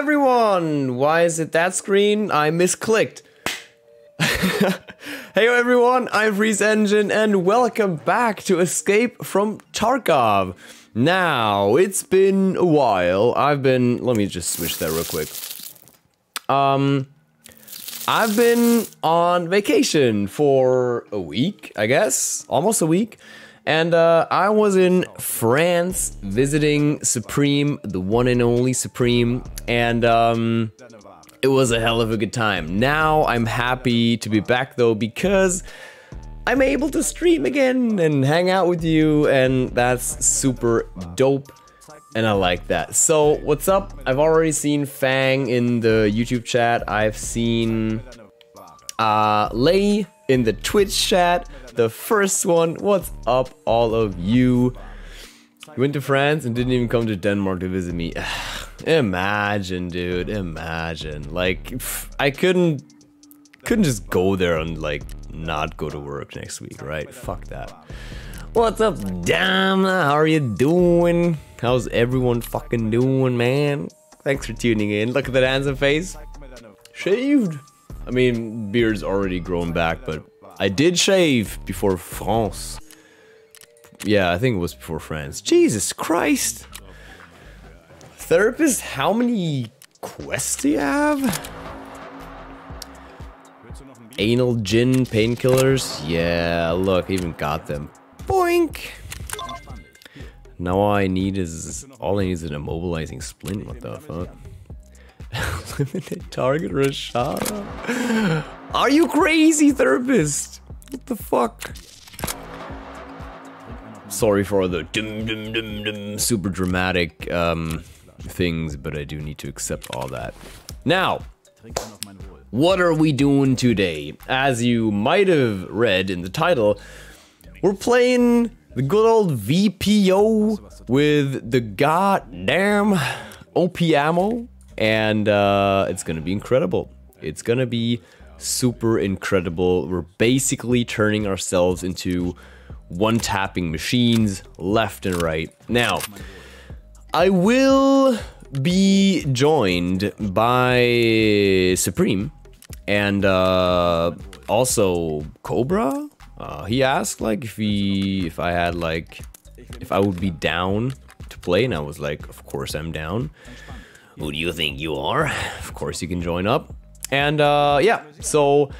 Everyone! Why is it that screen? I misclicked. Heyo everyone, I'm Freeze Engine and welcome back to Escape from Tarkov. Now, it's been a while. I've been let me just switch that real quick. Um I've been on vacation for a week, I guess, almost a week. And uh, I was in France visiting Supreme, the one and only Supreme, and um, it was a hell of a good time. Now I'm happy to be back though because I'm able to stream again and hang out with you, and that's super dope. And I like that. So, what's up? I've already seen Fang in the YouTube chat. I've seen uh, Lei in the Twitch chat. The first one. What's up, all of you? You went to France and didn't even come to Denmark to visit me. imagine, dude. Imagine. Like, I couldn't couldn't just go there and like not go to work next week, right? Fuck that. What's up, damn? How are you doing? How's everyone fucking doing, man? Thanks for tuning in. Look at that handsome face. Shaved. I mean, beard's already grown back, but I did shave before France. Yeah, I think it was before France. Jesus Christ! Therapist, how many quests do you have? Analgin painkillers? Yeah, look, I even got them. Boink! Now all I need is all I need is an immobilizing splint. What the fuck? Limited target Rashada. Are you crazy, therapist? What the fuck? Sorry for the dum dum dum dum super dramatic um, things, but I do need to accept all that. Now, what are we doing today? As you might have read in the title, we're playing the good old VPO with the goddamn OP ammo, and uh, it's gonna be incredible. It's gonna be super incredible. We're basically turning ourselves into one tapping machines left and right. Now, I will be joined by Supreme and uh, also Cobra. Uh, he asked like if he if I had like if I would be down to play, and I was like, of course I'm down. Who do you think you are? Of course you can join up. And uh, yeah, so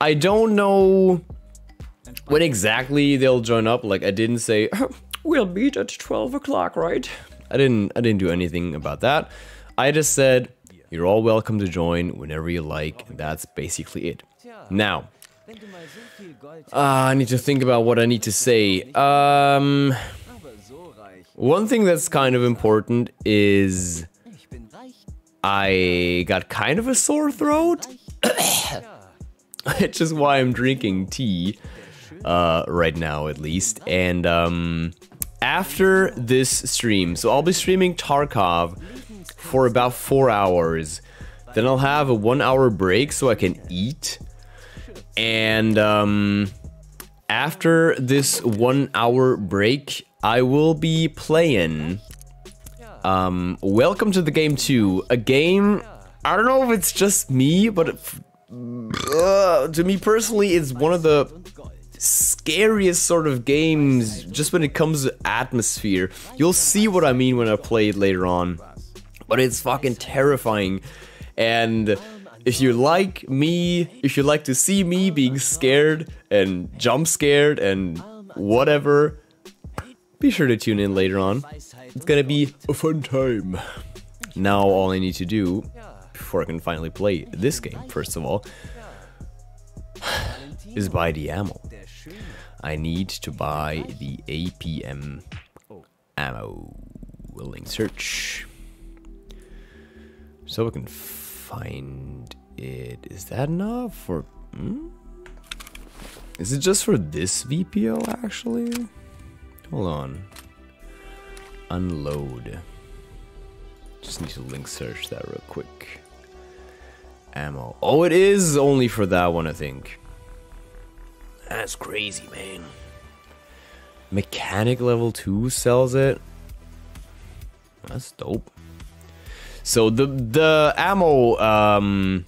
I don't know when exactly they'll join up. Like I didn't say we'll meet at 12 o'clock, right? I didn't I didn't do anything about that. I just said you're all welcome to join whenever you like. And that's basically it. Now, uh, I need to think about what I need to say. Um, one thing that's kind of important is I got kind of a sore throat. Which is why I'm drinking tea uh, right now, at least. And um, after this stream, so I'll be streaming Tarkov for about four hours. Then I'll have a one hour break so I can eat. And um, after this one hour break, I will be playing um, Welcome to the Game 2. A game, I don't know if it's just me, but it, uh, to me personally, it's one of the scariest sort of games just when it comes to atmosphere. You'll see what I mean when I play it later on. But it's fucking terrifying. And if you like me, if you like to see me being scared and jump scared and whatever, be sure to tune in later on. It's gonna be a fun time. Now all I need to do, before I can finally play this game, first of all, is buy the ammo. I need to buy the APM ammo. Willing search. So we can find it. Is that enough for... Hmm? Is it just for this VPO, actually? Hold on. Unload. Just need to link search that real quick. Ammo. Oh, it is only for that one, I think. That's crazy, man. Mechanic level 2 sells it. That's dope. So the the ammo um,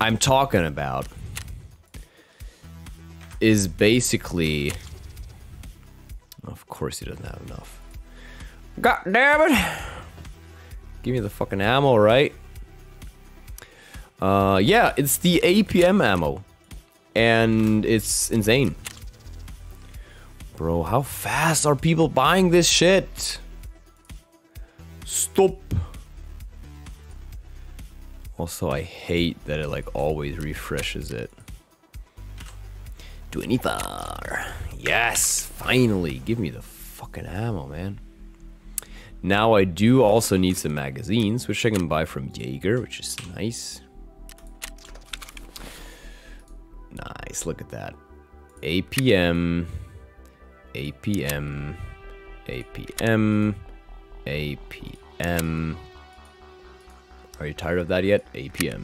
I'm talking about is basically. Of course, he doesn't have enough. God damn it! Give me the fucking ammo, right? Uh, yeah, it's the APM ammo, and it's insane. Bro, how fast are people buying this shit? Stop. Also, I hate that it like always refreshes it. 24. Yes, finally. Give me the fucking ammo, man. Now I do also need some magazines, which I can buy from Jaeger, which is nice. Nice, look at that. APM, APM, APM, APM. Are you tired of that yet? APM.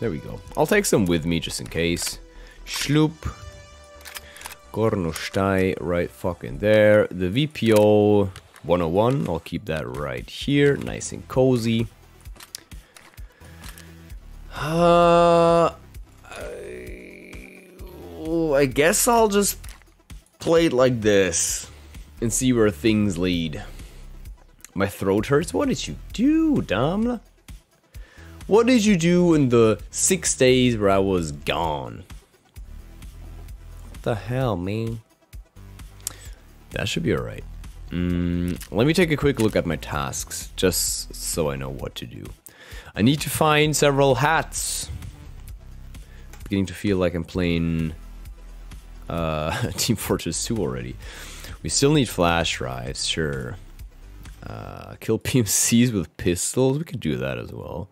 There we go. I'll take some with me just in case. Schloop. Gornostay right fucking there. The VPO 101, I'll keep that right here. Nice and cozy. Uh, I, guess I'll just play it like this and see where things lead. My throat hurts. What did you do, Damla? What did you do in the six days where I was gone? What the hell, man? That should be alright. Mm, let me take a quick look at my tasks, just so I know what to do. I need to find several hats. Beginning to feel like I'm playing uh, Team Fortress 2 already. We still need flash drives, sure. Uh, kill PMCs with pistols, we could do that as well.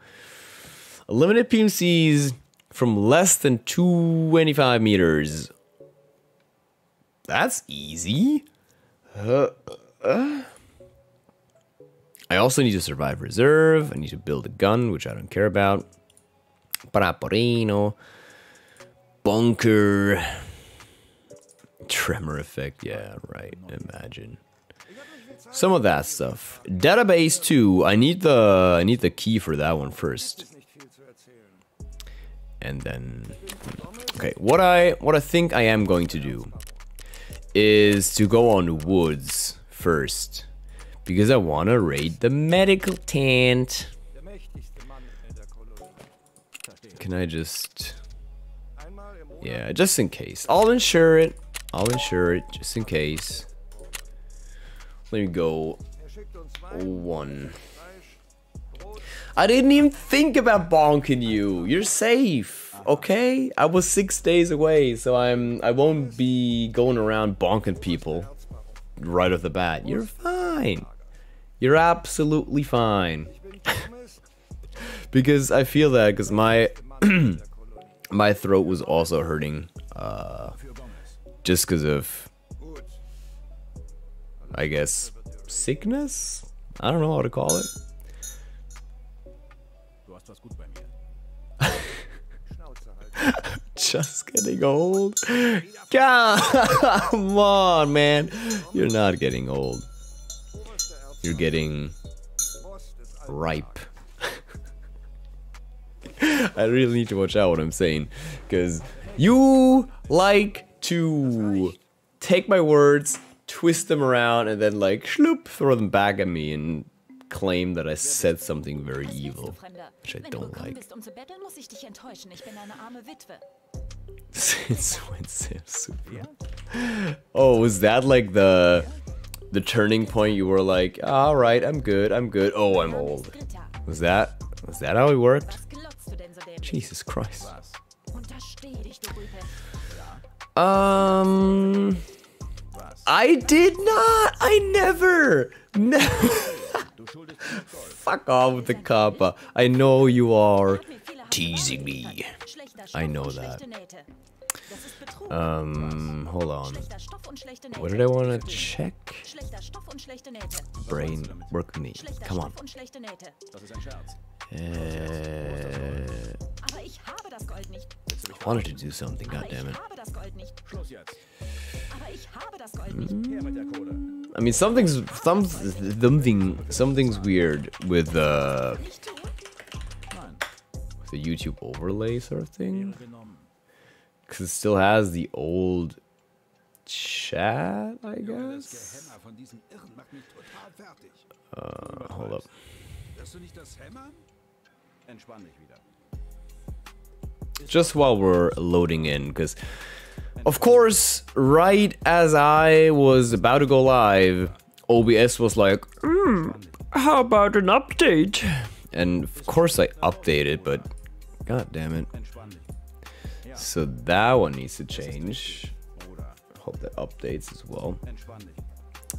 Eliminate PMCs from less than 25 meters. That's easy. Uh, I also need to survive reserve. I need to build a gun, which I don't care about. Paraporino. Bunker. Tremor effect. Yeah, right. Imagine. Some of that stuff. Database 2. I need the I need the key for that one first. And then Okay, what I what I think I am going to do is to go on woods first because I want to raid the medical tent. Can I just... Yeah, just in case. I'll insure it. I'll insure it just in case. Let me go one. I didn't even think about bonking you. You're safe, okay? I was six days away, so I'm I won't be going around bonking people right off the bat. You're fine. You're absolutely fine. because I feel that because my my throat was also hurting uh, just because of I guess sickness. I don't know how to call it. just getting old. Come on, man. You're not getting old. You're getting ripe. I really need to watch out what I'm saying. Because you like to take my words, twist them around, and then like shloop, throw them back at me and claim that I said something very evil, which I don't like. Oh, was that like the the turning point? You were like, all right, I'm good, I'm good. Oh, I'm old. Was that was that how it worked? Jesus Christ. Um, I did not. I never. Never. Fuck off with the kappa. I know you are teasing me. I know that. Um, hold on. What did I want to check? Brain, work with me. Come on. Uh, I wanted to do something, Aber God damn it. habe das Gold nicht. Schluss jetzt. Aber ich habe das Gold nicht. Her mit der Kohle. I mean, something's some something something's weird with uh Nicht tun? Nein. The YouTube overlay sort of thing. Because it still has the old chat, I guess. Gehämmer von diesen Irren macht mich total fertig. Uh, hold up. Hörst du nicht das Hämmern? Entspann dich wieder. Just while we're loading in, because of course, right as I was about to go live, OBS was like, "Hmm, how about an update? And of course, I updated, but god damn it. So that one needs to change. Hope that updates as well.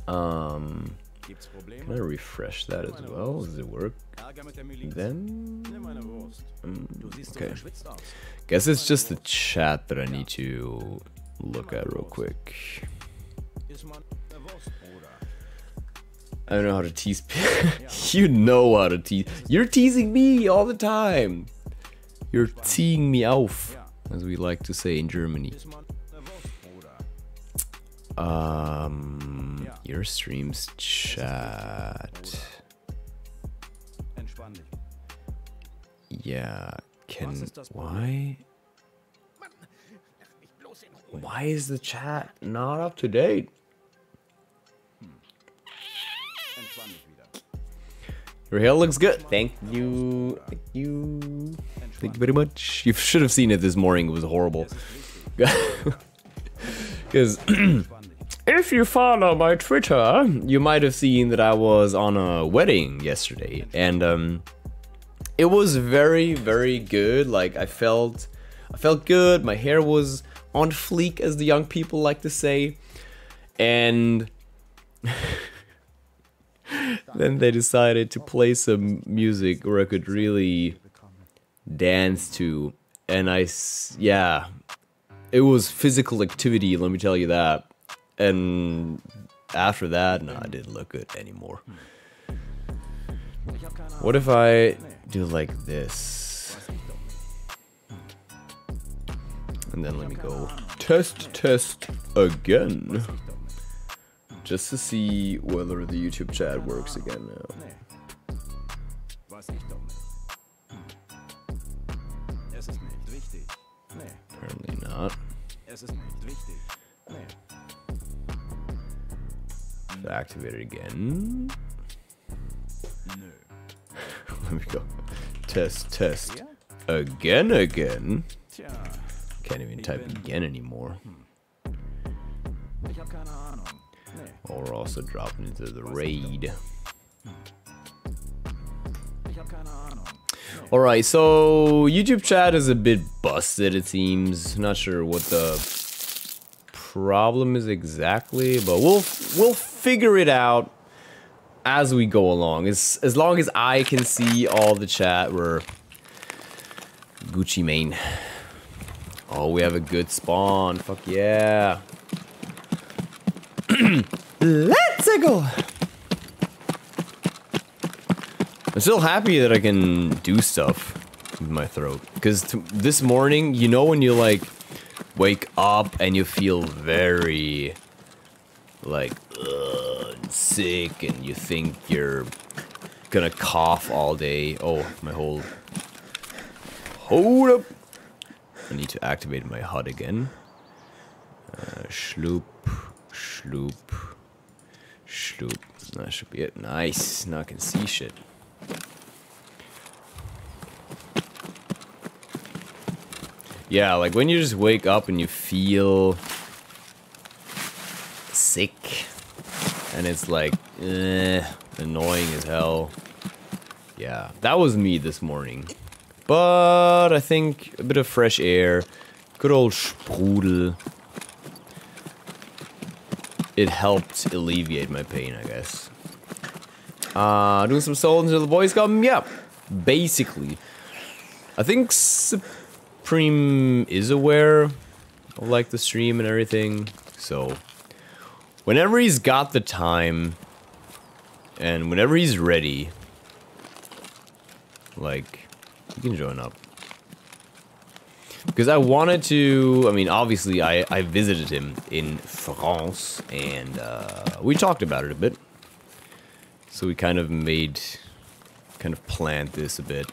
Um, can I refresh that as well? Does it work Ärger mit der Miliz? then? Nimm eine Wurst. Du siehst so okay. Guess it's just the chat that I need to look at real quick. Iss mal eine Wurst, Bruder. I don't know how to tease. you know how to tease. You're teasing me all the time. You're teeing me auf, as we like to say in Germany. Um, your streams chat. Yeah, can why? Why is the chat not up to date? Your hair looks good. Thank you. Thank you. Thank you very much. You should have seen it this morning. It was horrible. Because if you follow my Twitter, you might have seen that I was on a wedding yesterday, and um, it was very, very good. Like I felt, I felt good. My hair was on fleek, as the young people like to say, and then they decided to play some music where I could really dance to, and I, yeah, it was physical activity. Let me tell you that. And after that, no, I didn't look good anymore. What if I do like this? And then let me go test, test again. Just to see whether the YouTube chat works again now. Apparently not. Activate it again. Let me go. Test, test. Again, again. Can't even type again anymore. ich keine Ahnung. Or also dropping into the raid. Alright, so YouTube chat is a bit busted, it seems. Not sure what the problem is exactly, but we'll we'll figure it out as we go along. As as long as I can see all the chat, we're Gucci main. Oh, we have a good spawn. Fuck yeah. Let's go. I'm still happy that I can do stuff with my throat. Because this morning, you know when you like wake up and you feel very like ugh, sick and you think you're gonna cough all day. Oh, my whole hold up. I need to activate my HUD again. Uh, schloop, schloop, schloop. That should be it. Nice. Now I can see shit. Yeah, like when you just wake up and you feel sick, and it's like, eh, annoying as hell. Yeah, that was me this morning. But I think a bit of fresh air, good old sprudel. It helped alleviate my pain, I guess. Uh, doing some soul until the boys come? Yeah, basically. I think Supreme is aware of like the stream and everything, so whenever he's got the time and whenever he's ready, like, he can join up. Because I wanted to. I mean, obviously, I I visited him in France, and uh, we talked about it a bit. So we kind of made, kind of planned this a bit.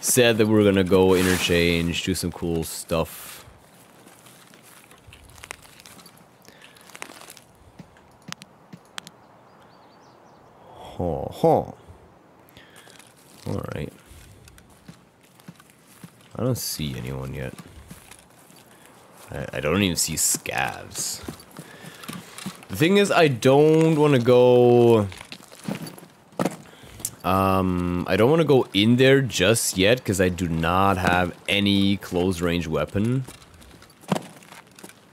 Said that we were gonna go interchange, do some cool stuff. Huh, huh. Alright. I don't see anyone yet. I, I don't even see scavs. The thing is, I don't want to go... Um, I don't want to go in there just yet, because I do not have any close range weapon.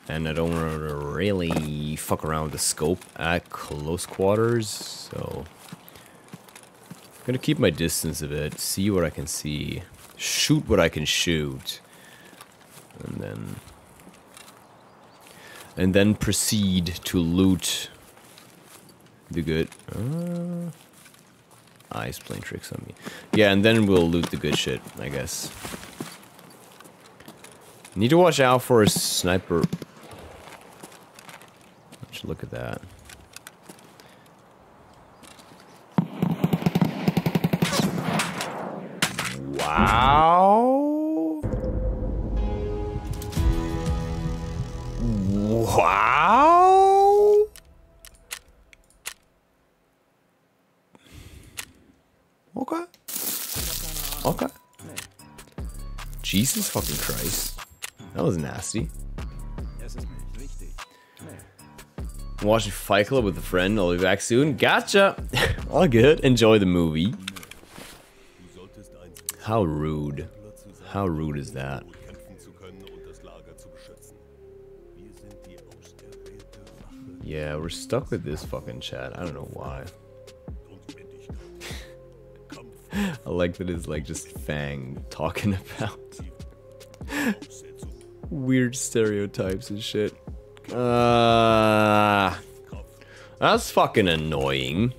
And I don't want to really fuck around with the scope at close quarters, so... I'm gonna keep my distance a bit, see what I can see, shoot what I can shoot, and then and then proceed to loot the good. Uh, he's playing tricks on me. Yeah, and then we'll loot the good shit, I guess. Need to watch out for a sniper. Let's look at that. Wow. Wow. Okay. Okay. Jesus fucking Christ. That was nasty. Watching Fight Club with a friend. I'll be back soon. Gotcha. All good. Enjoy the movie. How rude. How rude is that? Yeah, we're stuck with this fucking chat. I don't know why. I like that it's like just Fang talking about weird stereotypes and shit. Uh, that's fucking annoying.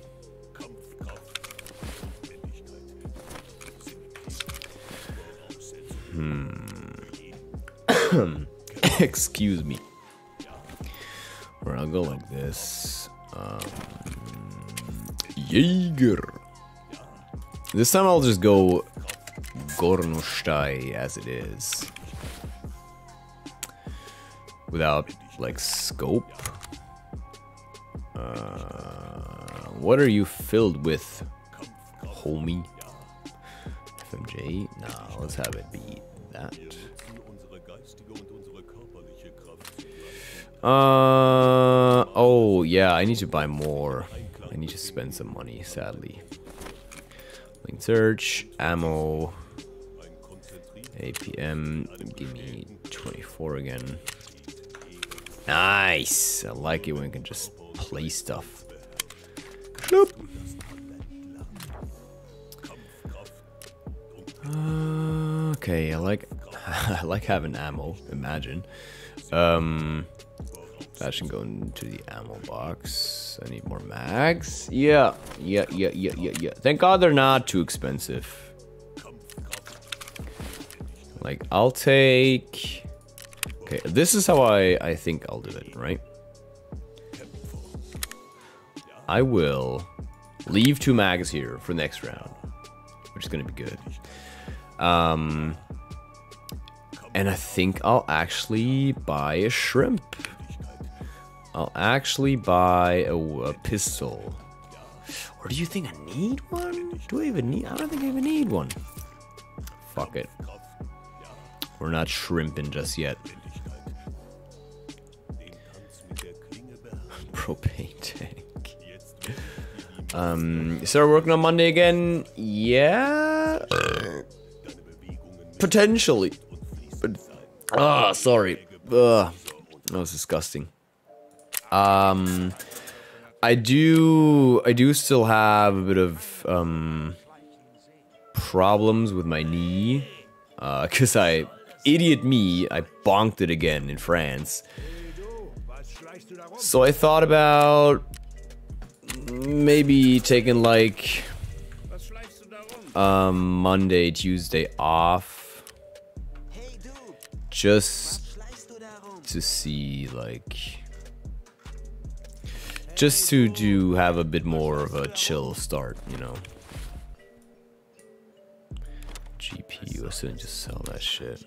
Notwendigkeit. Excuse me. Or I'll go like this. Um, Jaeger. This time I'll just go Gornostay as it is. Without, like, scope. Uh, what are you filled with, homie? FMJ? Nah, let's have it be that. Nutzen unsere geistige und unsere körperliche Kraft zugleich. Uh oh yeah, I need to buy more. I need to spend some money, sadly. Link search, ammo, APM, give me 24 again. Nice! I like it when we can just play stuff. Bloop. Uh, okay, I like I like having ammo, imagine. Um that should go into the ammo box. I need more mags. Yeah, yeah, yeah, yeah, yeah, yeah. Thank God they're not too expensive. Like, I'll take... Okay, this is how I, I think I'll do it, right? I will leave two mags here for next round, which is going to be good. Um, and I think I'll actually buy a shrimp. I'll actually buy a, a pistol. Or do you think I need one? Do I even need? I don't think I even need one. Fuck it. We're not shrimping just yet. Propane tank. Um, start working on Monday again? Yeah, potentially. But ah, sorry. Ugh, that was disgusting. Um, I do, I do still have a bit of um problems with my knee, uh, cause I, idiot me, I bonked it again in France. So I thought about maybe taking like um Monday, Tuesday off just to see like just to do have a bit more of a chill start, you know. GPU, I shouldn't just sell that shit.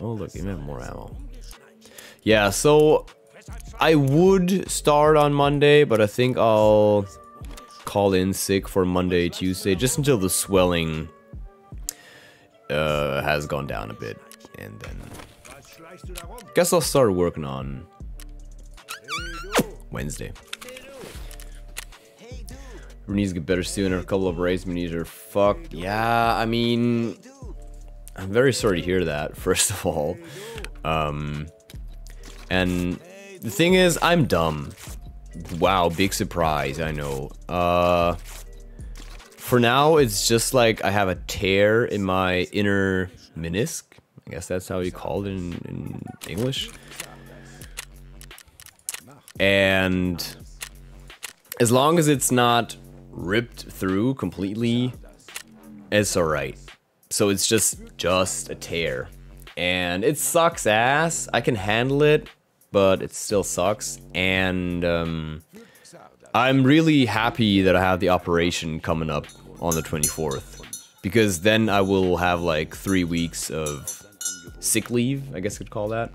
Oh look, even more ammo. Yeah, so I would start on Monday, but I think I'll call in sick for Monday, Tuesday, just until the swelling uh, has gone down a bit, and then guess I'll start working on Wednesday. We need to get better sooner. A couple of race minis are fucked. Yeah, I mean, I'm very sorry to hear that. First of all, um, and the thing is, I'm dumb. Wow, big surprise. I know. Uh, for now, it's just like I have a tear in my inner menisc. I guess that's how you call it in, in English. And as long as it's not ripped through completely, it's alright. So it's just just a tear. And it sucks ass. I can handle it, but it still sucks. And um, I'm really happy that I have the operation coming up on the 24th. Because then I will have like three weeks of sick leave, I guess you'd call that.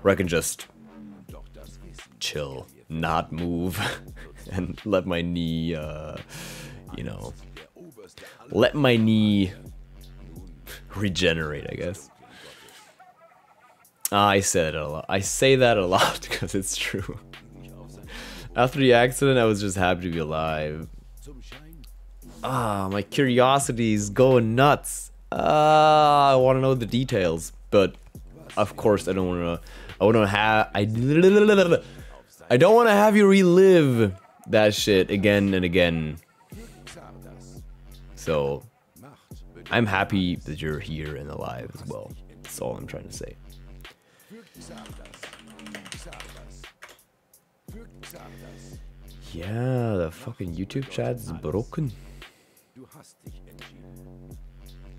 Where I can just chill, not move, and let my knee, uh, you know, let my knee regenerate, I guess. I said it a lot. I say that a lot because it's true. After the accident, I was just happy to be alive. Ah, my curiosity is going nuts. Ah, I want to know the details, but of course I don't want to. I want to have. I. I don't want to have you relive that shit again and again. So, I'm happy that you're here and alive as well. That's all I'm trying to say. Yeah, the fucking YouTube chat's broken.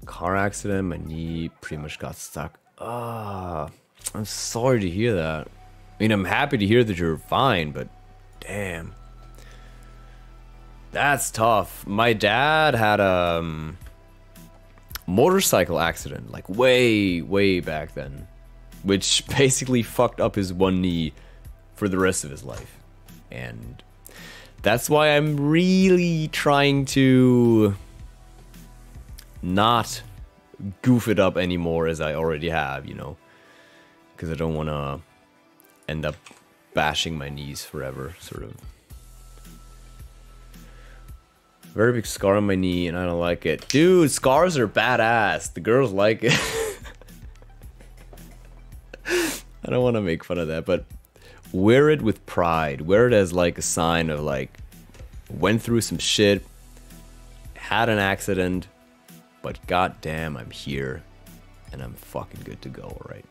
Car accident, my knee pretty much got stuck. Ah, I'm sorry to hear that. I mean, I'm happy to hear that you're fine, but damn. That's tough. My dad had a um, motorcycle accident, like way, way back then, which basically fucked up his one knee for the rest of his life. And that's why I'm really trying to not goof it up anymore as I already have, you know. Because I don't want to end up bashing my knees forever, sort of. Very big scar on my knee and I don't like it. Dude, scars are badass. The girls like it. I don't want to make fun of that, but wear it with pride. Wear it as like a sign of like, went through some shit, had an accident, but goddamn, I'm here and I'm fucking good to go, alright?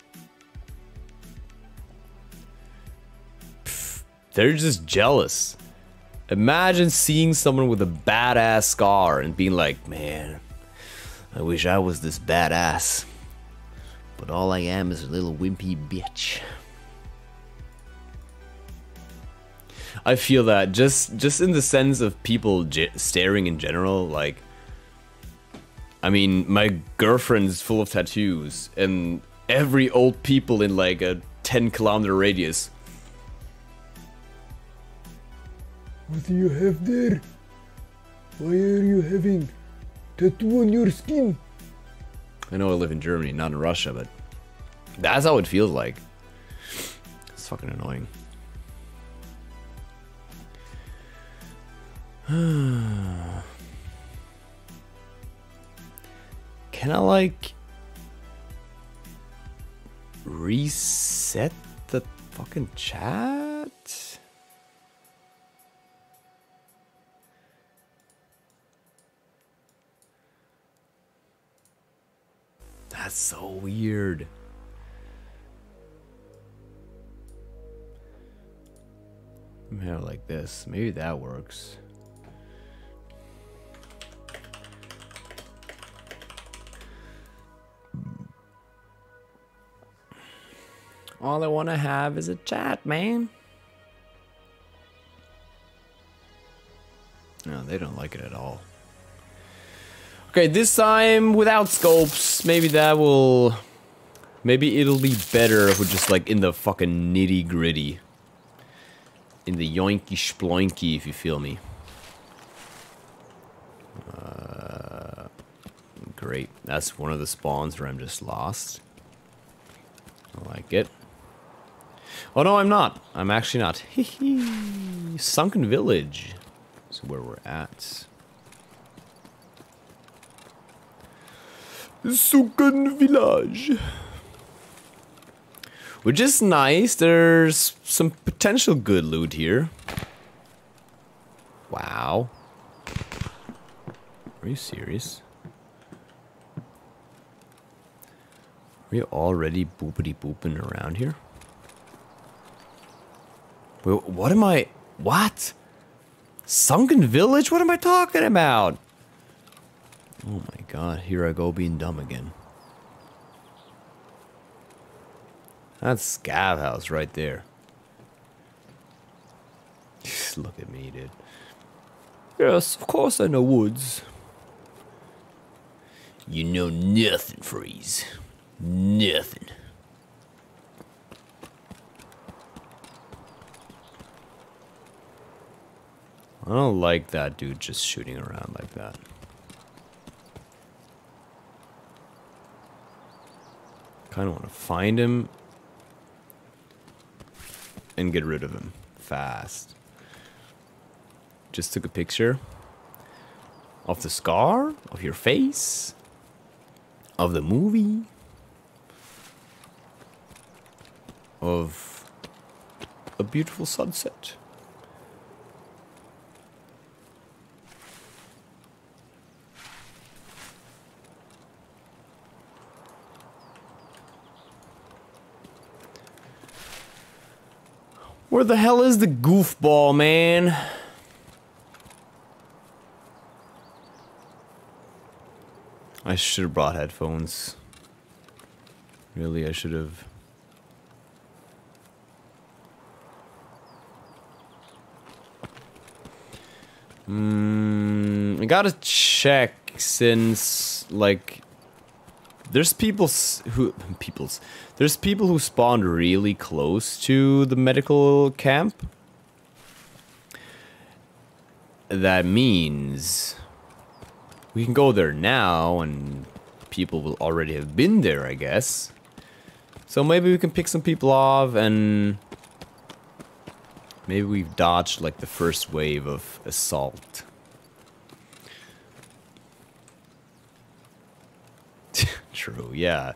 They're just jealous. Imagine seeing someone with a badass scar and being like, man, I wish I was this badass. But all I am is a little wimpy bitch. I feel that just just in the sense of people staring in general, like I mean, my girlfriend's full of tattoos, and every old people in like a 10 kilometer radius. What do you have there? Why are you having tattoo on your skin? I know I live in Germany, not in Russia, but that's how it feels like. It's fucking annoying. Can I like reset the fucking chat? That's so weird. Maybe like this. Maybe that works. All I want to have is a chat, man. No, they don't like it at all. Okay, this time without scopes. Maybe that will... Maybe it'll be better if we're just like in the fucking nitty gritty. In the yoinky sploinky, if you feel me. Uh, great. That's one of the spawns where I'm just lost. I like it. Oh no, I'm not. I'm actually not. Sunken Village is where we're at. Sunken Village. Which is nice. There's some potential good loot here. Wow. Are you serious? Are you already boopity booping around here? What am I? What? Sunken Village? What am I talking about? Oh my god, here I go being dumb again. That's Scav House right there. Look at me, dude. Yes, of course I know woods. You know nothing, Freeze. Nothing. I don't like that dude just shooting around like that. Kind of want to find him and get rid of him fast. Just took a picture of the scar, of your face, of the movie, of a beautiful sunset. Where the hell is the goofball, man? I should have brought headphones. Really, I should have. Hmm, I gotta check since, like, there's people who people's there's people who spawned really close to the medical camp. That means we can go there now and people will already have been there, I guess. So maybe we can pick some people off and maybe we've dodged like the first wave of assault. True, yeah.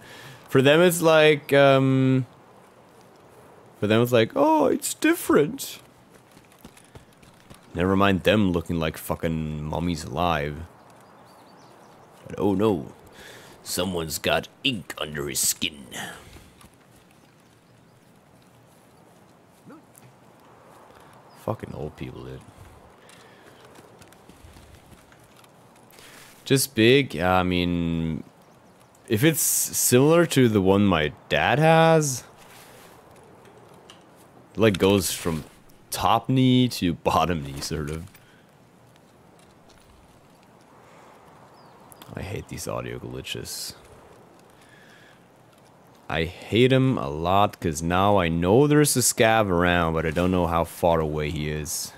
For them it's like um for them it's like, "Oh, it's different." Never mind them looking like fucking mummies alive. But oh no, someone's got ink under his skin. Fucking old people, dude. Just big, I mean, if it's similar to the one my dad has, like goes from top knee to bottom knee, sort of. I hate these audio glitches. I hate him a lot because now I know there's a scav around, but I don't know how far away he is.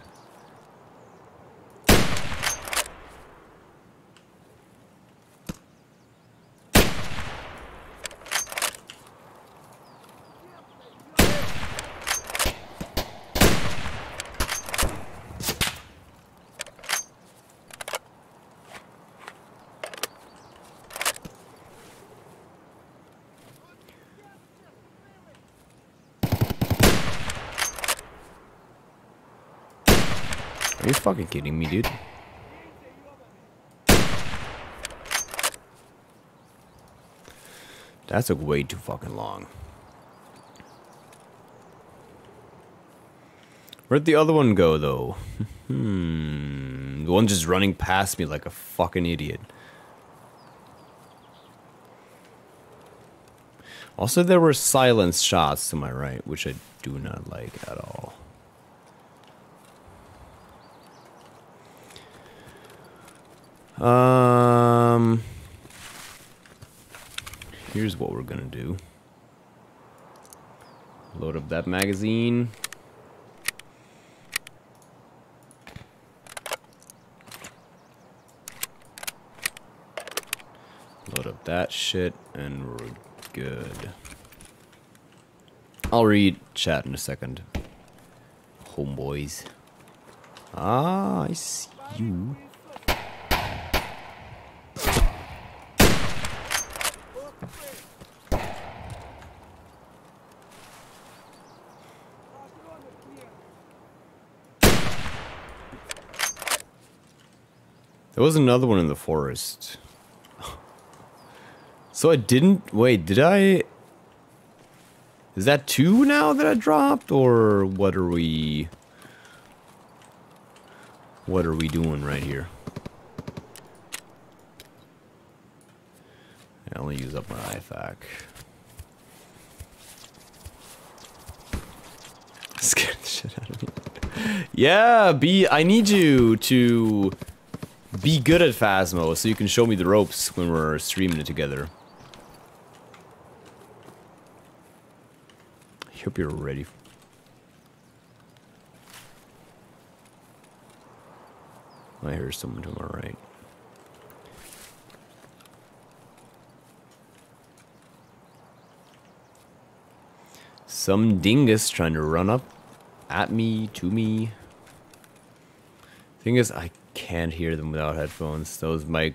Fucking kidding me, dude? That took way too fucking long. Where'd the other one go, though? hmm. The one just running past me like a fucking idiot. Also, there were silence shots to my right, which I do not like at all. Um, here's what we're gonna do. Load up that magazine. Load up that shit, and we're good. I'll read chat in a second. Homeboys. Ah, I see you. There was another one in the forest. So I didn't... Wait, did I... Is that two now that I dropped? Or what are we... What are we doing right here? I only use up my IFAK. Scared the shit out of me. Yeah, B, I need you to be good at Phasmo so you can show me the ropes when we're streaming it together. I hope you're ready. I hear someone to my right. Some dingus trying to run up at me, to me. Thing is, I can't hear them without headphones. That was my,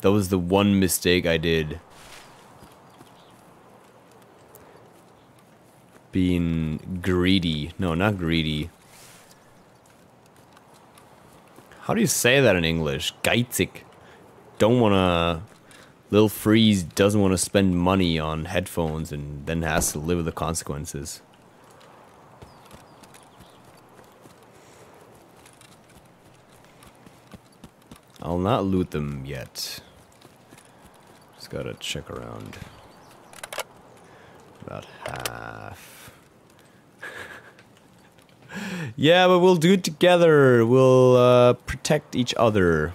that was the one mistake I did. Being greedy. No, not greedy. How do you say that in English? Geizig. Don't wanna... Lil Freeze doesn't want to spend money on headphones and then has to live with the consequences. I'll not loot them yet. Just gotta check around. About half. yeah, but we'll do it together. We'll uh, protect each other.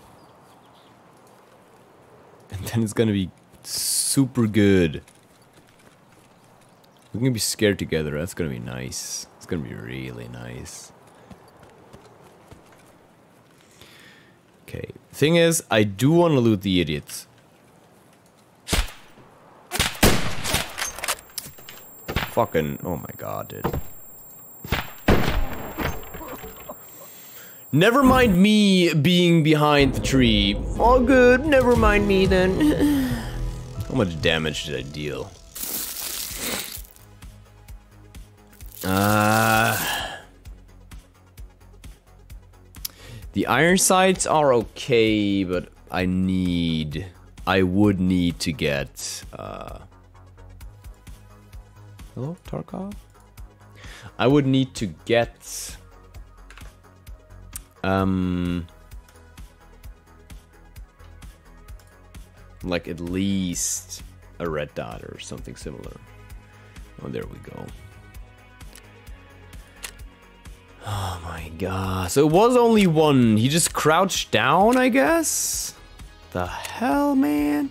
And then it's gonna be super good. We're gonna be scared together. That's gonna be nice. It's gonna be really nice. Okay. Thing is, I do want to loot the idiots. Fucking, oh my god, dude. Never mind me being behind the tree. All good, never mind me then. How much damage did I deal? Uh, the iron sights are okay, but I need... I would need to get... Uh, hello, Tarkov? I would need to get... Um... Like at least a red dot or something similar. Oh, there we go. Oh my god. So it was only one. He just crouched down, I guess? The hell, man?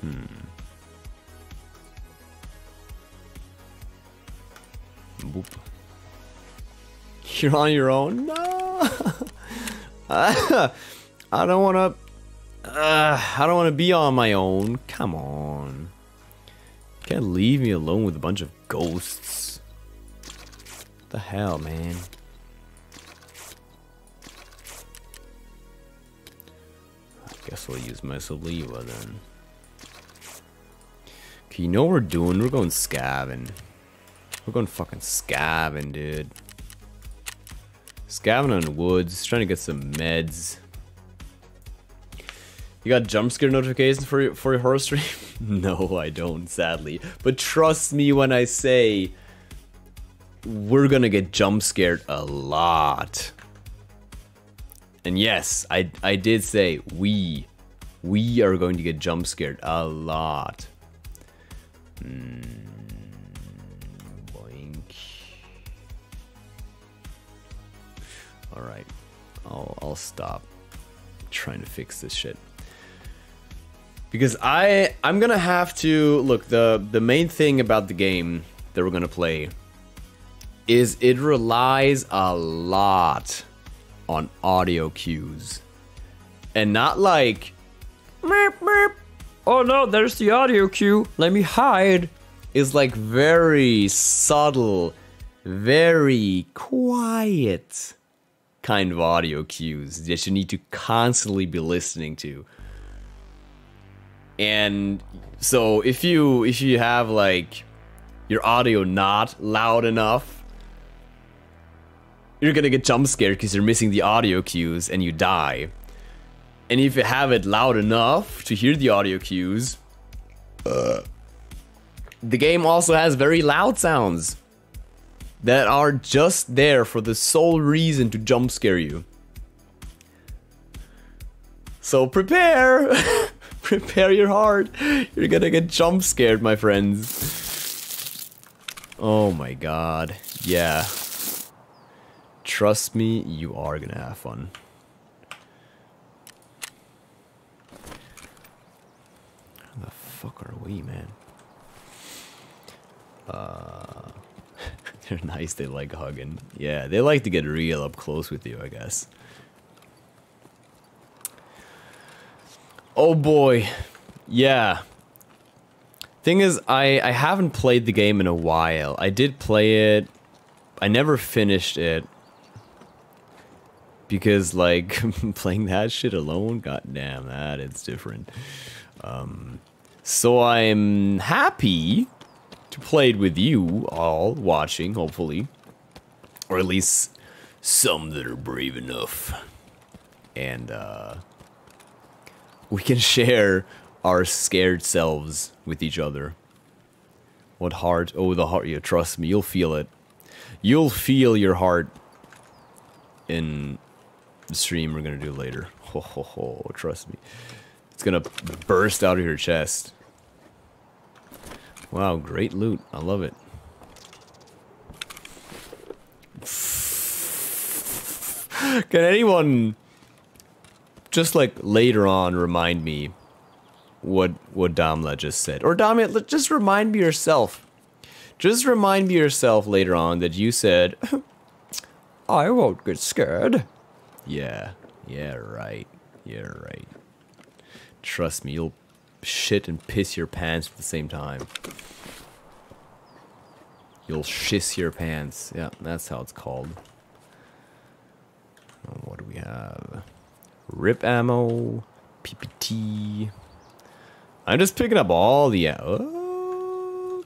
Hmm. Boop. You're on your own? No. I don't want to. Uh, I don't want to be on my own. Come on. You can't leave me alone with a bunch of ghosts. What the hell, man? I guess I'll use my Salewa then. Okay, you know what we're doing? We're going scavenging. We're going fucking scavenging, dude. Scavenging on woods, trying to get some meds. You got jump scare notifications for your, for your horror stream? no, I don't, sadly. But trust me when I say we're gonna get jump scared a lot. And yes, I I did say we we are going to get jump scared a lot. Hmm, boink. All right, I'll I'll stop trying to fix this shit because I I'm gonna have to look the the main thing about the game that we're gonna play is it relies a lot on audio cues. And not like meep, meep. oh no there's the audio cue. Let me hide. Is like very subtle very quiet kind of audio cues that you need to constantly be listening to and so if you if you have like your audio not loud enough you're gonna get jump scared because you're missing the audio cues and you die. And if you have it loud enough to hear the audio cues uh, the game also has very loud sounds that are just there for the sole reason to jump scare you. So prepare prepare your heart. You're gonna get jump scared my friends. Oh my god. Yeah. Trust me you are gonna have fun. Where the fuck are we man? Uh they're nice they like hugging. Yeah they like to get real up close with you i guess Oh boy. Yeah. Thing is, I, I haven't played the game in a while. I did play it. I never finished it. Because, like, playing that shit alone, god damn, that is different. Um, so I'm happy to play it with you all watching, hopefully. Or at least some that are brave enough. And, uh we can share our scared selves with each other. What heart? Oh, the heart. Yeah, trust me, you'll feel it. You'll feel your heart in the stream we're gonna do later. Ho ho ho! Trust me, it's gonna burst out of your chest. Wow, great loot. I love it. Can anyone just like later on remind me what what Damla just said. Or Damla, just remind me yourself. Just remind me yourself later on that you said I won't get scared. Yeah. Yeah, right. Yeah, right. Trust me, you'll shit and piss your pants at the same time. You'll shiss your pants. Yeah, that's how it's called. What do we have? Rip ammo, PPT. I'm just picking up all the. Oh,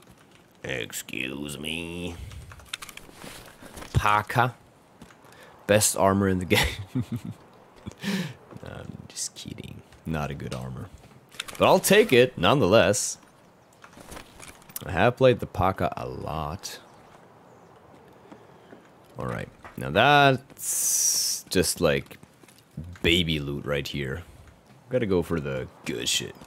excuse me. PACA. Best armor in the game. I'm just kidding. Not a good armor. But I'll take it, nonetheless. I have played the PACA a lot. Alright. Now that's just like baby loot right here. Gotta go for the good shit.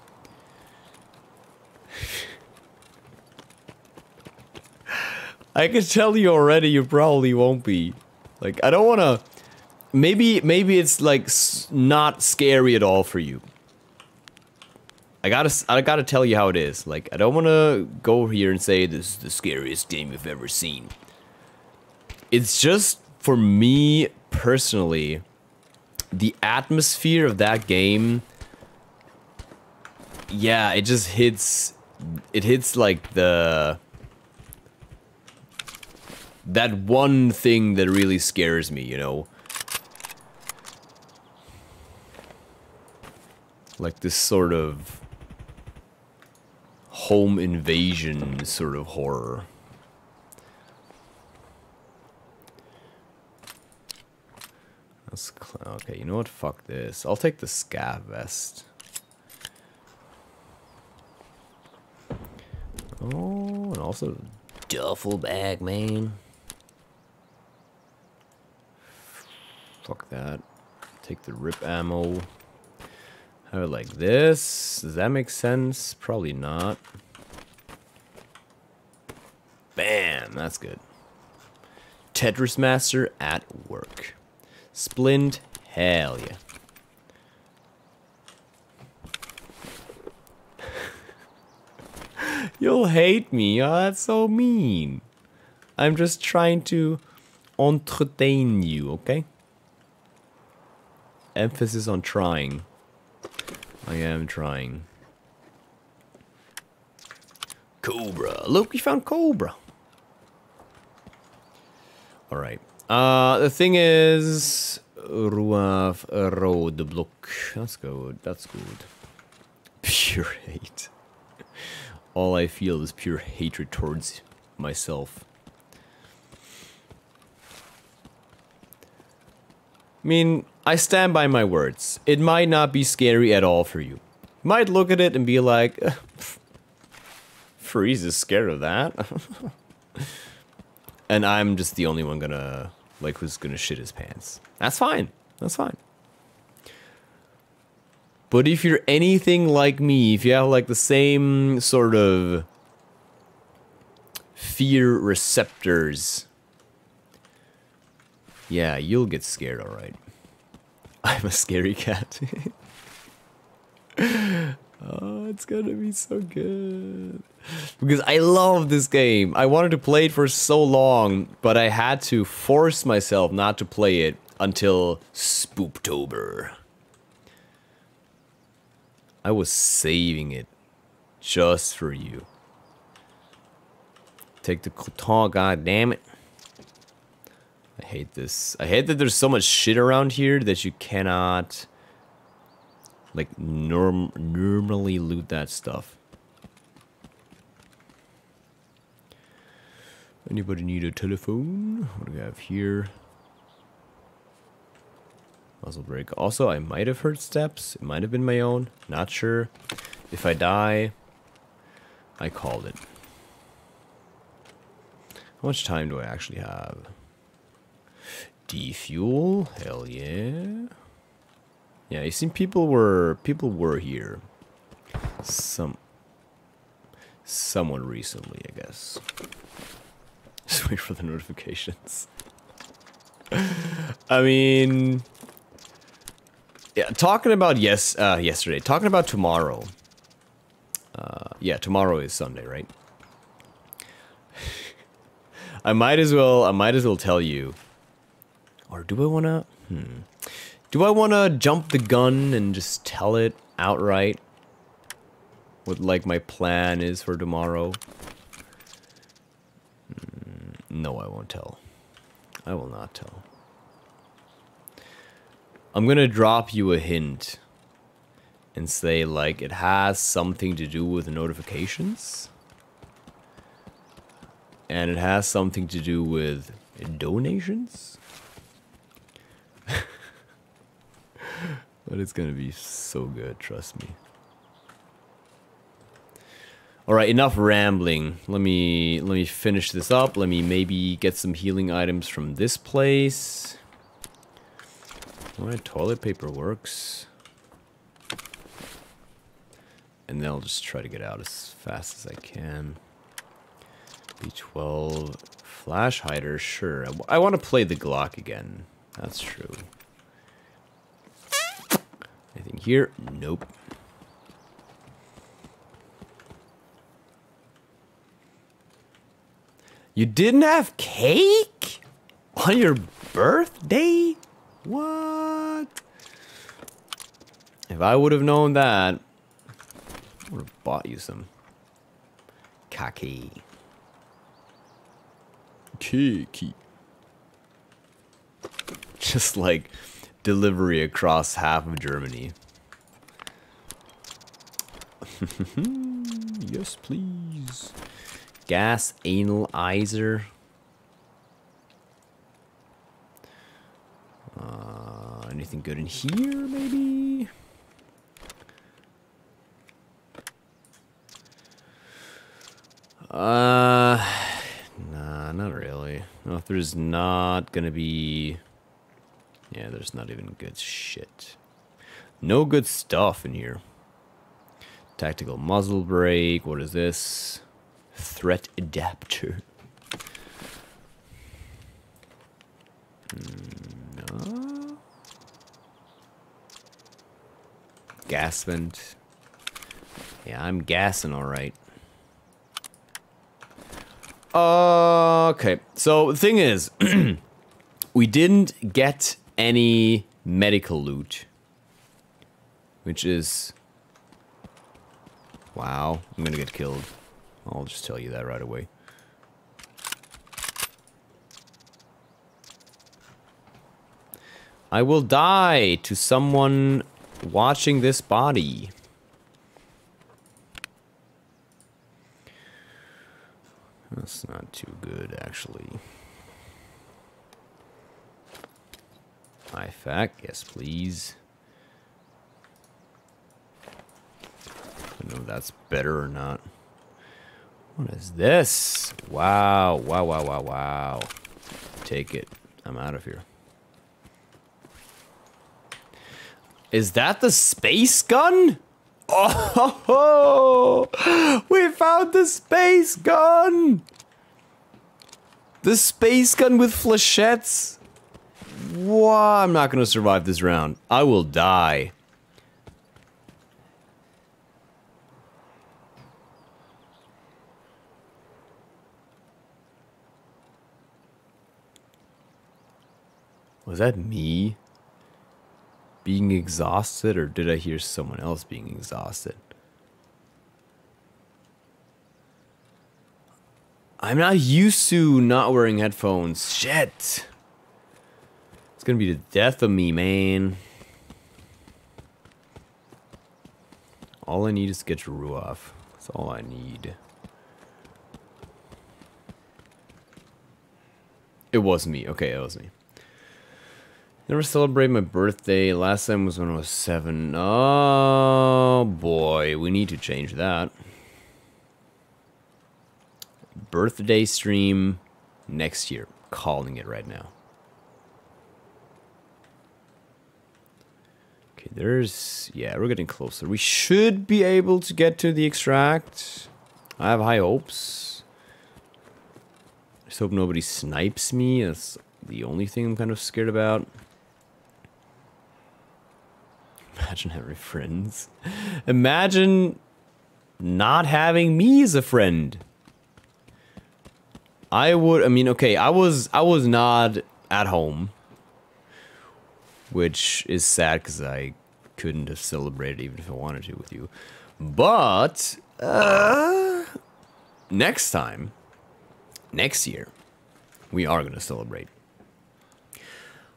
I can tell you already you probably won't be. Like, I don't wanna... Maybe, maybe it's like not scary at all for you. I gotta, I gotta tell you how it is. Like, I don't wanna go here and say this is the scariest game you've ever seen. It's just, for me, personally, the atmosphere of that game yeah it just hits it hits like the that one thing that really scares me you know? Like this sort of home invasion sort of horror Okay, you know what? Fuck this. I'll take the scav vest. Oh, and also duffel bag, man. Fuck that. Take the rip ammo. Have it like this. Does that make sense? Probably not. Bam! That's good. Tetris Master at work. Splint, hell yeah. You'll hate me. Oh, that's so mean. I'm just trying to entertain you, okay? Emphasis on trying. I am trying. Cobra. Look, we found Cobra. Alright. Uh, the thing is... Ruaf Roadblock. That's good. That's good. Pure hate. All I feel is pure hatred towards myself. I mean, I stand by my words. It might not be scary at all for you. Might look at it and be like, "Uh, Freeze is scared of that. and I'm just the only one gonna, like, who's gonna shit his pants. That's fine. That's fine. But if you're anything like me, if you have like the same sort of fear receptors, yeah, you'll get scared, alright. I'm a scary cat. oh, it's gonna be so good. Because I love this game. I wanted to play it for so long, but I had to force myself not to play it until Spooptober. I was saving it just for you. Take the Cloton, god damn it. I hate this. I hate that there's so much shit around here that you cannot like norm normally loot that stuff. Anybody need a telephone? What do we have here? Muzzle brake. Also, I might have heard steps. It might have been my own. Not sure. If I die, I called it. How much time do I actually have? Defuel? Hell yeah. Yeah, you see people were people were here. Some somewhat recently, I guess. Just wait for the notifications. I mean, yeah, talking about yes, uh, yesterday. Talking about tomorrow. Uh, yeah, tomorrow is Sunday, right? I might as well. I might as well tell you. Or do I wanna? Hmm. Do I wanna jump the gun and just tell it outright? What like my plan is for tomorrow? Hmm, no, I won't tell. I will not tell. I'm gonna drop you a hint and say like it has something to do with notifications and it has something to do with donations but it's gonna be so good trust me all right enough rambling let me let me finish this up let me maybe get some healing items from this place Alright, toilet paper works. And then I'll just try to get out as fast as I can. B12 flash hider, sure. I, want to play the Glock again. That's true. Anything here? Nope. You didn't have cake on your birthday? What? If I would have known that, I would have bought you some kaki. Kiki. Just like delivery across half of Germany. yes, please. Gas analyzer. Uh, anything good in here, maybe? Uh, nah, not really. No, there's not gonna be... Yeah, there's not even good shit. No good stuff in here. Tactical muzzle brake. What is this? Thread adapter. Mm, No. Gas vent. Yeah, I'm gassing all right. Okay, so the thing is, we didn't get any medical loot, which is wow. I'm gonna get killed. I'll just tell you that right away. I will die to someone watching this body. That's not too good, actually. IFAK, yes, please. I don't know if that's better or not. What is this? Wow, wow, wow, wow, wow. Take it. I'm out of here. Is that the space gun? Oh, we found the space gun! The space gun with flechettes. I'm not gonna survive this round. I will die. Was that me? being exhausted, or did I hear someone else being exhausted? I'm not used to not wearing headphones. Shit. It's gonna be the death of me, man. All I need is to get Ruaf. That's all I need. It was me. Okay, it was me. Never celebrate my birthday. Last time was when I was seven. Oh boy, we need to change that. Birthday stream next year. Calling it right now. There's... Yeah, we're getting closer. We should be able to get to the extract. I have high hopes. Just hope nobody snipes me. That's the only thing I'm kind of scared about. Imagine having friends. Imagine not having me as a friend. I would I mean okay, I was I was not at home. Which is sad cuz I couldn't have celebrated even if I wanted to with you. But uh next time next year we are going to celebrate.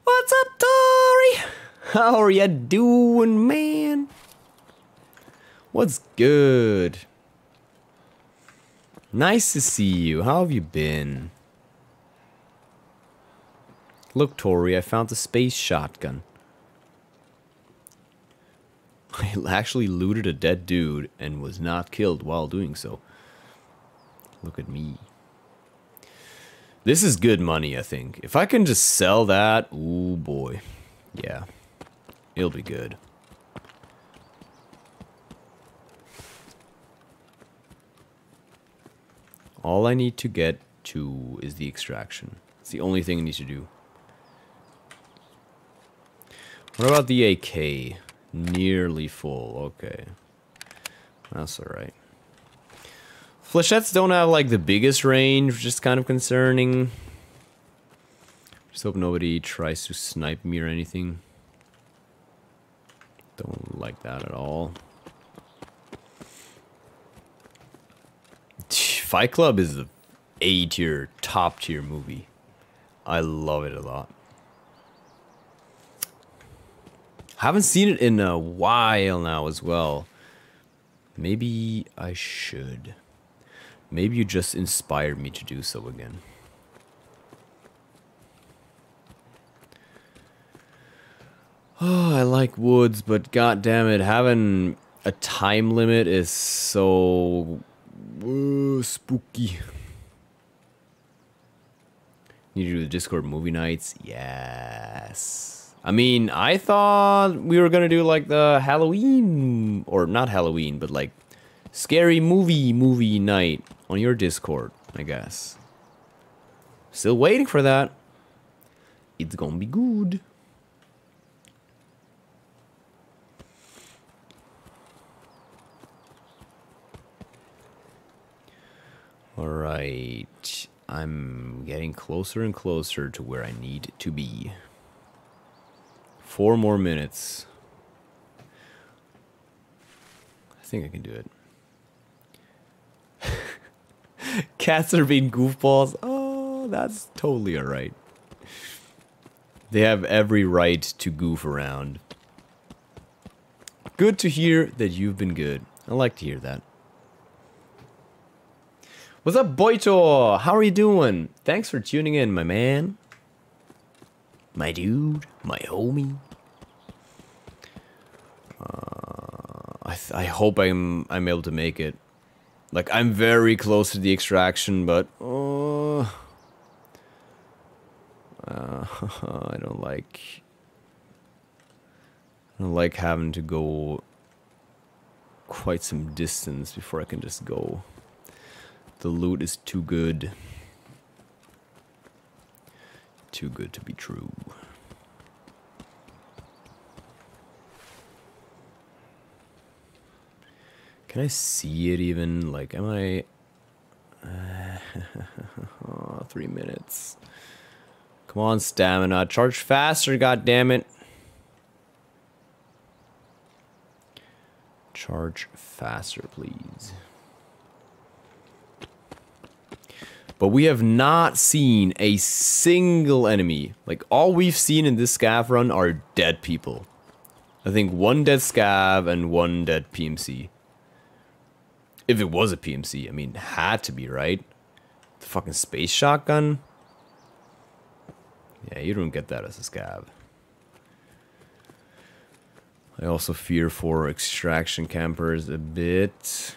What's up, Tori? How are ya doing, man? What's good? Nice to see you. How have you been? Look, Tori, I found the space shotgun. I actually looted a dead dude and was not killed while doing so. Look at me. This is good money, I think. If I can just sell that, ooh boy. Yeah. It'll be good. All I need to get to is the extraction. It's the only thing I need to do. What about the AK? Nearly full. Okay. That's alright. Flechettes don't have like the biggest range, which is kind of concerning. Just hope nobody tries to snipe me or anything. Don't like that at all. Fight Club is the A tier, top tier movie. I love it a lot. Haven't seen it in a while now as well. Maybe I should. Maybe you just inspired me to do so again. Oh, I like woods, but god damn it, having a time limit is so uh, spooky. Need to do the Discord movie nights? Yes. I mean, I thought we were gonna do like the Halloween, or not Halloween, but like scary movie movie night on your Discord, I guess. Still waiting for that. It's gonna be good. Alright. I'm getting closer and closer to where I need to be. Four more minutes. I think I can do it. Cats are being goofballs. Oh, that's totally alright. They have every right to goof around. Good to hear that you've been good. I like to hear that. What's up, Boito? How are you doing? Thanks for tuning in, my man. My dude, my homie. Uh, I I hope I'm I'm able to make it. Like I'm very close to the extraction, but uh, uh, I don't like I don't like having to go quite some distance before I can just go. The loot is too good. Too good to be true. Can I see it even? Like, am I... Uh, oh, three minutes. Come on, stamina. Charge faster, goddammit. Charge faster, please. But we have not seen a single enemy. Like, all we've seen in this scav run are dead people. I think one dead scav and one dead PMC. If it was a PMC, I mean, had to be, right? The fucking space shotgun? Yeah, you don't get that as a scav. I also fear for extraction campers a bit.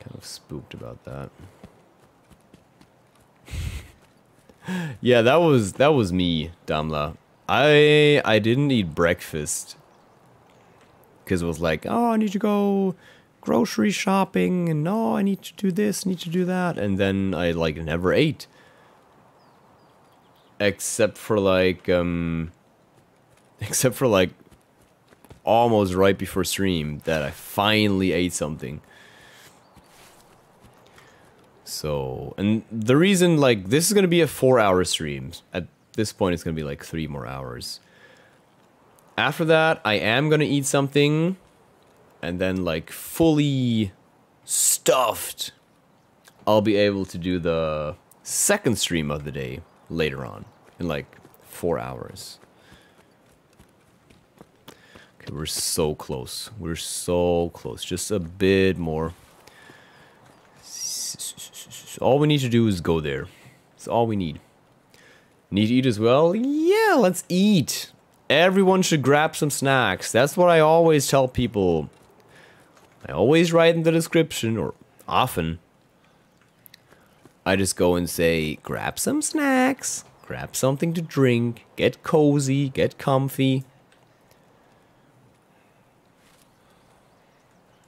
Kind of spooked about that. yeah, that was that was me, Damla. I I didn't eat breakfast because it was like, oh, I need to go grocery shopping, and no, I need to do this, need to do that, and then I like never ate, except for like um, except for like almost right before stream that I finally ate something. So, and the reason, like, this is going to be a four hour stream. At this point, it's going to be like three more hours. After that, I am going to eat something and then, like, fully stuffed, I'll be able to do the second stream of the day later on in like four hours. Okay, we're so close. We're so close. Just a bit more. All we need to do is go there. That's all we need. Need to eat as well? Yeah, let's eat. Everyone should grab some snacks. That's what I always tell people. I always write in the description, or often. I just go and say, grab some snacks, grab something to drink, get cozy, get comfy,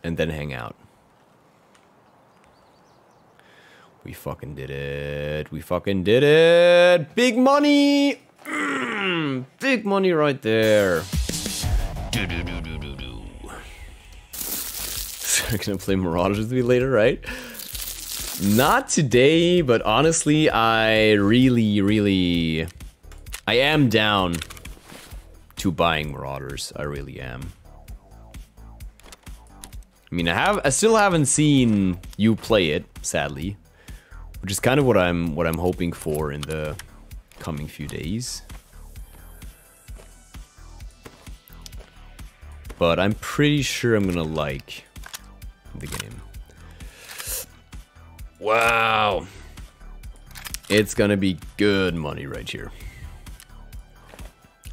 and then hang out. We fucking did it. We fucking did it. Big money. Mm, big money right there. We're gonna play Marauders with me later, right? Not today, but honestly, I really, really, I am down to buying Marauders. I really am. I mean, I have, I still haven't seen you play it, sadly, which is kind of what I'm, what I'm hoping for in the coming few days. But I'm pretty sure I'm gonna like the game. Wow. It's gonna be good money right here.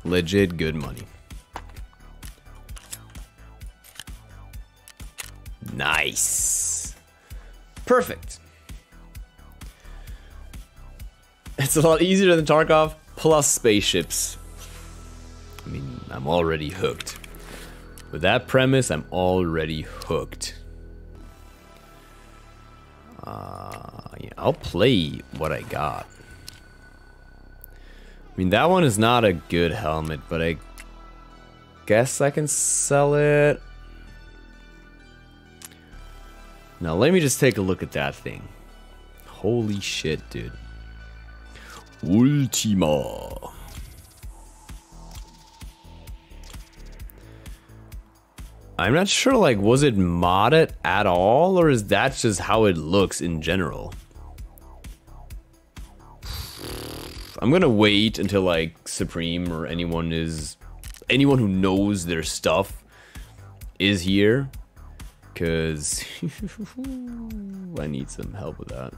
Legit good money. Nice. Perfect. It's a lot easier than Tarkov plus spaceships. I mean, I'm already hooked. With that premise, I'm already hooked. Uh, yeah, I'll play what I got. I mean, that one is not a good helmet, but I guess I can sell it. Now, let me just take a look at that thing. Holy shit, dude. Ultima. I'm not sure, like, was it modded at all, or is that just how it looks in general? I'm gonna wait until, like, Supreme or anyone is... Anyone who knows their stuff is here. Because... I need some help with that.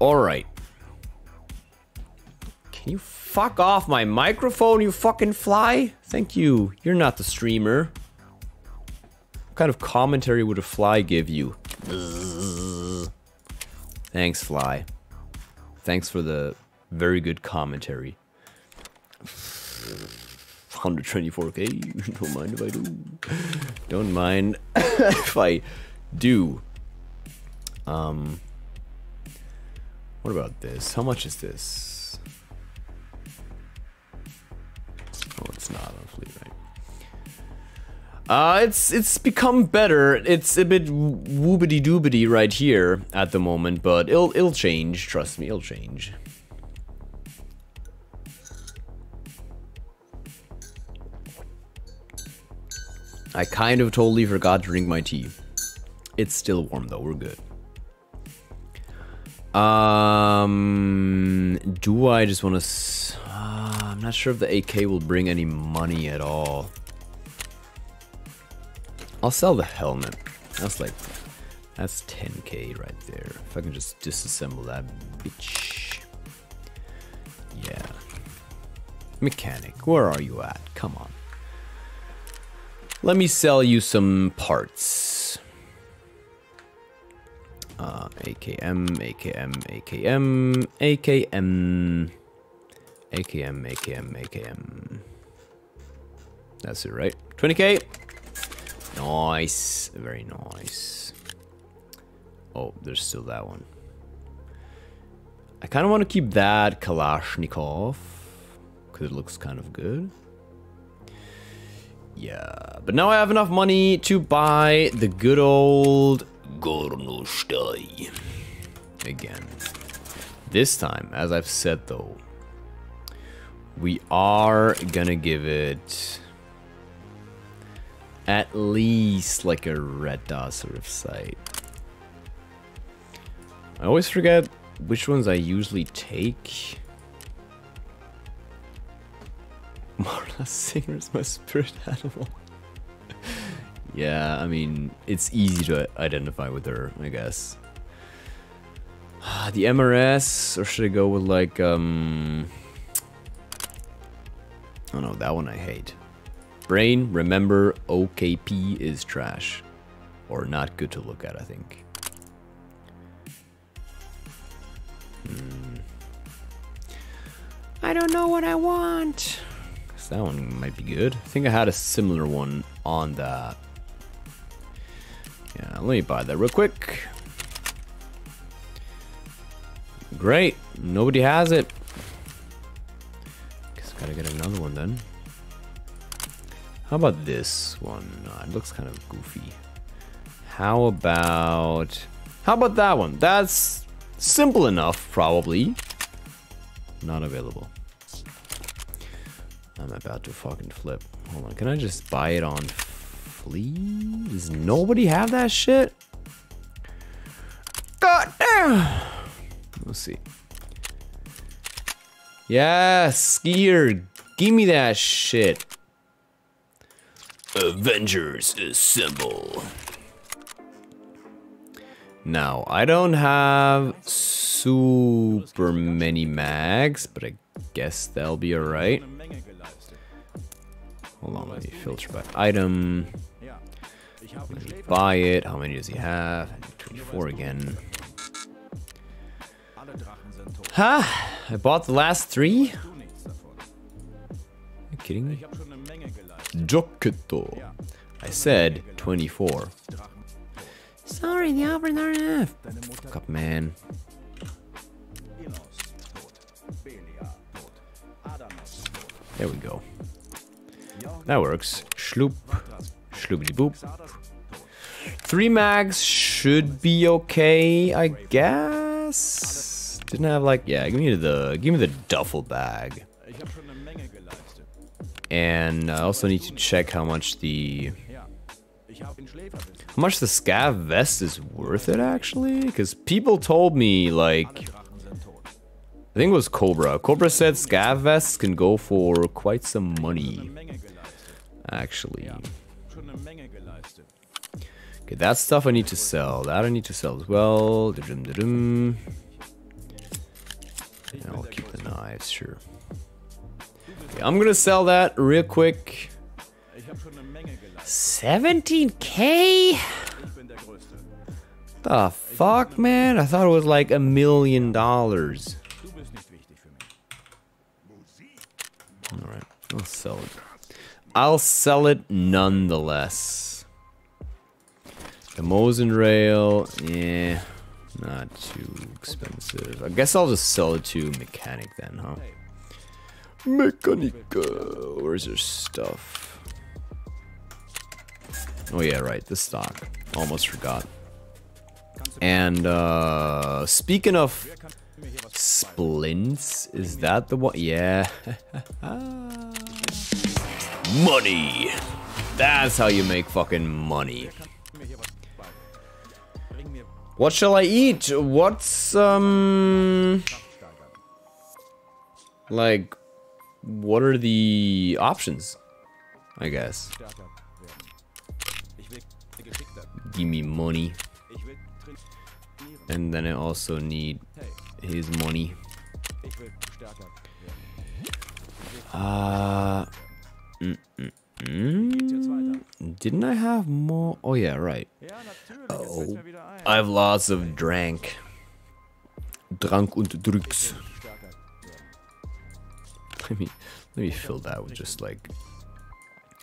Alright. Can you fuck off my microphone, you fucking fly? Thank you. You're not the streamer. What kind of commentary would a fly give you? Thanks, fly. Thanks for the very good commentary. 124k. Don't mind if I do. Don't mind if I do. Um. What about this? How much is this? It's not on right? Uh, it's it's become better. It's a bit woobity doobity right here at the moment, but it'll it'll change. Trust me, it'll change. I kind of totally forgot to drink my tea. It's still warm though. We're good. Um, do I just want to? Uh, I'm not sure if the AK will bring any money at all. I'll sell the helmet. That's like, that's 10k right there. If I can just disassemble that bitch. Yeah. Mechanic, where are you at? Come on. Let me sell you some parts. Uh, AKM, AKM, AKM, AKM, AKM, AKM, AKM. That's it, right? 20k? Nice. Very nice. Oh, there's still that one. I kind of want to keep that Kalashnikov. Because it looks kind of good. Yeah, but now I have enough money to buy the good old Gornostay. Again. This time, as I've said though, we are gonna give it at least like a red dot sort of sight. I always forget which ones I usually take. Marla Singer is my spirit animal. yeah, I mean, it's easy to identify with her, I guess. The MRS, or should I go with like, um... Oh no, that one I hate. Brain, remember, OKP is trash. Or not good to look at, I think. Hmm. I don't know what I want. Cause that one might be good. I think I had a similar one on that. Yeah, let me buy that real quick. Great. Nobody has it. Gotta get another one then. How about this one? Uh, it looks kind of goofy. How about... How about that one? That's simple enough, probably. Not available. I'm about to fucking flip. Hold on, can I just buy it on Flea? Does nobody have that shit? God damn! Let's see. Yes, skier, give me that shit. Avengers assemble. Now, I don't have super many mags, but I guess that'll be alright. Eine Menge geleistet. Hold on, let me filter by item. Ja, ich habe Let me buy it. How many does he have? 24 again. Huh? I bought the last three? Nichts davon. kidding me? Jokito. I said 24. Sorry, the operator enough. Deine Mutter Fuck up, man. There we go. That works. Schloop. Schloopity boop. Three mags should be okay, I guess. Didn't have like yeah. Give me the give me the duffel bag, and I also need to check how much the how much the scav vest is worth it actually. Because people told me like. I think it was Cobra. Cobra said scav vests can go for quite some money actually. Okay, that stuff I need to sell. That I need to sell as well. And I'll keep the knives, sure. Okay, I'm gonna sell that real quick. Ich habe schon eine Menge geleistet. 17k? Ich bin der Größte. The fuck, man? I thought it was like a million dollars. Alright, I'll sell it. I'll sell it nonetheless. The Mosin rail, yeah, not too expensive. I guess I'll just sell it to mechanic then, huh? Mechanica, where's your stuff? Oh yeah, right, the stock. Almost forgot. And uh speaking of splints, is that the one? Yeah. money. That's how you make fucking money. What shall I eat? What's um like what are the options? I guess. Give me money. And then I also need his money. Uh mm, mm? Mm. didn't I have more? Oh yeah, right. Ja, natürlich. Jetzt fällt's mir wieder ein. I have lots of drank. Drank und werden. Let me let me fill that with just like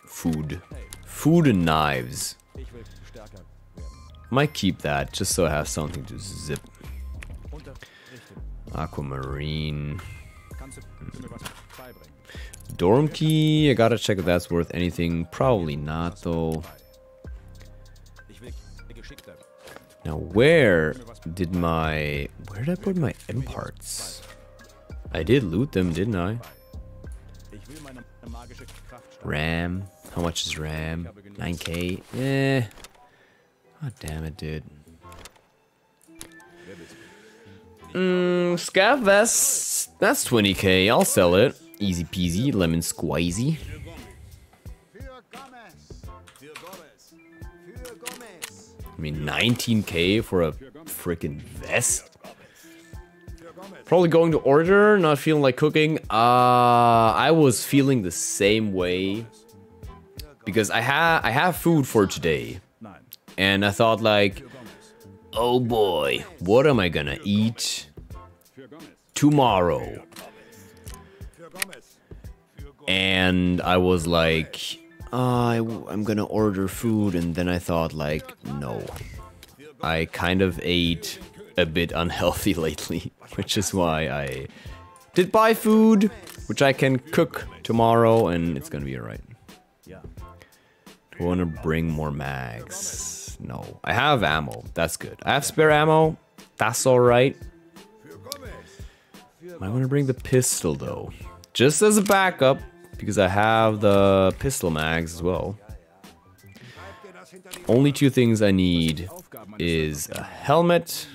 food. Food and knives. Ich will stärker werden. Might keep that just so I have something to zip. Aquamarine. Dorm key, I gotta check if that's worth anything. Probably not though. Now where did my where did I put my M parts? I did loot them, didn't I? RAM. How much is RAM? 9k? Eh. God damn it, dude. Mm, scav vests. That's 20k. I'll sell it. Easy peasy, lemon squeezy. I mean, 19k for a freaking vest. Probably going to order, not feeling like cooking. Uh, I was feeling the same way because I have I have food for today, and I thought like, oh boy, what am I gonna eat tomorrow? And I was like, "Ah, I, am gonna order food, and then I thought like, no, I kind of ate a bit unhealthy lately, which is why I did buy food, which I can cook tomorrow, and it's gonna be alright. Ja. Do I want to bring more mags? No. I have ammo. That's good. I have spare ammo. That's alright. I want to bring the pistol though. Just as a backup, because I have the pistol mags as well. Only two things I need is a helmet,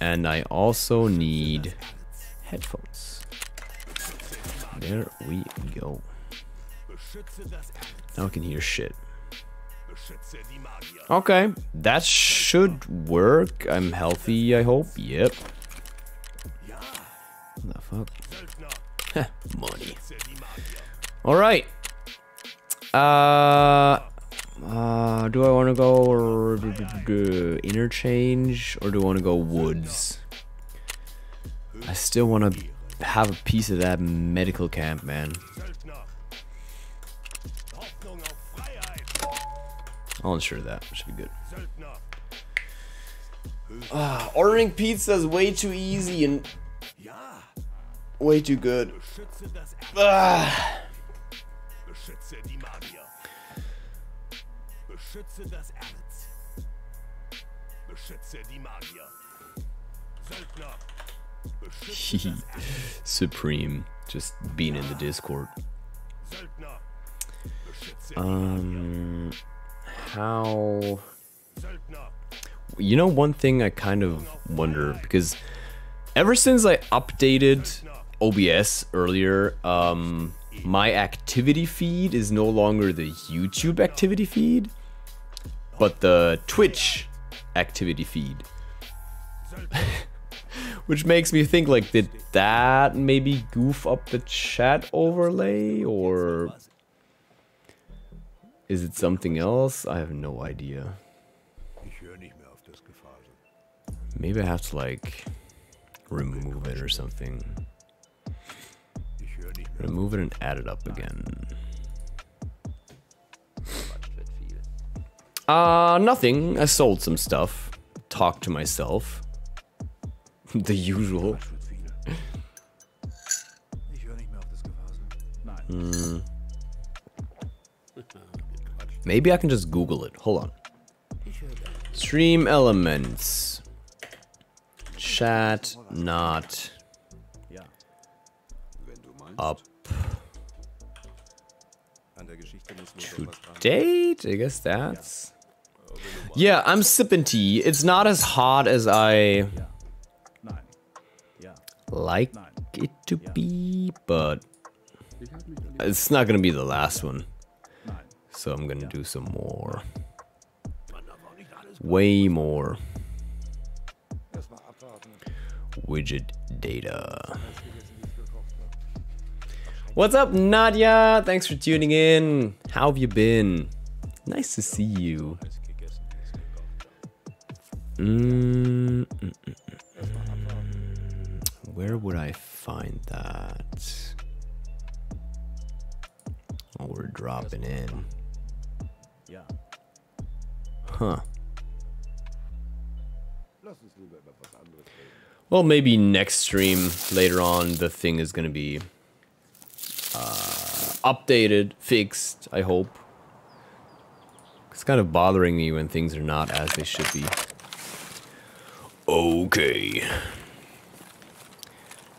and I also need headphones. There we go. Now I can hear shit. Okay, that should work. I'm healthy, I hope. Yep. What the fuck? Money. All right. Uh, uh, do I want to go or d- d- d- interchange or do I want to go woods? I still want to have a piece of that medical camp, man. I'll ensure that. Should be good. Söldner. Ordering pizza is way too easy and. Way too good. Ah. Supreme. Just being in the Discord. Um, how. You know, one thing I kind of wonder because ever since I updated OBS earlier, um, my activity feed is no longer the YouTube activity feed, but the Twitch activity feed. Which makes me think like, did that maybe goof up the chat overlay or is it something else? I have no idea. Maybe I have to like remove it or something. Remove it and add it up again. Uh, nothing. I sold some stuff. Talked to myself. the usual. Wird viel. Ich höre nicht mehr auf das Gefasel. Maybe I can just Google it. Hold on. Stream elements. Chat not Ja. Wenn du meinst. up An der Geschichte muss nur to doch was dran. date. I guess that's. Yeah, I'm sipping tea. It's not as hot as I like it to be, but Ich halte mich an die. it's not gonna be the last one. So I'm gonna do some more. Man darf auch nicht alles Way more widget data. What's up, Nadia? Thanks for tuning in. How have you been? Nice to see you. Haben. Mm, mm, mm, mm. Where would I find that? Oh, we're dropping in. Yeah. Huh. Well, maybe next stream later on, the thing is gonna be uh, updated, fixed. I hope. It's kind of bothering me when things are not as they should be. Okay.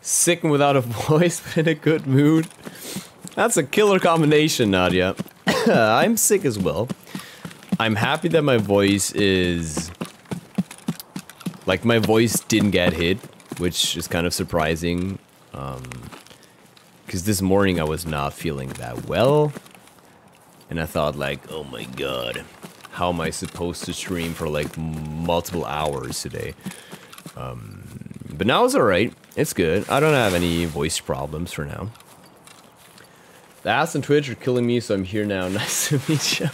Sick and without a voice, but in a good mood. That's a killer combination, Nadia. I'm sick as well. I'm happy that my voice is like my voice didn't get hit, which is kind of surprising. Um, because this morning I was not feeling that well, and I thought like, oh my god, how am I supposed to stream for like multiple hours today? Um, but now it's all right. It's good. I don't have any voice problems for now. The ads and Twitch are killing me, so I'm here now. Nice to meet you.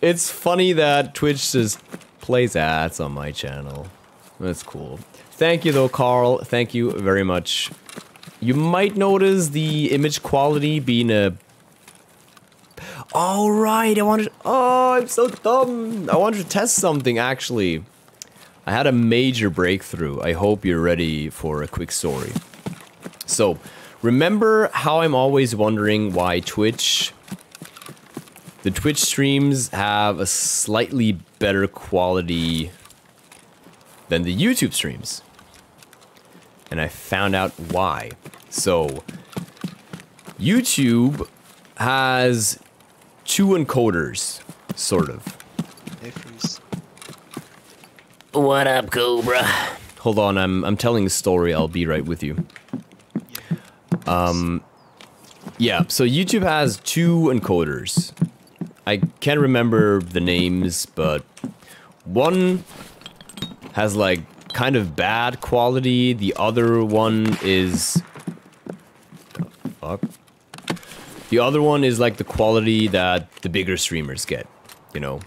It's funny that Twitch just plays ads on my channel. That's cool. Thank you though, Carl. Thank you very much. You might notice the image quality being a. All right, I wanted. Oh, I'm so dumb. I wanted to test something actually. I had a major breakthrough. I hope you're ready for a quick story. So, remember how I'm always wondering why Twitch the Twitch streams have a slightly better quality than the YouTube streams. And I found out why. So, YouTube has two encoders, sort of. What up, Cobra? Hold on, I'm I'm telling a story. I'll be right with you. Um, yeah. So YouTube has two encoders. I can't remember the names, but one has like kind of bad quality. The other one is fuck. The other one is like the quality that the bigger streamers get, you know.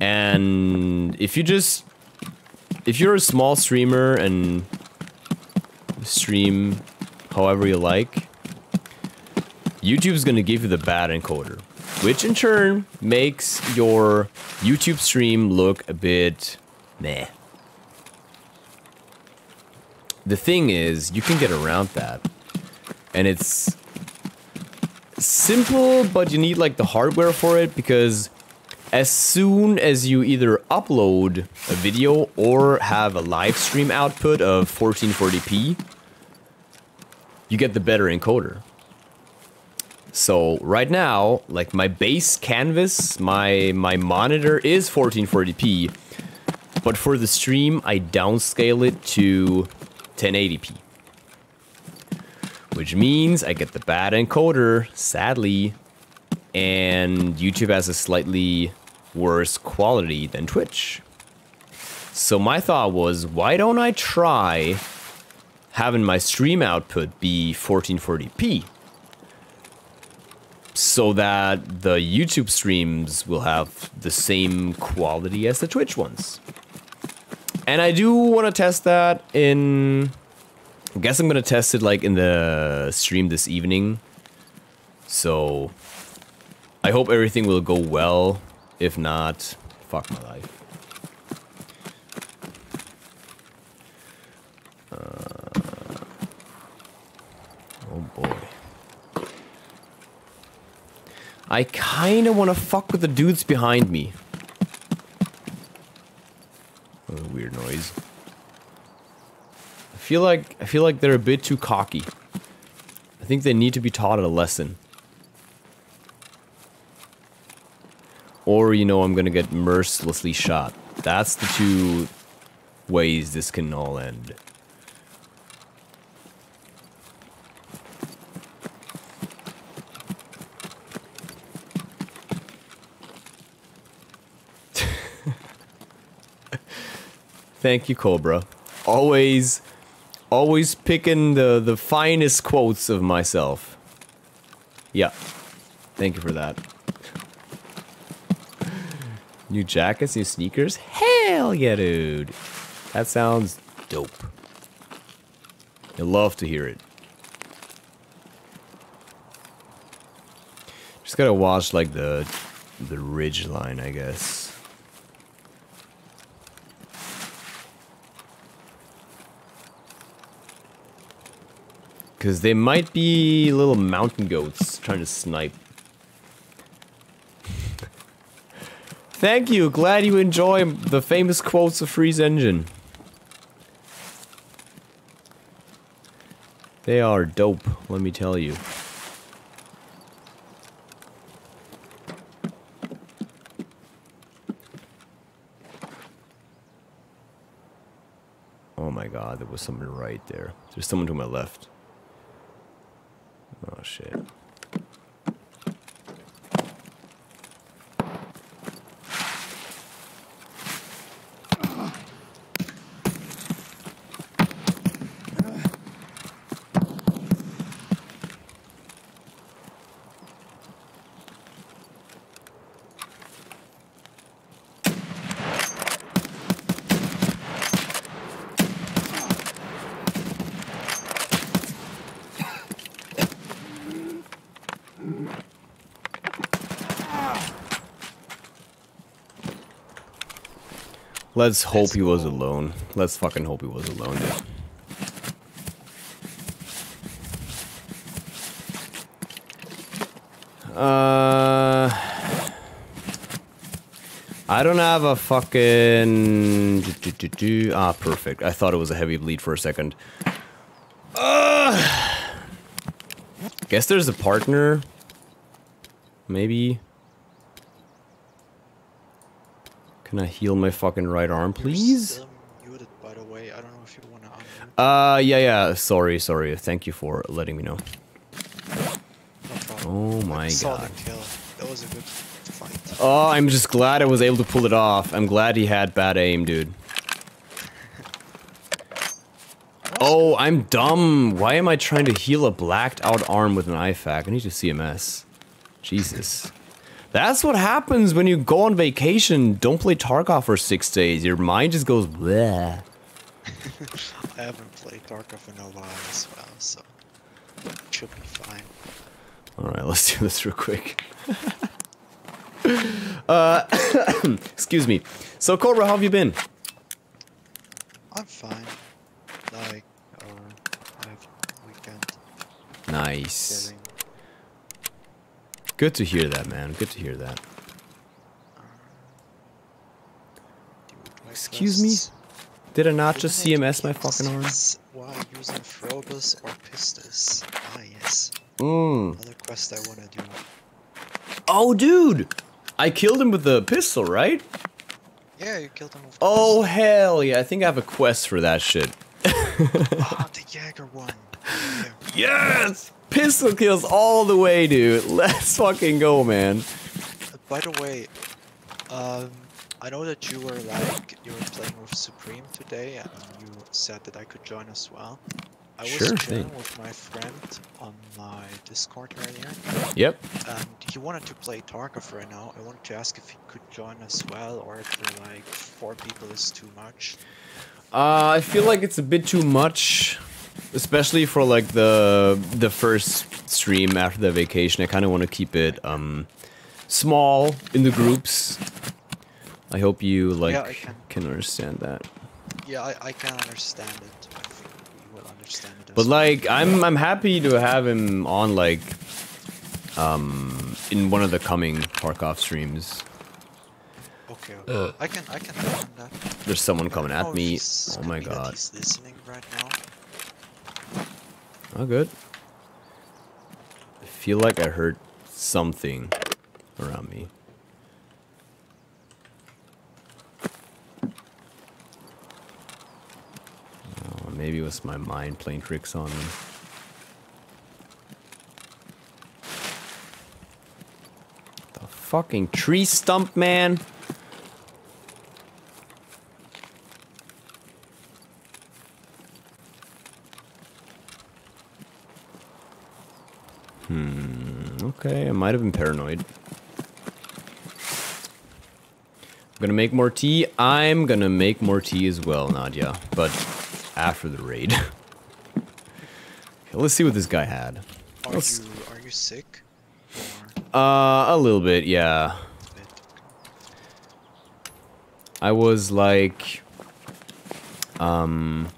And if you just if you're a small streamer and stream however you like, YouTube's gonna give you the bad encoder, which in turn makes your YouTube stream look a bit meh. The thing is, you can get around that. And it's simple, but you need like the hardware for it because as soon as you either upload a video or have a live stream output of 1440p, you get the better encoder. So right now, like my base canvas, my my monitor is 1440p, but for the stream I downscale it to 1080p. Which means I get the bad encoder, sadly, and YouTube has a slightly worse quality than Twitch. So my thought was, why don't I try having my stream output be 1440p? So that the YouTube streams will have the same quality as the Twitch ones. And I do want to test that in... I guess I'm to test it like in the stream this evening. So I hope everything will go well. If not, fuck my life. Uh, oh boy. I kind of want to fuck with the dudes behind me. Weird noise. I feel like I feel like they're a bit too cocky. I think they need to be taught a lesson. Or, you know, I'm gonna get mercilessly shot. That's the two ways this can all end. Thank you, Cobra. Always, always picking the, the finest quotes of myself. Yeah. Thank you for that. New jackets, new sneakers? Hell yeah, dude. That sounds dope. You'll love to hear it. Just gotta watch like the the ridge line, I guess. Cause they might be little mountain goats trying to snipe. Thank you. Glad you enjoy the famous quotes of Freeze Engine. They are dope, let me tell you. Oh my god, there was someone right there. There's someone to my left. Oh shit. Let's hope he was alone. Let's fucking hope he was alone, dude. Uh, I don't have a fucking. do, do, do, do. Ah, perfect. I thought it was a heavy bleed for a second. Uh, guess there's a partner. Maybe. Can I heal my fucking right arm, please? Muted, by the way. I don't know if you want to Uh, yeah, yeah. Sorry, sorry. Thank you for letting me know. No oh my god. The kill. That was a good fight. Oh, I'm just glad I was able to pull it off. I'm glad he had bad aim, dude. Oh, I'm dumb. Why am I trying to heal a blacked out arm with an IFAK? I need to CMS. Jesus. That's what happens when you go on vacation. Don't play Tarkov for six days. Your mind just goes bleh. I haven't played Tarkov in a while as well, so it should be fine. Alright, let's do this real quick. uh, excuse me. So, Cobra, how have you been? I'm fine. Like, uh, I have weekend Nice. getting Good to hear that, man. Good to hear that. Excuse me? Did I not just CMS my fucking arm? While using Frobus or Pistis. Ah, yes. Mm. Another quest I wanna do. Oh, dude! I killed him with the pistol, right? Yeah, you killed him with the Oh, hell yeah. I think I have a quest for that shit. pistol. Ah, the Jaeger one. Yeah. Yes! Pistol kills all the way, dude. Let's fucking go, man. By the way, um, I know that you were like you were playing with Supreme today, and you said that I could join as well. I was thing. with my friend on my Discord earlier, Yep. and he wanted to play Tarkov right now. I wanted to ask if he could join as well, or if like four people is too much. Uh, I feel like it's a bit too much, especially for like the the first stream after the vacation. I kind of want to keep it um small in the groups. I hope you like I can. can understand that. Yeah, I, I can understand it. I will understand it. As But well. like, I'm I'm happy to have him on like um in one of the coming Tarkov streams. okay, okay. I can I can tell that. There's someone coming I don't know at me. Oh my god. He's listening right now. Oh, good. I feel like I heard something around me. Oh, maybe it was my mind playing tricks on me. The fucking tree stump, man. Okay, I might have been paranoid. I'm gonna make more tea. I'm gonna make more tea as well, Nadia. But after the raid. okay, let's see what this guy had. Are Let's- you are you sick? Or Uh, a little bit, yeah. bit? I was like, um,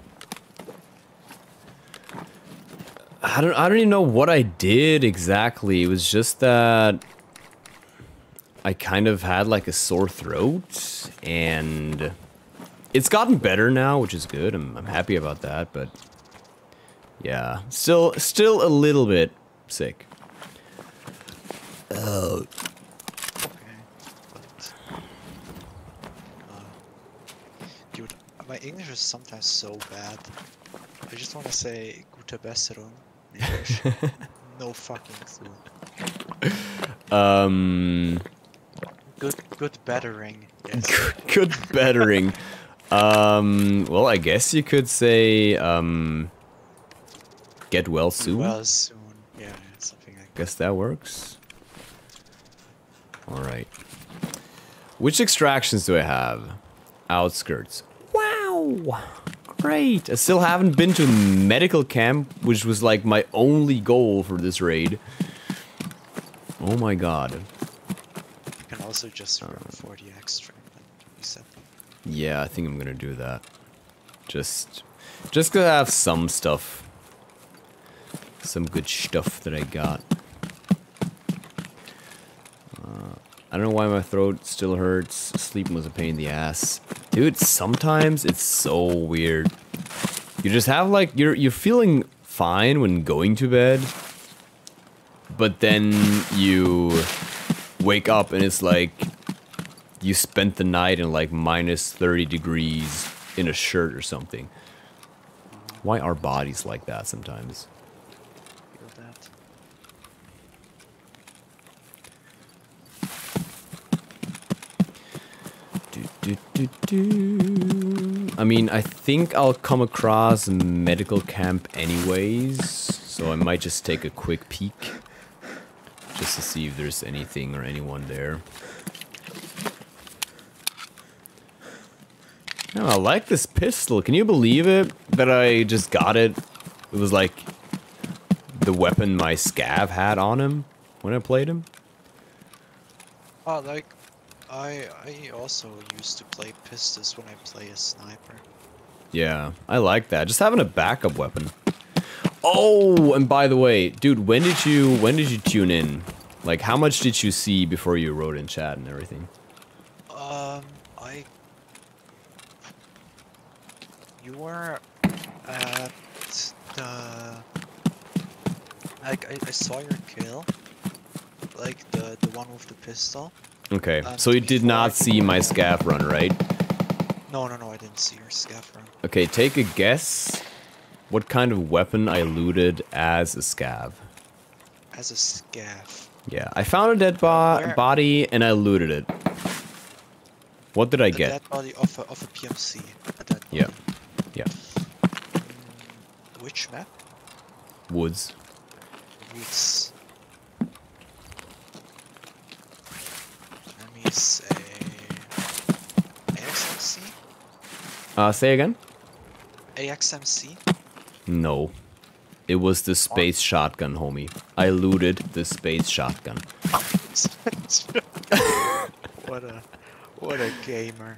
I don't, I don't even know what I did exactly. It was just that I kind of had like a sore throat, and it's gotten better now, which is good. I'm, I'm happy about that, but yeah, still, still a little bit sick. Oh. Okay, uh, dude, my English is sometimes so bad. I just want to say gute Besserung English. no fucking clue. Um. Good, good bettering. Yes. good bettering. Um, well, I guess you could say, um, get well soon. Well, soon. Yeah, yeah, something like that. guess that works. All right. Which extractions do I have? Outskirts. Wow. Great. I still haven't been to medical camp, which was like my only goal for this raid. Oh my god. You can also just Uh, run for the extra and reset them. Yeah, I think I'm gonna do that. Just, just gonna have some stuff, some good stuff that I got. Uh, I don't know why my throat still hurts. Sleeping was a pain in the ass, dude. Sometimes it's so weird. You just have like you're you're feeling fine when going to bed, but then you wake up and it's like you spent the night in like minus 30 degrees in a shirt or something. Why are bodies like that sometimes? Feel that. Do, do, do. I mean, I think I'll come across medical camp anyways, so I might just take a quick peek just to see if there's anything or anyone there. I like this pistol. Can you believe it that I just got it? It was like the weapon my scav had on him when I played him. Oh, like, I I also used to play pistols when I play a sniper. Yeah, I like that. Just having a backup weapon. Oh, and by the way, dude, when did you when did you tune in? Like, how much did you see before you wrote in chat and everything? Um, I. You were at the. Like, I, I saw your kill. Like, the, the one with the pistol. Okay, Uh, so you did not see my scav run, right? No, no, no, I didn't see your scav run. Okay, take a guess. What kind of weapon I looted as a scav? As a scav. Yeah, I found a dead bo- Where- body and I looted it. What did I The get? dead body of a, of a PMC. A Yeah. Yeah, Mm, which map? woods. Woods. Let me say. AXMC? Uh, say again? AXMC? No. It was the space shotgun, homie. I looted the space shotgun. what a what a gamer.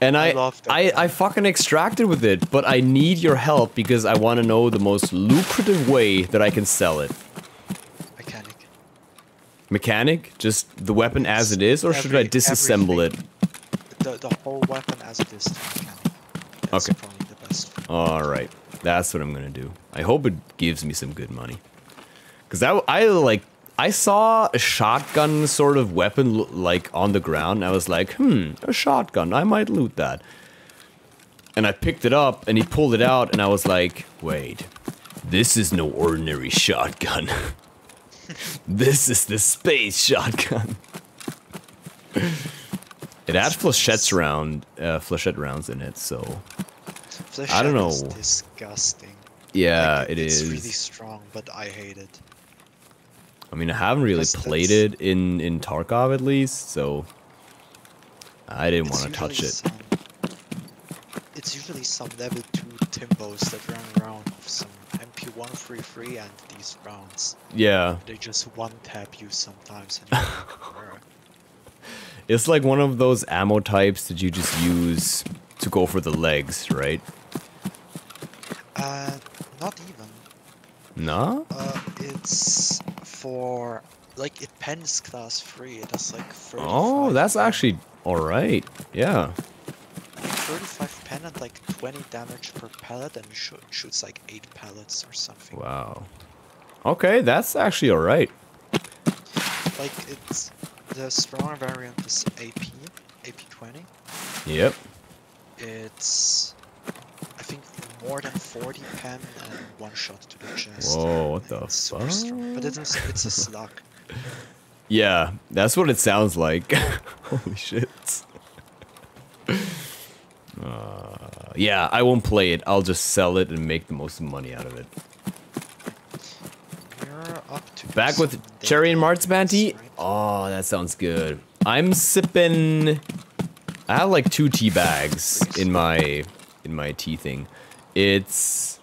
And I I, I. I fucking extracted with it, but I need your help because I want to know the most lucrative way that I can sell it. Mechanic. Just the weapon as it is, or should I Every- disassemble it? The the whole weapon as it is to mechanic. That's Okay. probably the best. Alright, that's what I'm gonna do. I hope it gives me some good money. Because I, I, like, I saw a shotgun sort of weapon, like, on the ground, and I was like, hmm, a shotgun, I might loot that. And I picked it up, and he pulled it out, and I was like, wait, this is no ordinary shotgun. this is the space shotgun. it had flechettes round, uh, flechette rounds in it, so I don't Flechette is know. disgusting. yeah, Like, it it's is. really strong, but I hate it. I mean, I haven't really Because played that's- it in in Tarkov at least, so I didn't want to touch it. Some, it's usually some level 2 Timbos that run around with some MP133 and these rounds. Yeah, They just one tap you sometimes. And you're like, "Bruh." it's like one of those ammo types that you just use to go for the legs, right? uh, not even. No? Uh, it's for like it pens class 3. It does like 35 Oh, that's actually all right. Yeah. 35 pen and like 20 damage per pellet and sh- shoots like 8 pellets or something. Wow. Okay, that's actually all right. Like it's the stronger variant is AP, AP20. Yep. It's I think more than 40 pen and one shot to the chest. Whoa, what the super strong, but it is it's a slug. Yeah, that's what it sounds like. Holy shit. Uh, yeah, I won't play it. I'll just sell it and make the most money out of it. We're up to Back with cherry and tea. points, right? Oh, that sounds good. I'm sipping. I have like two tea bags in my in my tea thing. It's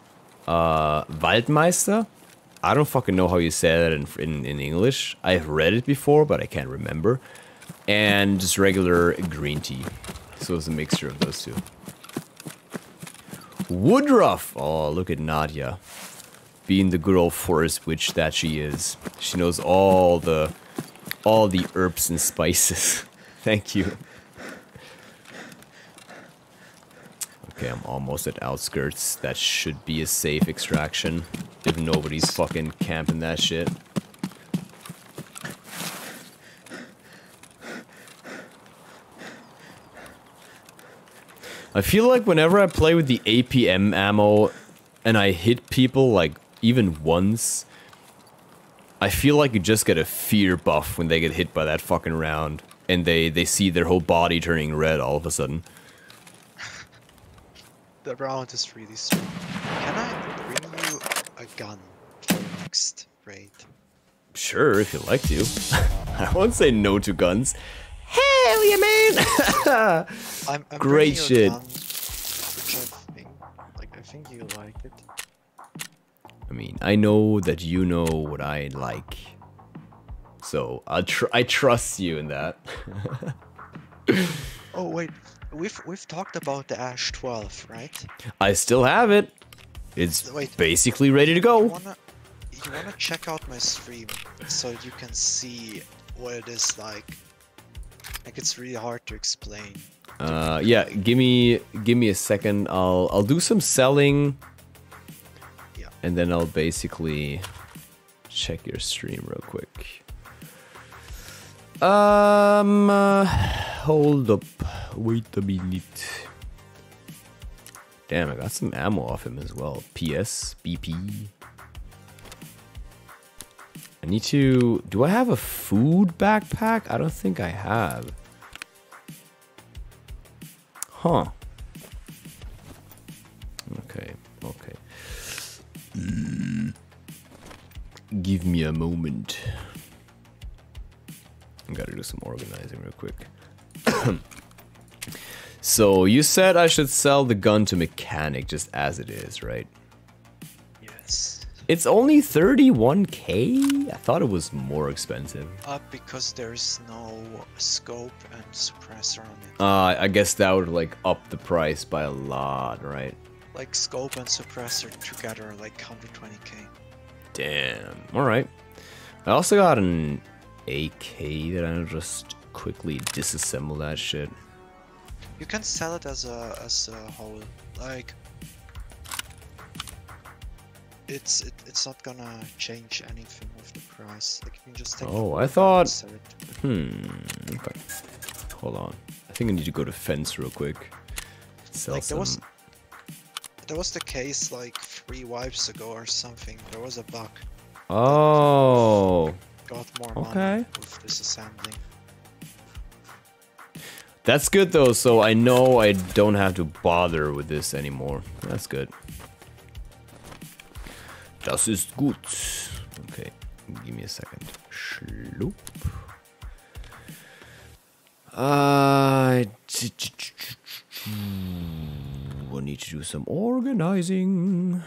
uh Waldmeister. I don't fucking know how you say that in, in in English. I've read it before, but I can't remember. And just regular green tea. So it's a mixture of those two. Woodruff. Oh, look at Nadia being the good old forest witch that she is. She knows all the all the herbs and spices. Thank you. Okay, I'm almost at outskirts. That should be a safe extraction if nobody's fucking camping that shit. I feel like whenever I play with the APM ammo and I hit people like even once, I feel like you just get a fear buff when they get hit by that fucking round and they they see their whole body turning red all of a sudden. The round is really strong. Can I bring you a gun for next raid? Sure, if you like to. I won't say no to guns. Hell yeah, man! I'm, I'm Great bringing you a shit. gun think you like it. I mean, I know that you know what I like. So I tr I trust you in that. Oh wait, we've we've talked about the Ash 12, right? I still have it. It's Wait. basically ready to You go. wanna you wanna check out my stream so you can see what it is like. Like it's really hard to explain. Uh, yeah, give me give me a second. I'll I'll do some selling, Yeah. and then I'll basically check your stream real quick. Um, uh, hold up, wait a minute. Damn, I got some ammo off him as well. PS, BP. I need to. Do I have a food backpack? I don't think I have. Huh. Okay, okay. Mm. Give me a moment. I gotta do some organizing real quick. so, you said I should sell the gun to mechanic just as it is, right? Yes. It's only 31k? I thought it was more expensive. Up because there's no scope and suppressor on it. Uh, I guess that would like up the price by a lot, right? Like scope and suppressor together are like 120k. Damn. All right. I also got an AK that I'll just quickly disassemble that shit. You can sell it as a as a whole. Like it's it, it's not gonna change anything with the price. Like you can just take. Oh, I thought- Hmm. Okay. Hold on. I think I need to go to fence real quick. Sell Like there some. was there was the case like three wipes ago or something. There was a bug. Oh. Got more money Okay. with disassembling. That's good though, so I know I don't have to bother with this anymore. That's good. Das ist gut. Okay, give me a second. Schlup. Uh, I need to do some organizing.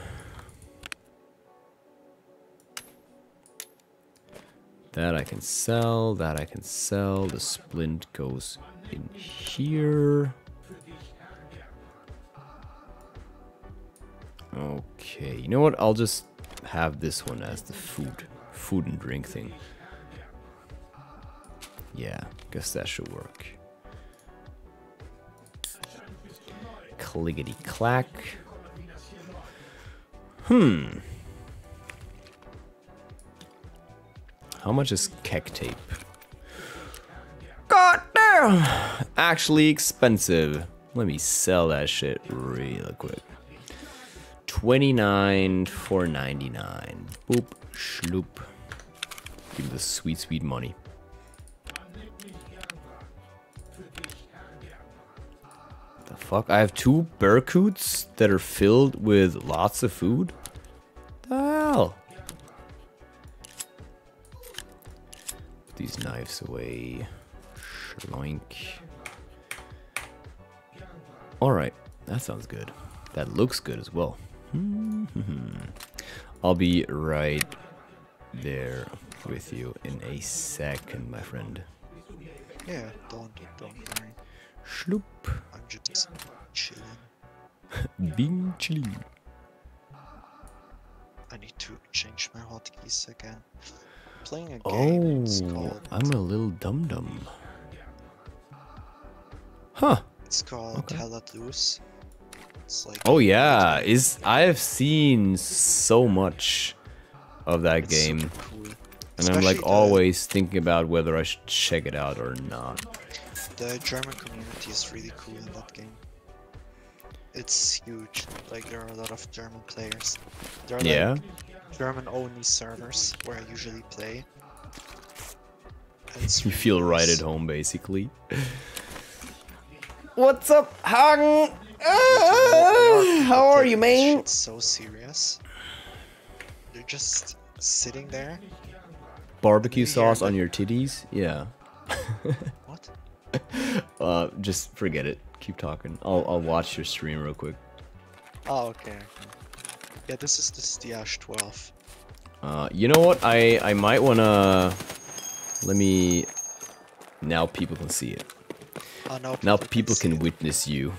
That I can sell, that I can sell. The splint goes in here. Okay, you know what? I'll just have this one as the food, food and drink thing. Yeah, guess that should work. Clickety clack. Hmm. How much is KEK tape? God damn! Actually expensive. Let me sell that shit real quick. 29 for 99. Boop, schloop. Give me the sweet, sweet money. The fuck? I have two Berkuts that are filled with lots of food? The hell? Put these knives away. Schloink. Alright, that sounds good. That looks good as well. Mm-hmm. I'll be right there with you in a second, my friend. Yeah, don't don't worry. Schloop. I'm just chilling. Bing chili. I need to change my hotkeys again. Playing a game. Oh, called I'm a little dum dum. Huh. it's called okay. Hell Let Loose. It's like Oh yeah, is I have seen so much of that it's game, cool. and I'm like the- always thinking about whether I should check it out or not. The German community is really cool in that game. It's huge. Like there are a lot of German players. There are Yeah. like German only servers where I usually play. It's You really feel right at home, basically. What's up, Hagen? Like, you know, a lot of people how are you, man? shit So serious. They're just sitting there. Barbecue sauce the- on your titties? Yeah. What? Uh, just forget it. Keep talking. I'll I'll watch your stream real quick. Oh, okay. okay. Yeah, this is the Ash 12. Uh, you know what? I I might wanna. Let me. Now people can see it. Oh, no, Now people see can it. witness you.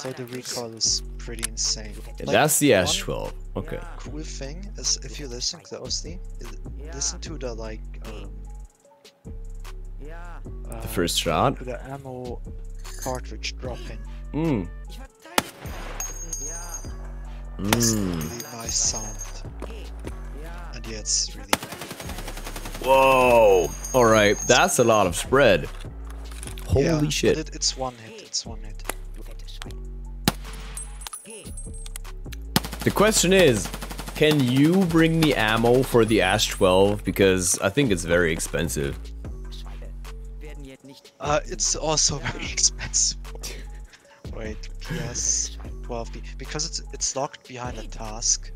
So the recoil is pretty insane. Like, That's the Ash one 12. Okay. Cool thing is if you listen closely, listen to the like um, uh, The first shot. to the ammo cartridge dropping. Mm. It's Mm. really nice sound. And yeah, it's really Whoa. All right. That's a lot of spread. Holy yeah, but shit. It, it's one hit. It's one hit. The question is, can you bring me ammo for the Ash 12? Because I think it's very expensive. Uh, it's also very expensive. Wait, PS 12B because it's it's locked behind a task.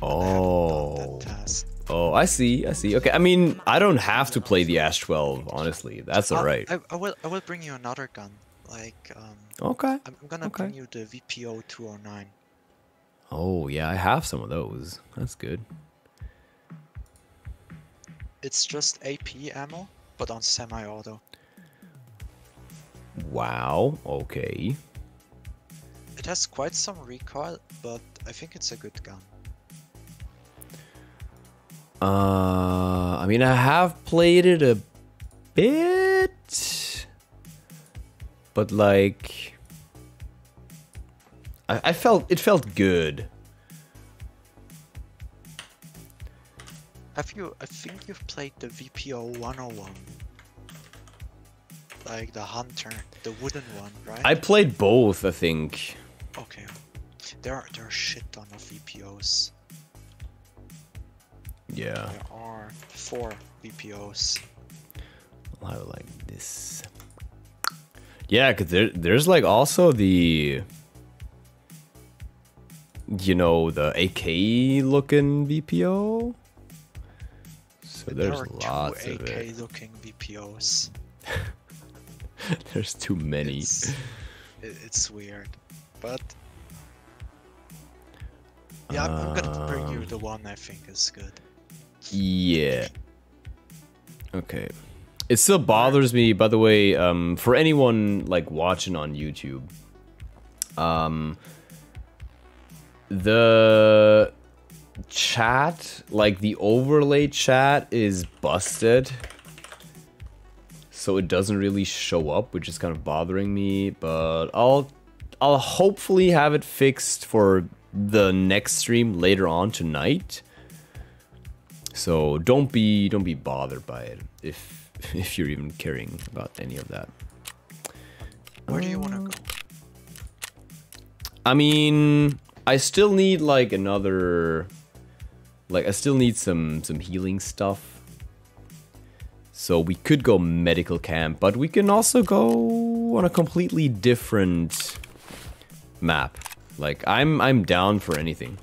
Oh. Task. Oh, I see. I see. Okay. I mean, I don't have to play the Ash 12, honestly. That's all right. I, I will I will bring you another gun. Like um, Okay. I'm, I'm gonna Okay. bring you the VPO 209. Oh, yeah, I have some of those. That's good. It's just AP ammo, but on semi-auto. Wow. Okay. It has quite some recoil, but I think it's a good gun. Uh, I mean, I have played it a bit, but like, I, I felt it felt good. Have you? I think you've played the VPO 101. Like the hunter, the wooden one, right? I played both. I think. Okay. There are there are shit ton of VPOs. Yeah. There are four VPOs. I'll have like this. Yeah, cause there, there's like also the, you know, the AK looking VPO. So there there's are lots of. AK looking VPOs. There's too many. It's, it's weird, but yeah, I'm, I'm gonna bring you Um, the one I think is good. Yeah. Okay. It still bothers me, by the way, um, for anyone like watching on YouTube. Um the chat, like the overlay chat is busted. So it doesn't really show up, which is kind of bothering me, but I'll I'll hopefully have it fixed for the next stream later on tonight. So don't be don't be bothered by it if if you're even caring about any of that. Where do you wanna go? I mean, I still need like another like I still need some some healing stuff. So we could go medical camp, but we can also go on a completely different map. Like I'm I'm down for anything.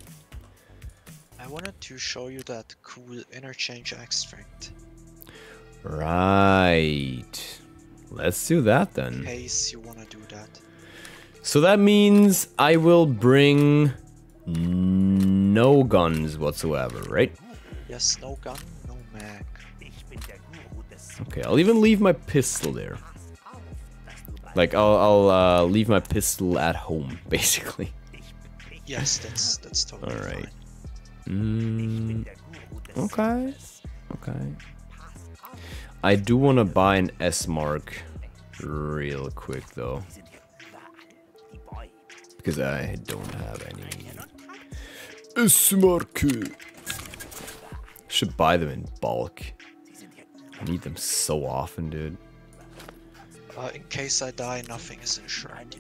I wanted to show you that cool interchange extract. Right. Let's do that In then. case you wanna do that. So that means I will bring no guns whatsoever, right? Yes, no gun, no mag. Okay, I'll even leave my pistol there. Like I'll I'll uh, leave my pistol at home, basically. Yes, that's that's totally Alright. fine. Mm, okay. Okay. I do want to buy an Esmarch real quick though. Because I don't have any Esmarch. Should buy them in bulk. I need them so often, dude. Uh, in case I die, nothing is insured.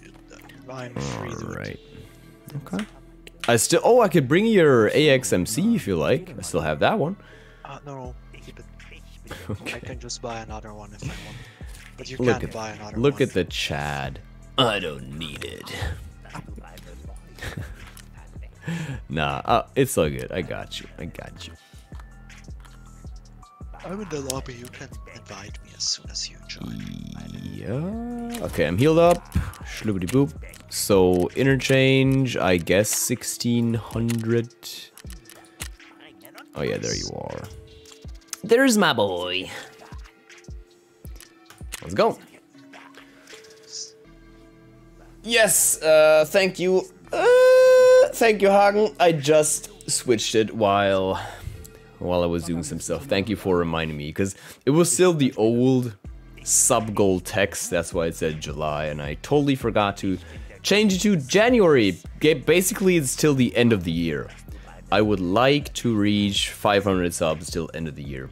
I'm free Alright. Okay. I still oh I could bring your AXMC if you like. I still have that one. Uh, no, no, keep it. I can just buy another one if I want. But you Look can't at buy another look one. at the Chad. I don't need it. nah, uh, it's all good. I got you. I got you. I'm in the lobby. You can invite me as soon as you join. Yeah. Okay, I'm healed up. Schlubbity boop. So interchange, I guess 1600. Oh yeah, there you are. There's my boy. Let's go. Yes, uh, thank you. Uh, thank you, Hagen. I just switched it while while I was doing some stuff. Thank you for reminding me, because it was still the old sub-goal text, that's why it said July, and I totally forgot to change it to January. Basically, it's till the end of the year. I would like to reach 500 subs till end of the year.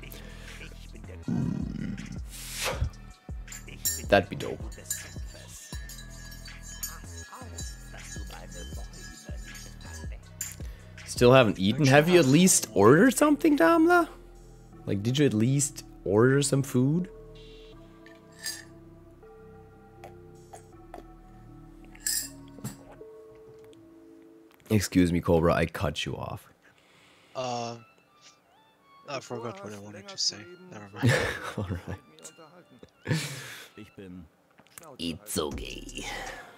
Mm. That'd be dope. Still haven't eaten. Have you at least ordered something, Damla? Like, did you at least order some food? Excuse me, Cobra, I cut you off. Um, I forgot what I wanted to say. Never mind. Alright. It's okay.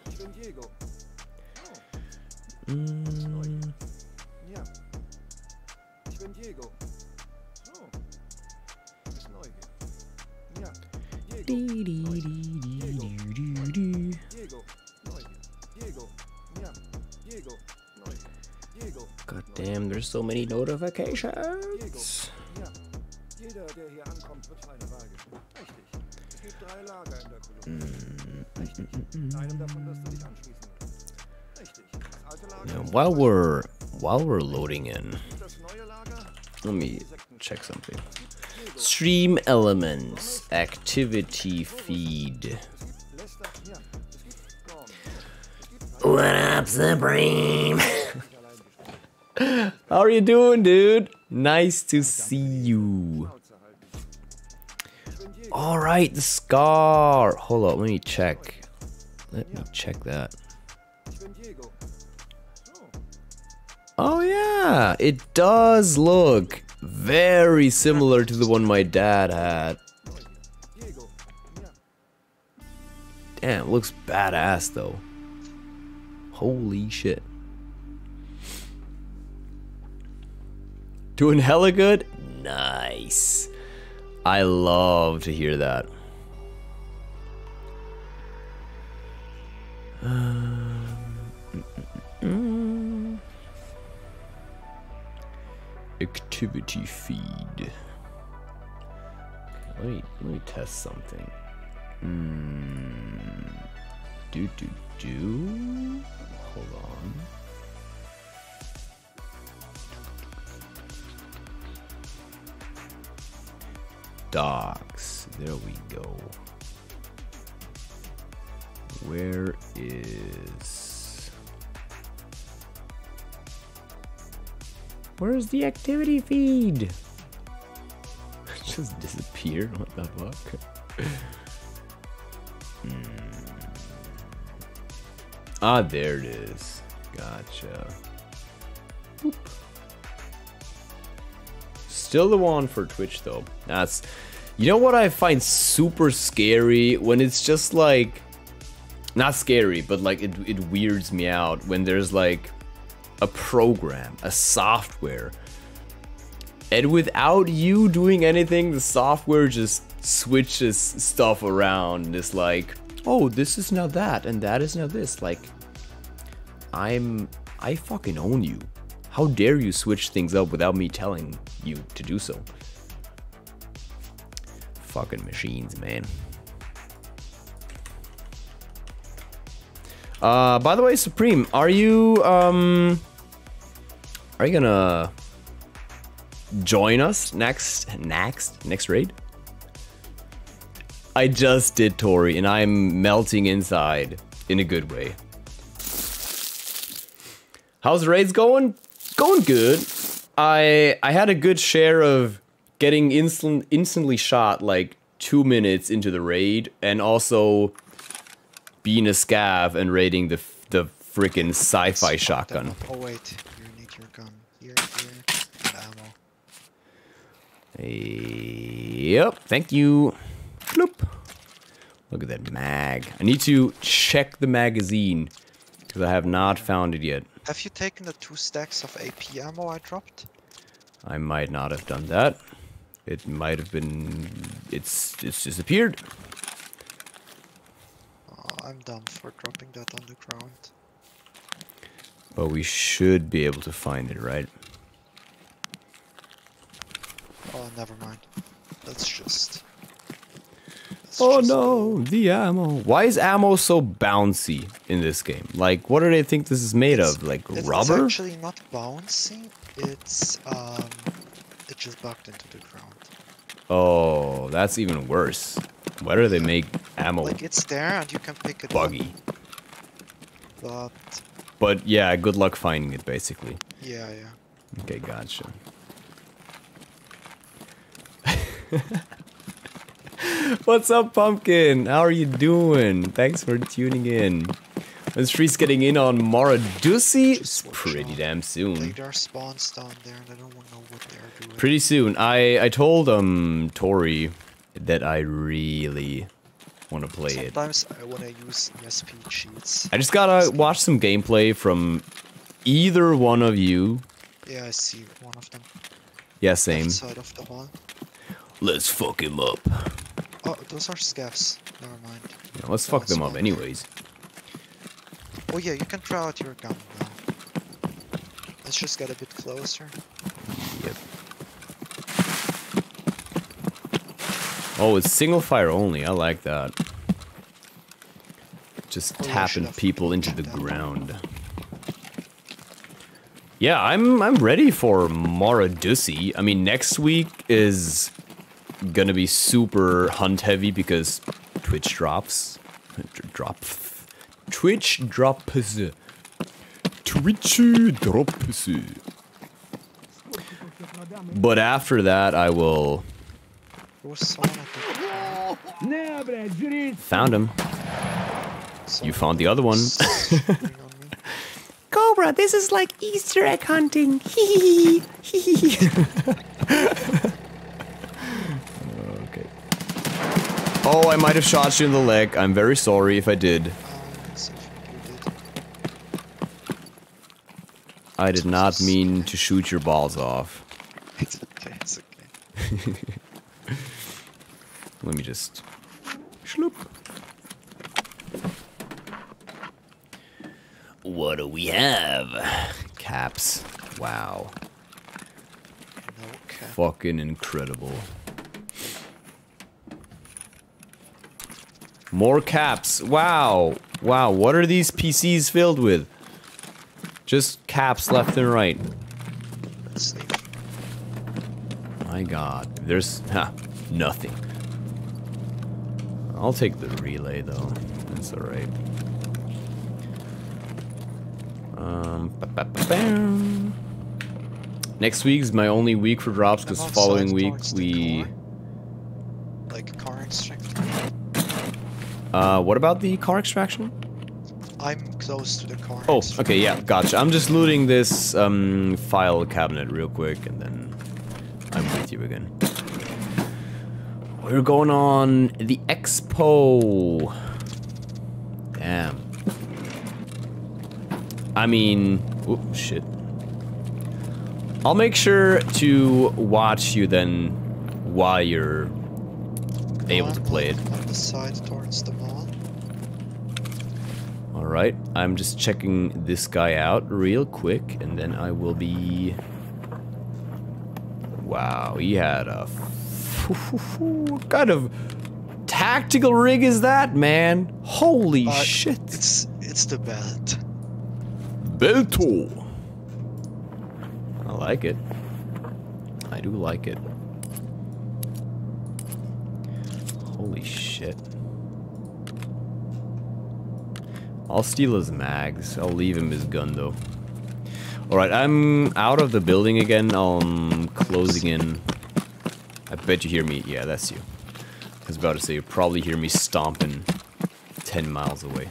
Ich bin Diego. Mm, Ja. Ich bin Diego. Oh. Ist neugierig. Ja. Diego. dee, dee, dee, dee, dee, müssen. damn, there's so many notifications. Mm. ist while we're while we're loading in, let me check something. Stream elements, activity feed. What up, Supreme? How are you doing, dude? Nice to see you. Schnauze halten. Ich bin Diego. All right, the scar. Hold up, let me check. Let me check that. Oh yeah, it does look very similar to the one my dad had. Damn, looks badass though. Holy shit. Doing hella good? Nice. I love to hear that. Um, Activity feed. Let me let me test something. Hmm. Do do do. Hold on. Docs. There we go. Where is. Where's the activity feed? Just disappeared. What the fuck? Hmm. Ah, there it is. Gotcha. Still the one for Twitch though. That's you know what I find super scary when it's just like not scary, but like it it weirds me out when there's like a program, a software. And without you doing anything, the software just switches stuff around. And It's like, oh, this is now that, and that is now this. Like, I'm, I fucking own you. How dare you switch things up without me telling you to do so? Fucking machines, man. Uh, by the way, Supreme, are you, um, are you gonna join us next, next, next raid? I just did, Tori, and I'm melting inside in a good way. How's the raids going? Going good. I I had a good share of getting instant instantly shot like two minutes into the raid, and also being a scav and raiding the the freaking sci-fi shotgun. Oh wait, you need your gun. Here, here, ammo. Yep, thank you. Bloop. Look at that mag. I need to check the magazine because I have not found it yet. Have you taken the two stacks of AP ammo I dropped? I might not have done that. It might have been. It's it's disappeared. Oh, I'm dumb for dropping that on the ground. But we should be able to find it, right? Oh, never mind. Let's just. Let's Oh just no, the ammo. Why is ammo so bouncy in this game? Like, what do they think this is made It's- of? Like rubber? It's actually not bouncy. It's um, it just bugged into the ground. Oh, that's even worse. Why do they make ammo Like it's there and you can pick it buggy? up, but But yeah, good luck finding it, basically. yeah, yeah. Okay, gotcha. What's up, Pumpkin? How are you doing? Thanks for tuning in. When Street's getting in on Maradusi, it's pretty damn soon. Like there are spawns down there and I don't want to know what they're doing. Pretty soon. I I told um Tori that I really want to play it. Sometimes I want to use ESP cheats. I just gotta watch some gameplay from either one of you. Yeah, I see one of them. Yeah, same. side of the wall. Let's fuck him up. Oh, those are scavs. Never mind. Yeah, let's fuck was them up anyways. Oh yeah, you can try out your gun now. Let's just get a bit closer. Yep. Oh, it's single fire only. I like that. Just Oh, tapping people into the checked ground. Yeah, I'm I'm ready for Maradusi. I mean, next week is gonna be super hunt heavy because Twitch drops. Drop. Twitch drops. Twitch drops. But after that, I will. Found him. You found the other one. Cobra, this is like Easter egg hunting. Hee hee hee. Oh, I might have shot you in the leg. I'm very sorry if I did. Let's see if you did. I did not mean to shoot your balls off. It's okay, it's okay. Let me just. Schloop. What do we have? Caps. Wow. No cap. Fucking incredible. More caps. Wow. Wow. What are these PCs filled with? Just caps left and right. Let's see. My god. There's ha, nothing. I'll take the relay though. That's alright. Um, ba- ba- ba-. Next week's my only week for drops because following week we. Like car extract. Uh, what about the car extraction? I'm close to the car. Oh, extract. okay, yeah, gotcha. I'm just looting this um, file cabinet real quick, and then I'm with you again. We're going on the expo. Damn. I mean, oop, shit. I'll make sure to watch you then while you're able to play it. On the side towards the mall. Alright, I'm just checking this guy out real quick, and then I will be... Wow, he had a... What kind of tactical rig is that, man? Holy Uh, shit. It's it's the belt. Belto! I like it. I do like it. Holy shit. I'll steal his mags. I'll leave him his gun though. Alright, I'm out of the building again. I'm um, closing in. I bet you hear me. Yeah, that's you. I was about to say, you probably hear me stomping 10 miles away.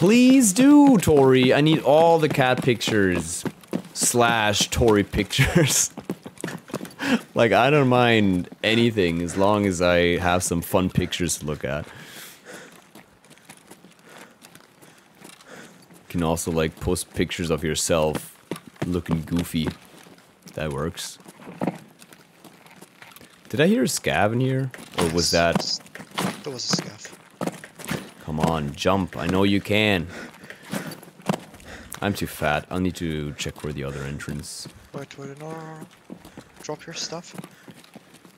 Please do, Tori. I need all the cat pictures. Slash Tori pictures. like, I don't mind anything as long as I have some fun pictures to look at. You can also, like, post pictures of yourself looking goofy. That works. Did I hear a scav in here? Or was that... That was a scav. On, jump. I know you can. I'm too fat. I'll need to check where the other entrance. Wait, wait, no, no, no. Drop your stuff.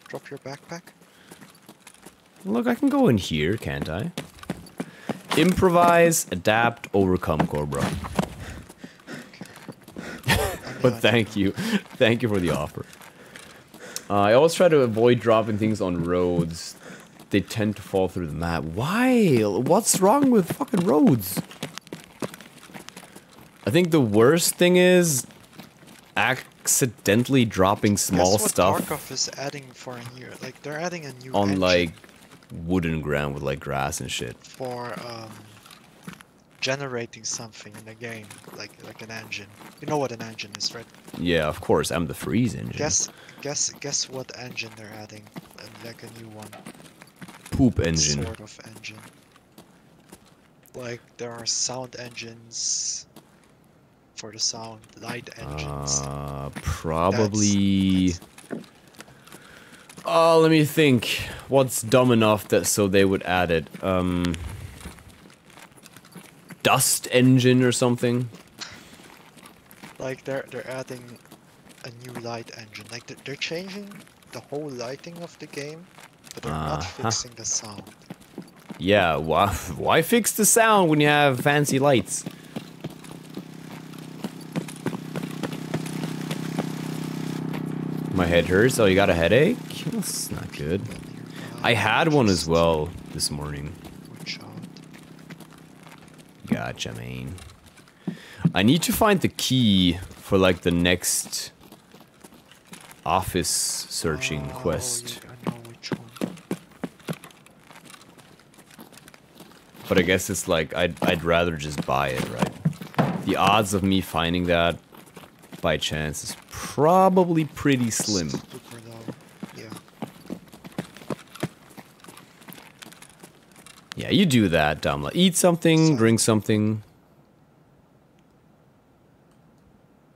Drop your backpack. Look, I can go in here, can't I? Improvise, adapt, overcome, Cobra. but thank you. Thank you for the offer. Uh, I always try to avoid dropping things on roads. They tend to fall through the map. Why? What's wrong with fucking roads? I think the worst thing is accidentally dropping small Guess what stuff Tarkov is adding for a new, like they're adding a new on like wooden ground with like grass and shit. for um, generating something in the game, like like an engine. You know what an engine is, right? Yeah, of course. I'm the freeze engine. Guess guess guess what engine they're adding, like a new one. Poop engine. Sort of engine. Like there are sound engines for the sound, light engines. Uh, probably. Oh, let me think. What's dumb enough that so they would add it? Um, dust engine or something. Like they're they're adding a new light engine. Like they're, they're changing the whole lighting of the game, but they're not Uh-huh. fixing the sound. Yeah, why, why fix the sound when you have fancy lights? My head hurts. Oh, you got a headache? That's not good. I had one as well this morning. Gotcha, man. I need to find the key for like the next office searching Oh, quest. you- I know which one. But I guess it's like I'd I'd rather just buy it, right? The odds of me finding that by chance is probably pretty slim. Yeah. Yeah, you do that, Damla. Eat something, drink something.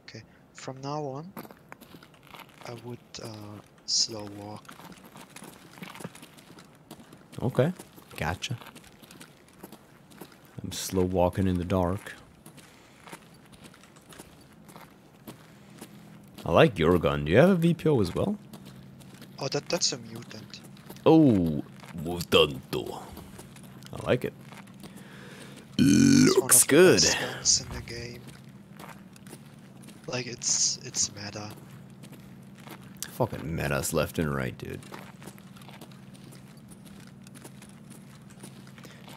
Okay. From now on, I would uh, slow walk. Okay, gotcha. I'm slow walking in the dark. I like your gun. Do you have a VPO as well? Oh, that that's a mutant. Oh, mutanto. I like it. It's Looks good. in the game. Like it's it's meta. Fucking metas left and right, dude.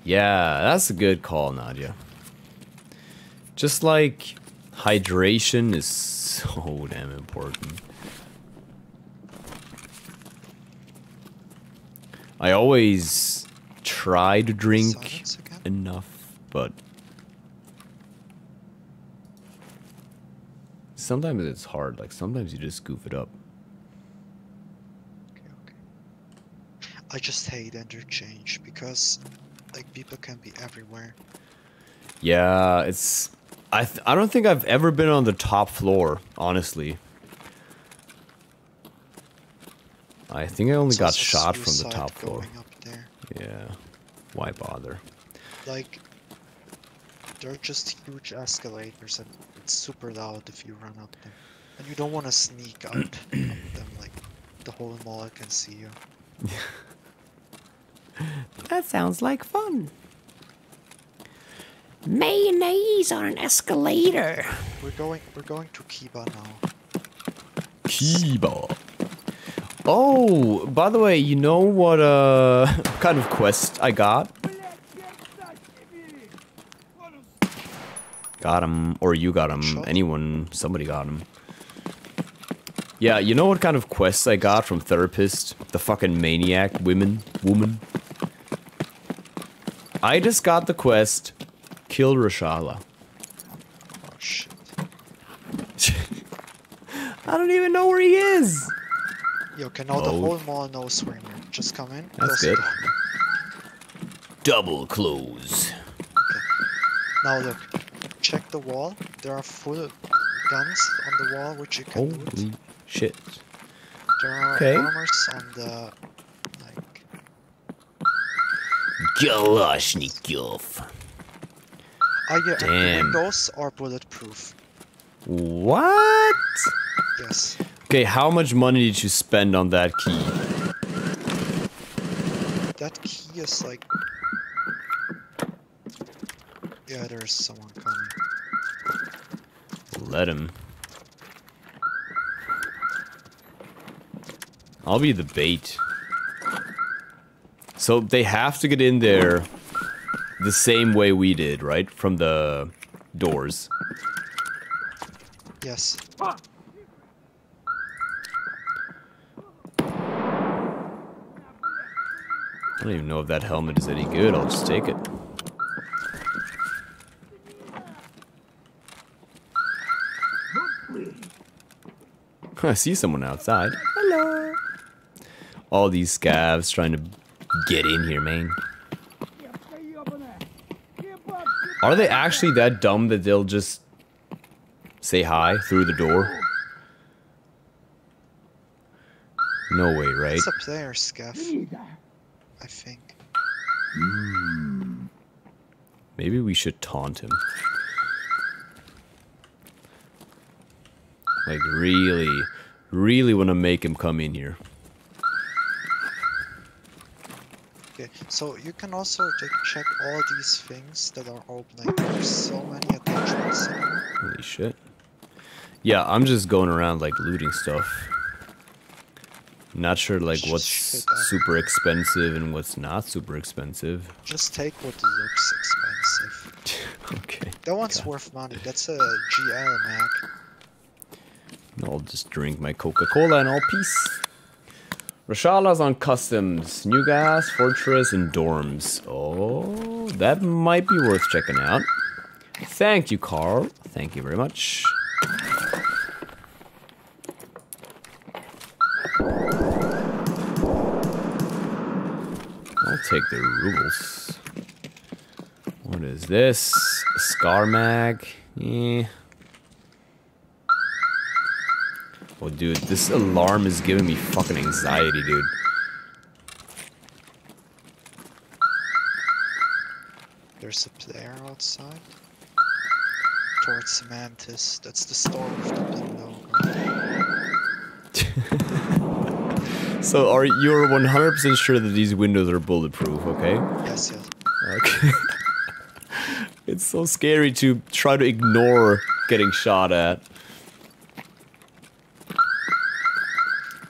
Yeah, that's a good call, Nadia. Just like hydration is so damn important. I always try to drink enough, but sometimes it's hard. Like sometimes you just goof it up. Okay, okay. I just hate interchange because like people can be everywhere. Yeah, it's. I th- I don't think I've ever been on the top floor, honestly. I think I only It's got shot from the top floor. Yeah. Why bother? Like they're just huge escalators and it's super loud if you run up them. And you don't want to sneak up, up them like the whole mall can see you. That sounds like fun. Mayonnaise on an escalator. We're going we're going to Kiba now. Kiba. Oh, by the way, you know what uh kind of quest I got? Got him, or you got him. Shot? Anyone, somebody got him. Yeah, you know what kind of quests I got from therapist? The fucking maniac women, woman. I just got the quest. Kill Reshala. Oh shit. I don't even know where he is. Yo, okay, now the Oh. whole mall knows we're. Just come in. That's close good. Double close. Now look, check the wall. There are full guns on the wall which you can loot. Shit. There are Okay. armors on the uh, like. Kalashnikov. Oh yeah, Damn. windows are bulletproof. What? Yes. Okay, how much money did you spend on that key? That key is like. Yeah, there's someone coming. Let him. I'll be the bait. So they have to get in there the same way we did, right? From the doors. Yes. I don't even know if that helmet is any good. I'll just take it. I see someone outside. Hello. All these scavs trying to get in here, man. Are they actually that dumb that they'll just say hi through the door? No way, right? It's up there, scav. I think. Maybe we should taunt him. Like really, really want to make him come in here. Okay, so you can also check all these things that are opening. There's so many attachments. Holy shit. Yeah, I'm just going around like looting stuff. Not sure like what's super expensive and what's not super expensive. Just take what looks expensive. okay. That one's worth money. That's a GL Mac. I'll just drink my Coca-Cola and all peace. Reshala's on customs, new gas, fortress, and dorms. Oh, that might be worth checking out. Thank you, Carl. Thank you very much. I'll take the rubles. What is this? Scar mag? Yeah. Oh, dude, this alarm is giving me fucking anxiety, dude. There's a player outside. Towards Mantis. That's the storm with the logo. So, are you're 100% sure that these windows are bulletproof? Okay. Yes, yes. Okay. it's so scary to try to ignore getting shot at.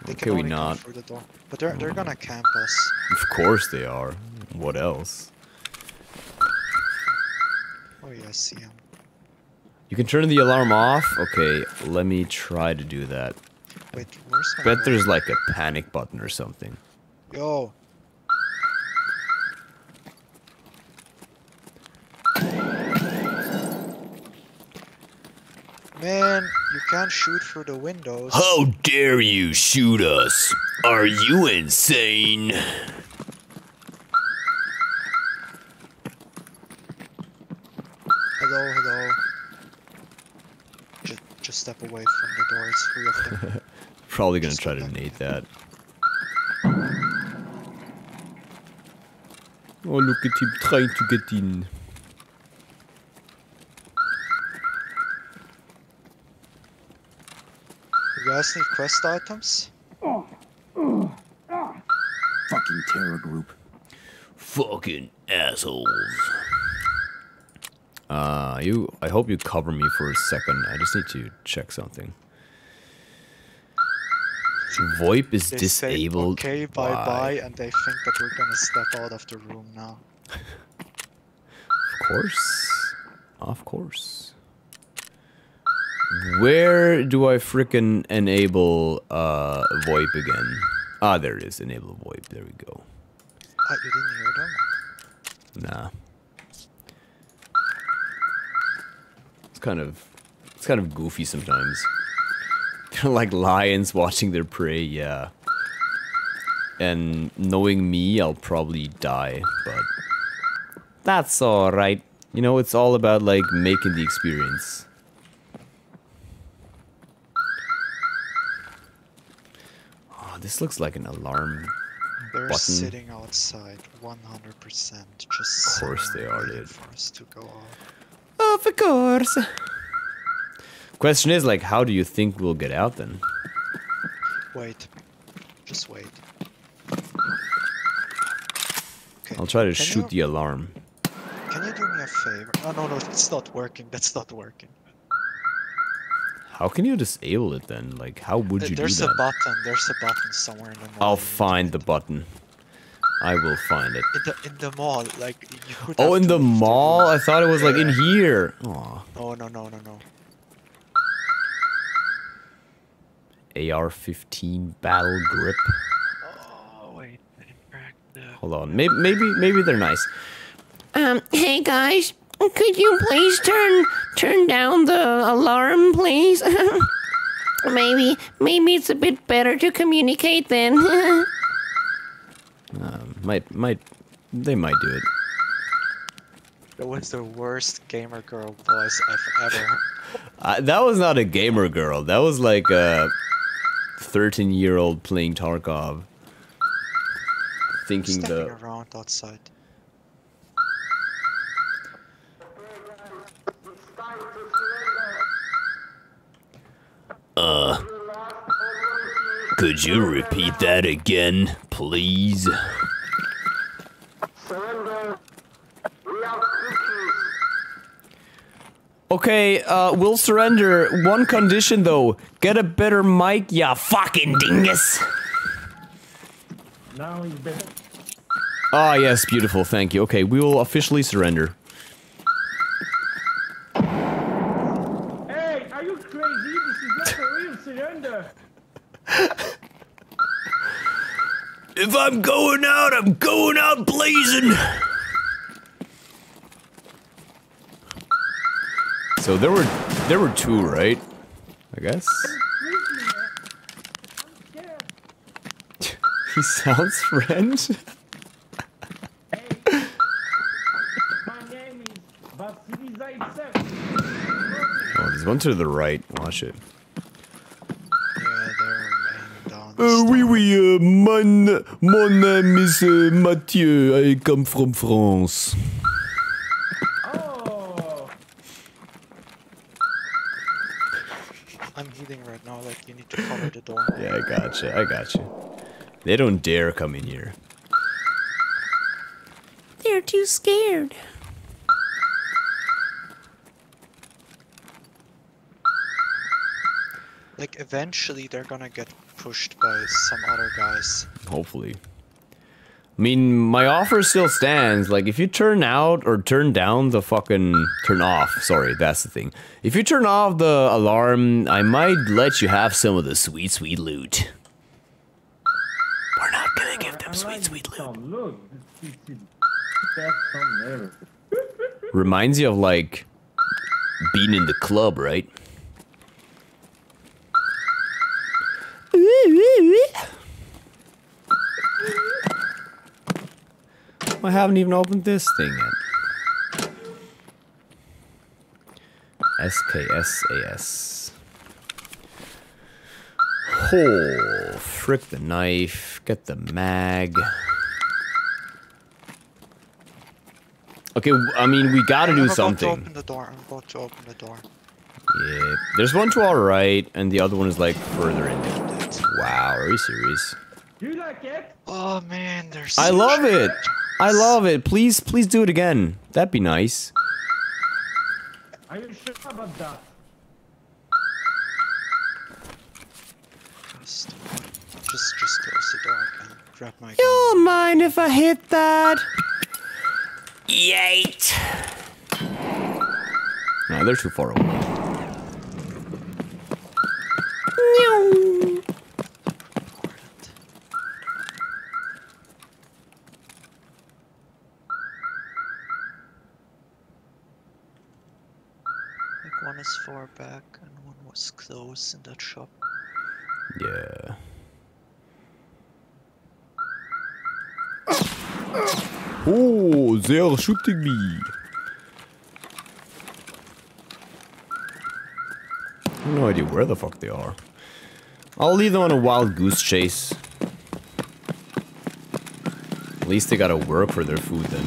They Okay, can we not. through the door. But they're they're gonna camp us. Of course they are. What else? Oh yeah, I see him. You can turn the alarm off. Okay, let me try to do that. Wait, where's my Bet there's like a panic button or something. Yo. Man, you can't shoot through the windows. How dare you shoot us? Are you insane? Hello, hello. Just, just step away from the door. It's three of them. Probably gonna Just try to nade that. Oh, look at him trying to get in. You guys need quest items? Fucking terror group. Fucking assholes. Uh, you. I hope you cover me for a second. I just need to check something. VoIP is They disabled. Say, okay, bye Why? bye, and they think that we're gonna step out of the room now. Of course. Of course. Where do I frickin' enable uh VoIP again? Ah, there it is. Enable VoIP. There we go. Ah, you didn't hear them? Nah. It's kind of, it's kind of goofy sometimes. They're like lions watching their prey, yeah. And knowing me, I'll probably die, but that's alright. You know, it's all about like making the experience. This looks like an alarm. They're Button. sitting outside 100%. Just Of course they are, dude. For us to go out. Of course. Question is, like, how do you think we'll get out then? Wait. Just wait. Okay. I'll try to can shoot you, the alarm. Can you do me a favor? Oh no no, it's not working. That's not working. How can you disable it then? Like, how would you do that? There's a button. There's a button somewhere in the mall. I'll you need to find the button. I will find it. In the in the mall, like you. Oh, in the mall? room. I thought it was like in here. Aw. Oh no no no no. AR-15 battle grip. Oh wait, interact the. Hold on. Maybe, maybe, maybe they're nice. Um, hey guys, could you please turn turn down the alarm, please? maybe maybe it's a bit better to communicate then. Might, might, they might do it. That was the worst gamer girl voice I've ever. Uh, that was not a gamer girl. That was like a 13-year-old playing Tarkov. Thinking Standing the around outside. Could you repeat that again, please? Okay, uh, we'll surrender. One condition though. Get a better mic, ya fucking dingus. Now he's better. Ah, yes, beautiful, thank you. Okay, we will officially surrender. Hey, are you crazy? This is not a real surrender. If I'm going out, I'm going out blazing. So there were there were two, right? I guess. he sounds French. My name is Vasily Zaitsev. Oh, there's one to the right. Watch it. Yeah, they're aiming down. the Uh, oui, oui. Uh, mon mon name is uh, Mathieu. I come from France. Oh, I'm healing right now. Like you need to cover the door. Yeah, I gotcha. I gotcha. They don't dare come in here. They're too scared. Like eventually they're gonna get pushed by some other guys. Hopefully. I mean, my offer still stands. Like, if you turn out or turn down the fucking. Turn off. Sorry, that's the thing. If you turn off the alarm, I might let you have some of the sweet, sweet loot. We're not gonna give them sweet, sweet loot. Reminds you of, like, being in the club, right? I haven't even opened this thing yet. SKSAS. Oh, frick the knife. Get the mag. Okay, I mean, we gotta I'm do about to something. open the door. I'm about to open the door. Yeah, there's one to our right, and the other one is like further in. Wow, are you serious? Do you like it? Oh man, there's. I love it. I love it. Please, please do it again. That'd be nice. Are you sure about that? Just, just, just close the door. I can grab my gun. Don't mind if I hit that. Yeet. No, they're too far away. Meow. Like one back and one was closed in that shop. Yeah. Oh, they're shooting me. No idea where the fuck they are. I'll leave them on a wild goose chase. At least they gotta work for their food then.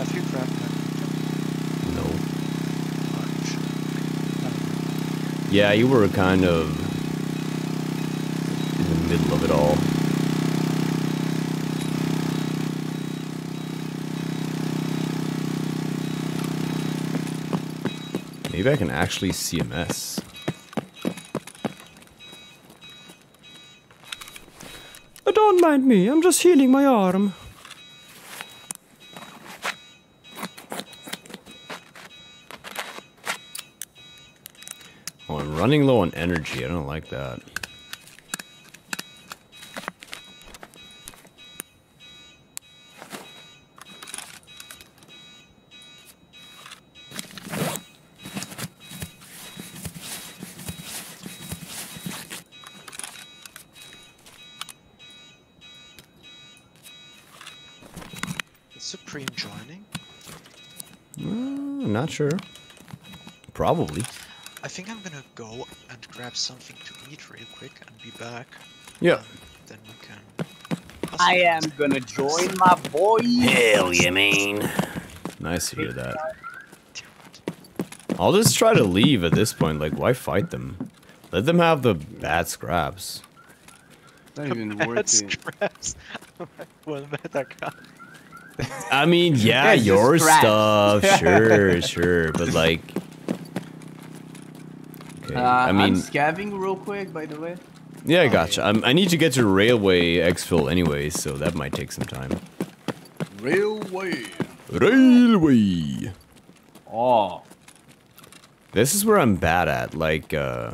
Have you grabbed that? No. Oh, you should. Yeah, you were kind of in the middle of it all. Maybe I can actually CMS. Uh, Don't mind me, I'm just healing my arm. Running low on energy. I don't like that. Supreme joining? Uh, not sure. Probably. I think I'm gonna go and grab something to eat real quick and be back. Yeah. Um, then we can. I am gonna join my boy. Hell you mean? Nice to hear that. I'll just try to leave at this point. Like, why fight them? Let them have the bad scraps. Not even Bad worth it. scraps. well, meta card. I mean, yeah, Yeah, your scraps. stuff, sure, sure, but like, okay. Uh, I mean, I'm real quick, by the way. yeah, I gotcha. I'm, I need to get to railway exfil anyway, so that might take some time. Railway. Railway. Oh, This is where I'm bad at, like, uh,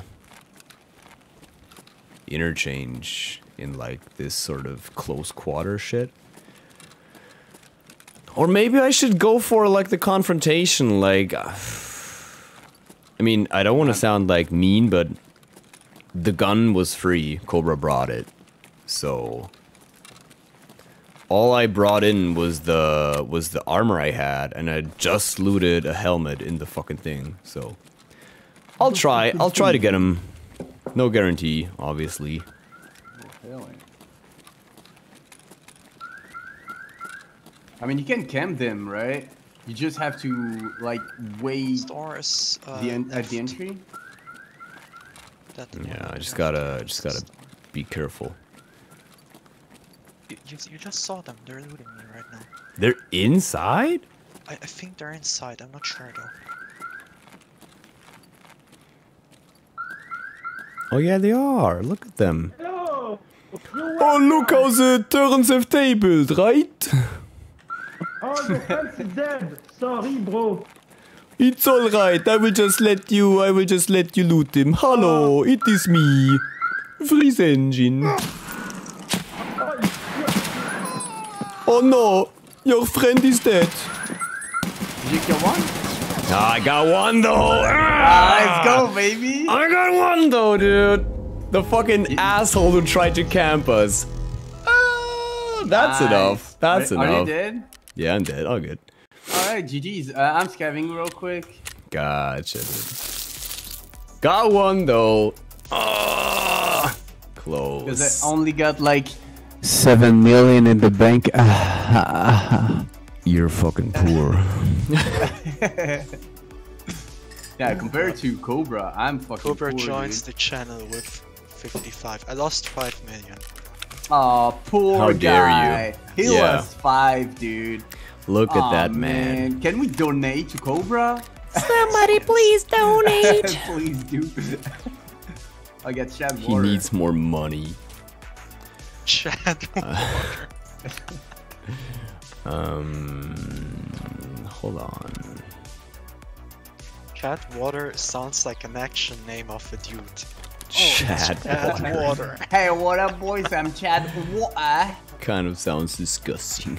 interchange in like this sort of close quarter shit. Or maybe I should go for like the confrontation, like. I mean, I don't want to sound like mean, but the gun was free. Cobra brought it, so all I brought in was the was the armor I had, and I just looted a helmet in the fucking thing. So I'll try. I'll try to get him. No guarantee, obviously. I mean, you can camp them, right? You just have to like wait Stores. Uh, the en- at the left. entry. Yeah, I just gotta, just gotta be careful. You, you, you just saw them. They're looting me right now. They're inside? I, I think they're inside. I'm not sure though. Oh yeah, they are. Look at them. Oh, look how the turns have tabled, right? Oh, your fence is dead. Sorry, bro. It's alright, I will just let you, I will just let you loot him. Hello, it is me. Freeze engine. Oh no, your friend is dead. Did you kill one? Ah, I got one though. Let's go, baby. I got one though, dude. The fucking asshole who tried to camp us. Ah, that's Nice. enough. That's Are- Are enough. you dead? Yeah, I'm dead. All good. All right, GG's. Uh, I'm scavenging real quick. Gotcha, dude. Got one though. Ah, Because close. Because I only got like seven million in the bank. You're fucking poor. yeah, compared to Cobra, I'm fucking Cobra poor, joins dude. the channel with 55. I lost 5 million. Aw, poor How dare you. guy. He Yeah. was five, dude. Look at Aw, that man. Can we donate to Cobra? Somebody please donate. Please do. I get Chad Water. He water. needs more money. Chad. Um, hold on. Chad Water sounds like an action name of a dude. Chad Chad Water. Water. Hey, what up, boys? I'm Chad Water. Kind of sounds disgusting.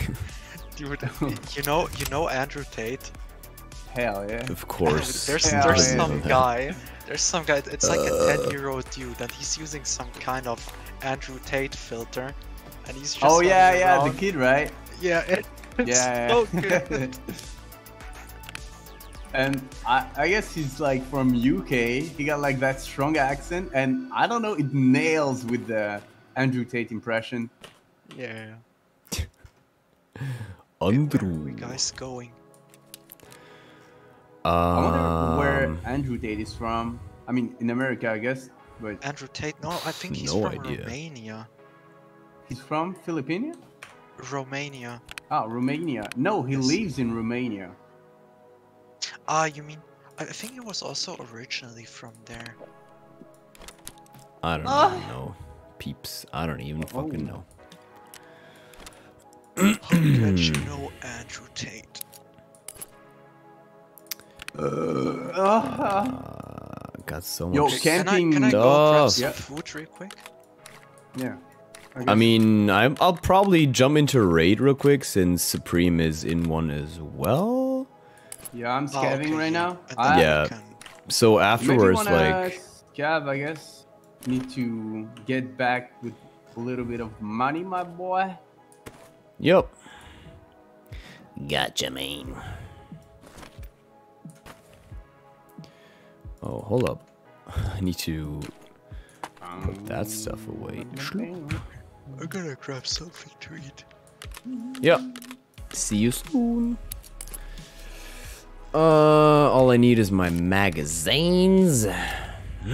Dude, you know, you know Andrew Tate. Hell yeah. Of course. There's Yeah, there's yeah, some guy. There's some guy. It's like Uh. a 10 year old dude, and he's using some kind of Andrew Tate filter, and he's just. Oh yeah, running yeah, the kid, right? Yeah, it, it's Yeah. so good. and I, I guess he's like from UK. He got like that strong accent, and I don't know, it nails with the Andrew Tate impression. yeah. Andrew. Where are you guys going? I wonder where Um, Andrew Tate is from. I mean, in America, I guess, but Andrew Tate? No, I think he's No from idea. Romania. he's from Philippines. Romania. Ah, Romania. No, he Yes. lives in Romania. Ah, you mean? I I think it was also originally from there. I don't Ah. even know. Peeps. I don't even fucking Oh. know. How did you know Andrew Tate? Uh, I got so Yo, much. can- Can I, can I Camping go grab stuff. some Yeah. food real quick? yeah. I guess- mean, I'm, I'll probably jump into raid real quick since Supreme is in one as well. Yeah, I'm Ah, scaving okay, right yeah. now. I Yeah. we can- So maybe afterwards, wanna like, scav, I guess. Need to get back with a little bit of money, my boy. yep. Gotcha, man. Oh, hold up. I need to put that stuff away. I'm gonna grab something to eat. Yep. See you soon. Uh, all I need is my magazines.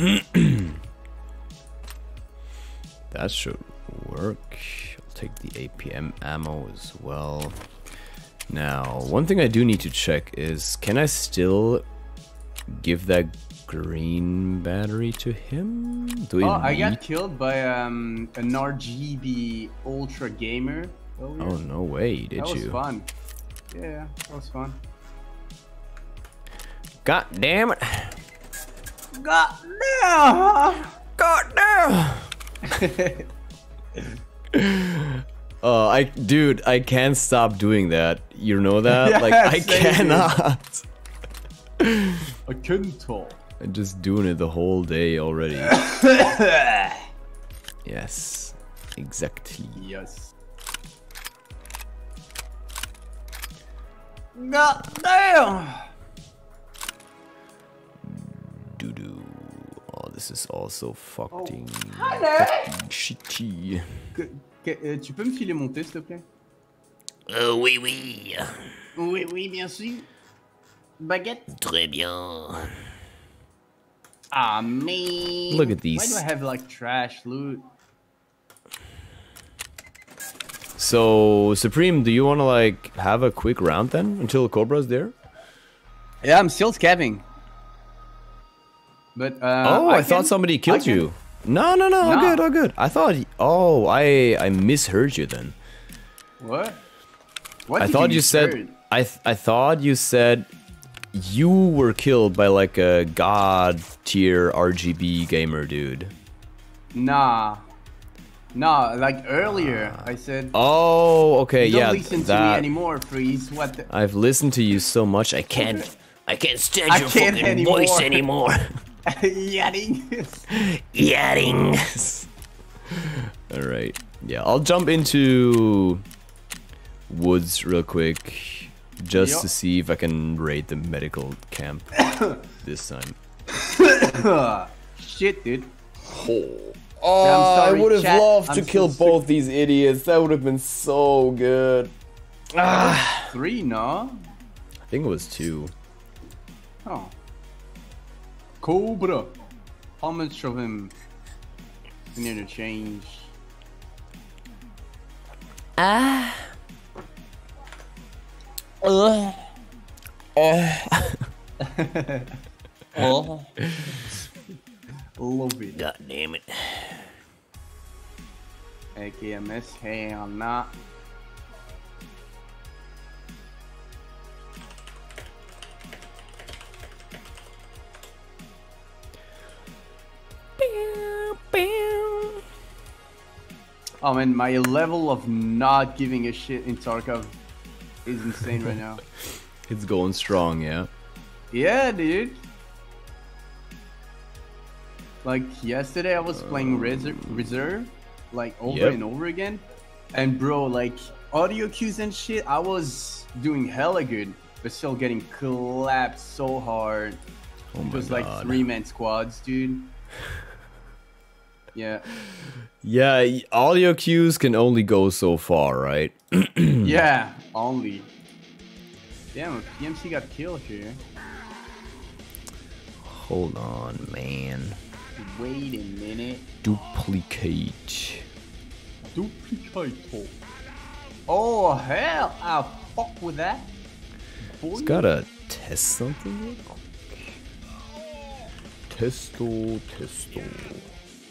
that should work. I'll take the APM ammo as well. Now, one thing I do need to check is can I still give that green battery to him? Do we Oh, I got killed by um, an RGB Ultra Gamer. earlier. Oh no way, did you? that was fun. Yeah, that was fun. God damn it. God damn! God damn. Oh, I, dude, I can't stop doing that. You know that? Like, I cannot. I couldn't talk. I'm just doing it the whole day already. yes, exactly. Yes. God damn! Doo doo. Oh, this is also fucking, hello. fucking shitty. Que- que- euh, tu peux me filer mon thé, s'il te plaît? Oh, oui, oui. Oui, oui, bien sûr. Baguette? Très bien. Ah, man. Look at Why these. do I have like trash loot? So, Supreme, do you want to like have a quick round then until Cobra's there? Yeah, I'm still scaving. But uh, oh, I, can- thought somebody killed can- you. No, no, no, all No. good, all good. I thought. Oh, I I misheard you then. What? What I thought you misheard? said I th- I thought you said you were killed by like a god tier RGB gamer dude. Nah. Nah, like earlier, I said. Oh, okay, You Don't yeah, listen to me anymore, freeze. What the? I've listened to you so much I can't. I can't stand I your fucking anymore. voice anymore. Yadding. Yadding. All right, yeah, I'll jump into woods real quick just Yup. to see if I can raid the medical camp this time. Shit, dude. Oh, I'm sorry, I would have loved to I'm kill so sick. both these idiots. That would have been so good. Three, no? I think it was two. Oh. Cobra. How much of him we need to change? Ah Love it. God damn it. AKMS, hell nah. Oh man, my level of not giving a shit in Tarkov is insane right now. It's going strong, yeah. Yeah, dude. Like yesterday, I was playing um, Reser- Reserve, like over Yep. and over again, and bro, like audio cues and shit, I was doing hella good, but still getting clapped so hard. Oh It was like three man squads, dude. Yeah, Yeah, all your cues can only go so far, right? yeah, only. Damn, PMC got killed here. Hold on, man. Wait a minute. Duplicate. Duplicate. Oh hell, I fuck with that. Boy. Just gotta test something real quick. Testo, testo.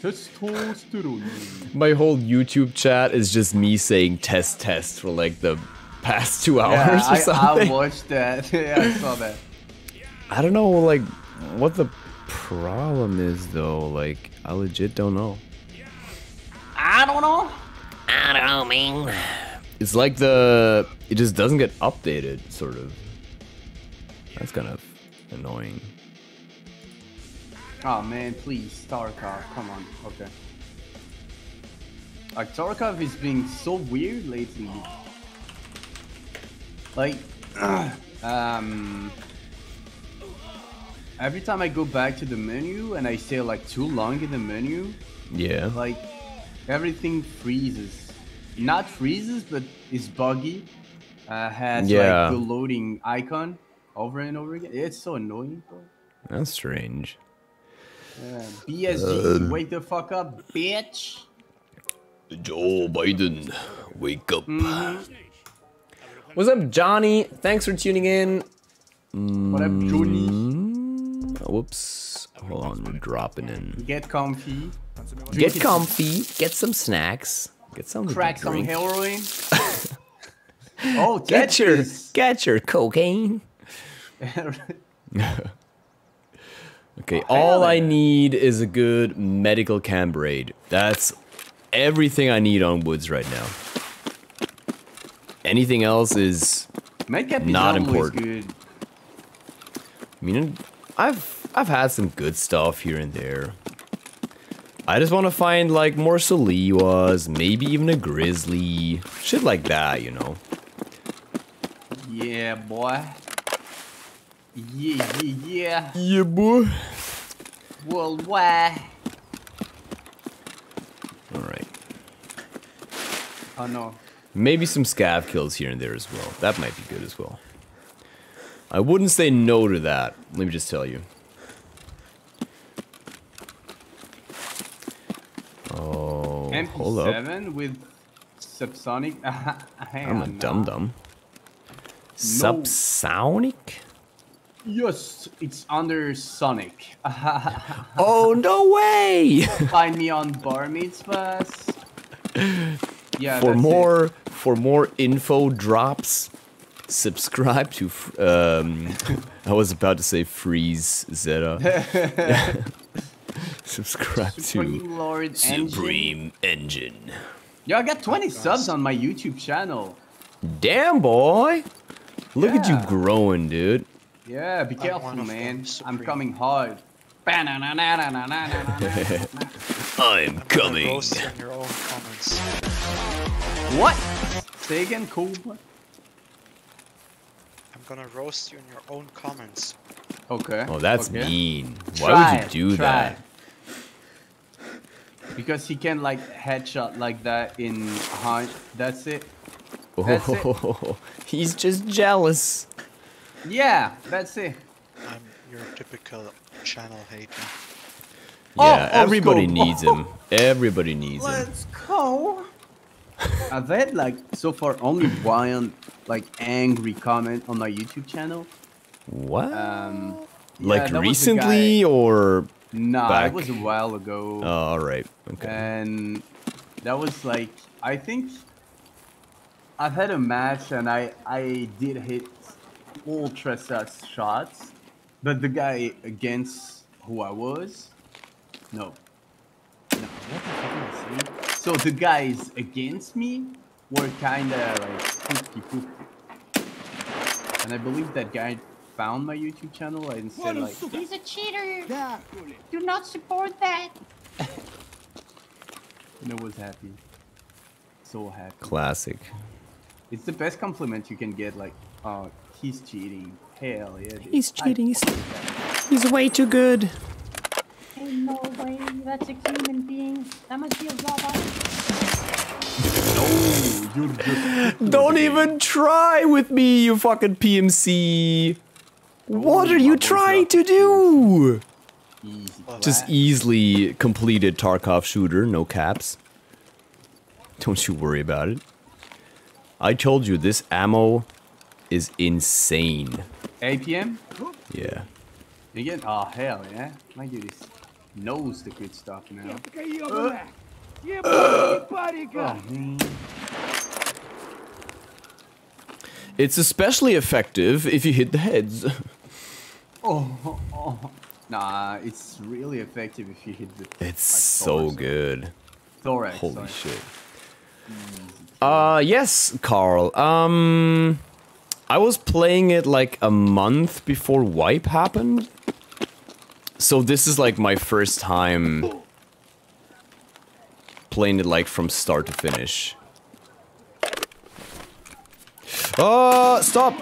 Testosterone. My whole YouTube chat is just me saying test, test for like the past two Yeah, hours or I, I watched that. yeah, I saw that. I don't know, like, what the problem is though. Like, I legit don't know. I don't know. I don't know, man. It's like the it just doesn't get updated, sort of. That's kind of annoying. Oh man, please, Tarkov, come on. Okay. Like Tarkov is being so weird lately. Like, um, every time I go back to the menu and I stay like too long in the menu, Yeah. like everything freezes. Not freezes, but is buggy. Uh, has Yeah. like the loading icon over and over again. It's so annoying, bro. That's strange. Yeah, BSG, wake the fuck up, bitch. Joe Biden, wake up. Mm-hmm. What's up, Johnny? Thanks for tuning in. What up, Johnny? Mm, whoops. Hold on, we're dropping in. Get comfy. Get comfy, get some snacks, get some Crack to some drink. heroin. oh, Get your, get your cocaine. Okay, all I need is a good medical camp raid. That's everything I need on woods right now. Anything else is, Not important. I mean, I've I've had some good stuff here and there. I just want to find like more Salewas, maybe even a grizzly, shit like that, you know. Yeah, boy. Yeah, yeah, yeah. Yeah, boy. Worldwide. All right, Oh no. maybe some scav kills here and there as well. That might be good as well. I wouldn't say no to that. Let me just tell you. Oh, hold up. MP7 with subsonic. I'm a dum dum. Subsonic? Yes, it's under Sonic. Oh no way! Find me on bar mitzvahs. Yeah, for that's it. more for more info drops, subscribe to. Um, I was about to say freeze Zeta. subscribe to Supreme Lord Engine. Supreme Engine. Yo, I got 20 subs on my YouTube channel. Damn boy, look at you growing, dude. Yeah, be careful, man. I'm coming hard. I'm coming. What? Say again, cool. I'm gonna roast you in your own comments. Okay. Oh, that's okay. mean. Why try, would you do try. that? Because he can like headshot like that in high. That's it. That's oh, it. he's just jealous. Yeah, that's it. I'm your typical channel hater. Oh, Yeah, oh, everybody scope. needs him. Everybody needs him. Let's go. I've had like so far only one like angry comment on my YouTube channel. What? Um, yeah, like that was the recently or? Nah, back? it was a while ago. Oh, all right. Okay. and that was like I think I've had a match and I I did hit ultra sus shots, but the guy against who I was, no, no, what the fuck am I? So the guys against me were kind of like 50 50. And I believe that guy found my YouTube channel and said like, He's a cheater. Do not support that. and I was happy. So happy. Classic. It's the best compliment you can get. Like, oh, he's cheating. Hell yeah. dude. He's I cheating, he's- He's way too good. Ain't no way. That's a human being. That must be a robot. that. No, you're just. Don't even try with me, you fucking PMC. What oh, are you trying to do? Just easily completed Tarkov shooter, no caps. Don't you worry about it. I told you this ammo is insane. APM? Yeah. Again? Oh, hell yeah. My dude is knows the good stuff now. Oh, man. It's especially effective if you hit the heads. Oh, oh. Nah, it's really effective if you hit the. It's like, so torso. good. Thorax. Holy sorry. shit. Uh, yes, Carl. Um, I was playing it like a month before wipe happened. So this is like my first time playing it like from start to finish. Uh, stop!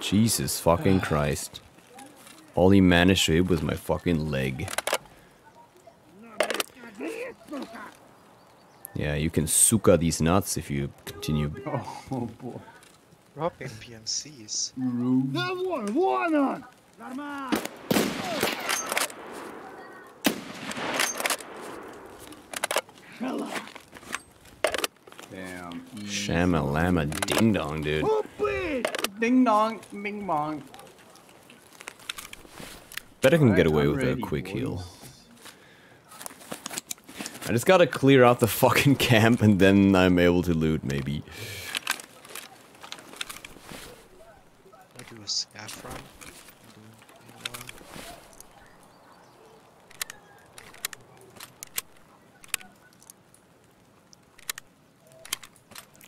Jesus fucking Christ. All he managed to hit was my fucking leg. Yeah, you can suka these nuts if you continue. Oh boy. Robbing PMCs. Damn. easy. Shamalama ding dong, dude. Ding dong, bing bong. Bet I can get away I'm with a quick boys. heal. I just gotta clear out the fucking camp and then I'm able to loot, maybe. I do a scav run. Do- meanwhile.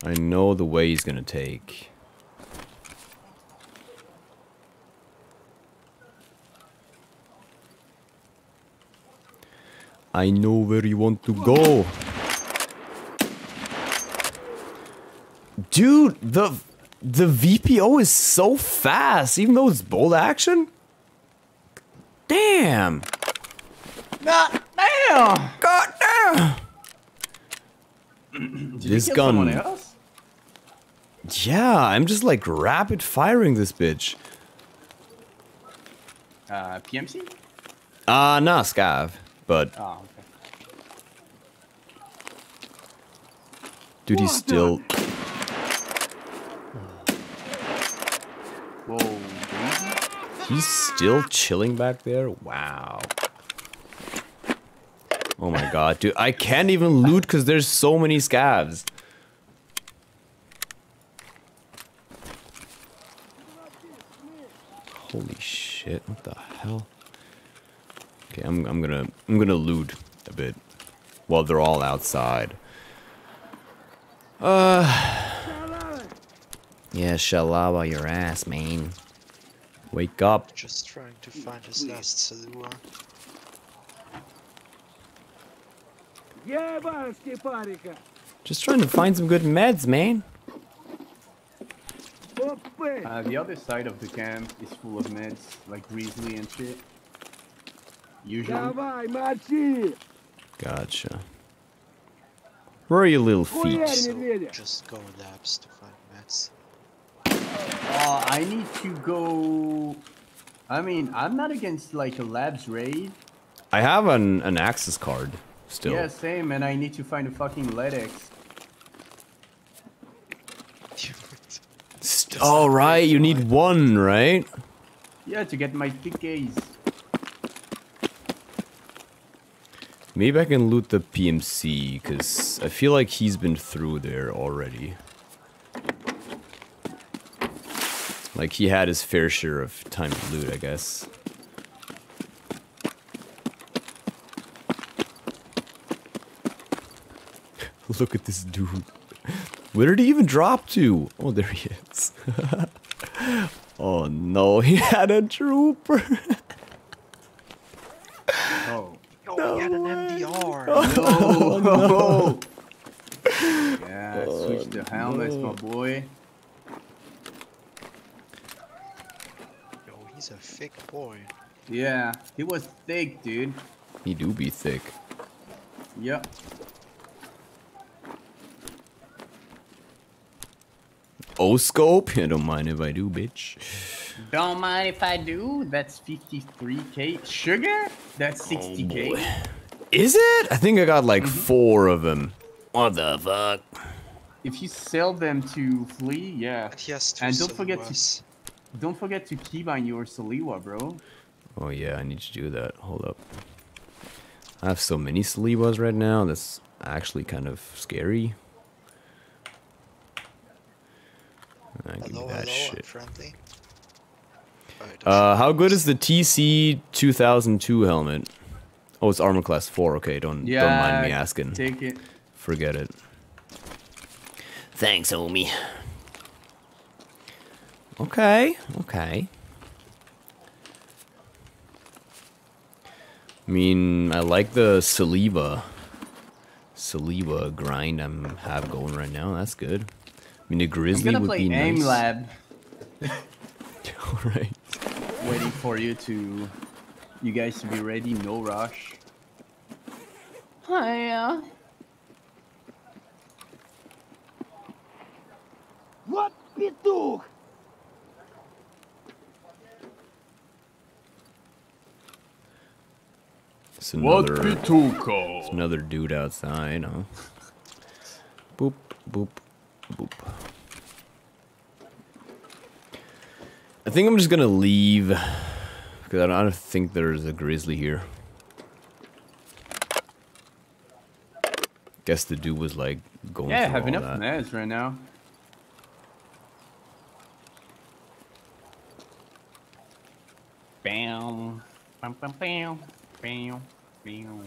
I know the way he's gonna take. I know where you want to go. Dude, the the VPO is so fast, even though it's bold action. Damn. God damn! God damn. This you kill someone gun-? Yeah, I'm just like rapid firing this bitch. Uh, PMC? Uh, nah, Scav. But, Oh, okay. dude, he's still. Whoa? He's still chilling back there? Wow. Oh my god, dude. I can't even loot because there's so many scavs. Holy shit, what the hell? Okay, I'm, I'm gonna I'm gonna loot a bit while they're all outside. Uh Yeah, shalawa your ass, man. Wake up. Just trying to find his last Salewa. Just trying to find some good meds, man. Uh, the other side of the camp is full of meds, like Grizzly and shit. Usually. Gotcha. Where are your little feet? So just go labs to find meds. Uh, I need to go... I mean, I'm not against, like, a labs raid. I have an, an access card still. Yeah, same, and I need to find a fucking LEDX. St- oh, right, you need one, right? Yeah, to get my PKs. Maybe I can loot the PMC, because I feel like he's been through there already. Like, he had his fair share of time to loot, I guess. Look at this dude. Where did he even drop to? Oh, there he is. oh no, he had a trooper. Oh. Oh, he had an MDR. Oh, oh Yeah, switch the helmets, my boy. Yo, he's a thick boy. Yeah, he was thick, dude. he do be thick. Yep. Oh, scope? I don't mind if I do, bitch. Don't mind if I do. That's 53k. Sugar? That's 60k. boy. Is it? I think I got like four of them. What the fuck? if you sell them to Flea, yeah. He And don't forget to don't forget to keybind your Salewa, bro. Oh yeah, I need to do that. Hold up. I have so many Salewas right now. That's actually kind of scary. Give me that hello, I'm shit. friendly. Alright, Uh, how good is the TC 2002 helmet? Oh, it's armor class 4. Okay, don't Yeah. don't mind me asking. Take it. Forget it. Thanks, homie. Okay, okay. I mean, I like the saliva, saliva grind I'm have going right now. That's good. I mean, the grizzly would be I'm grizzly gonna would play be Aim nice. Lab, Alright. waiting for you to, you guys to be ready. No rush. Hiya. What петух? It's another, Pituco? it's another dude outside, huh? Boop, boop, boop. I think I'm just gonna leave because I don't, I don't think there's a grizzly here. Guess the dude was like going. Yeah, I through have all enough that. meds right now. Bam. Bam, bam, bam. Bam. Bam.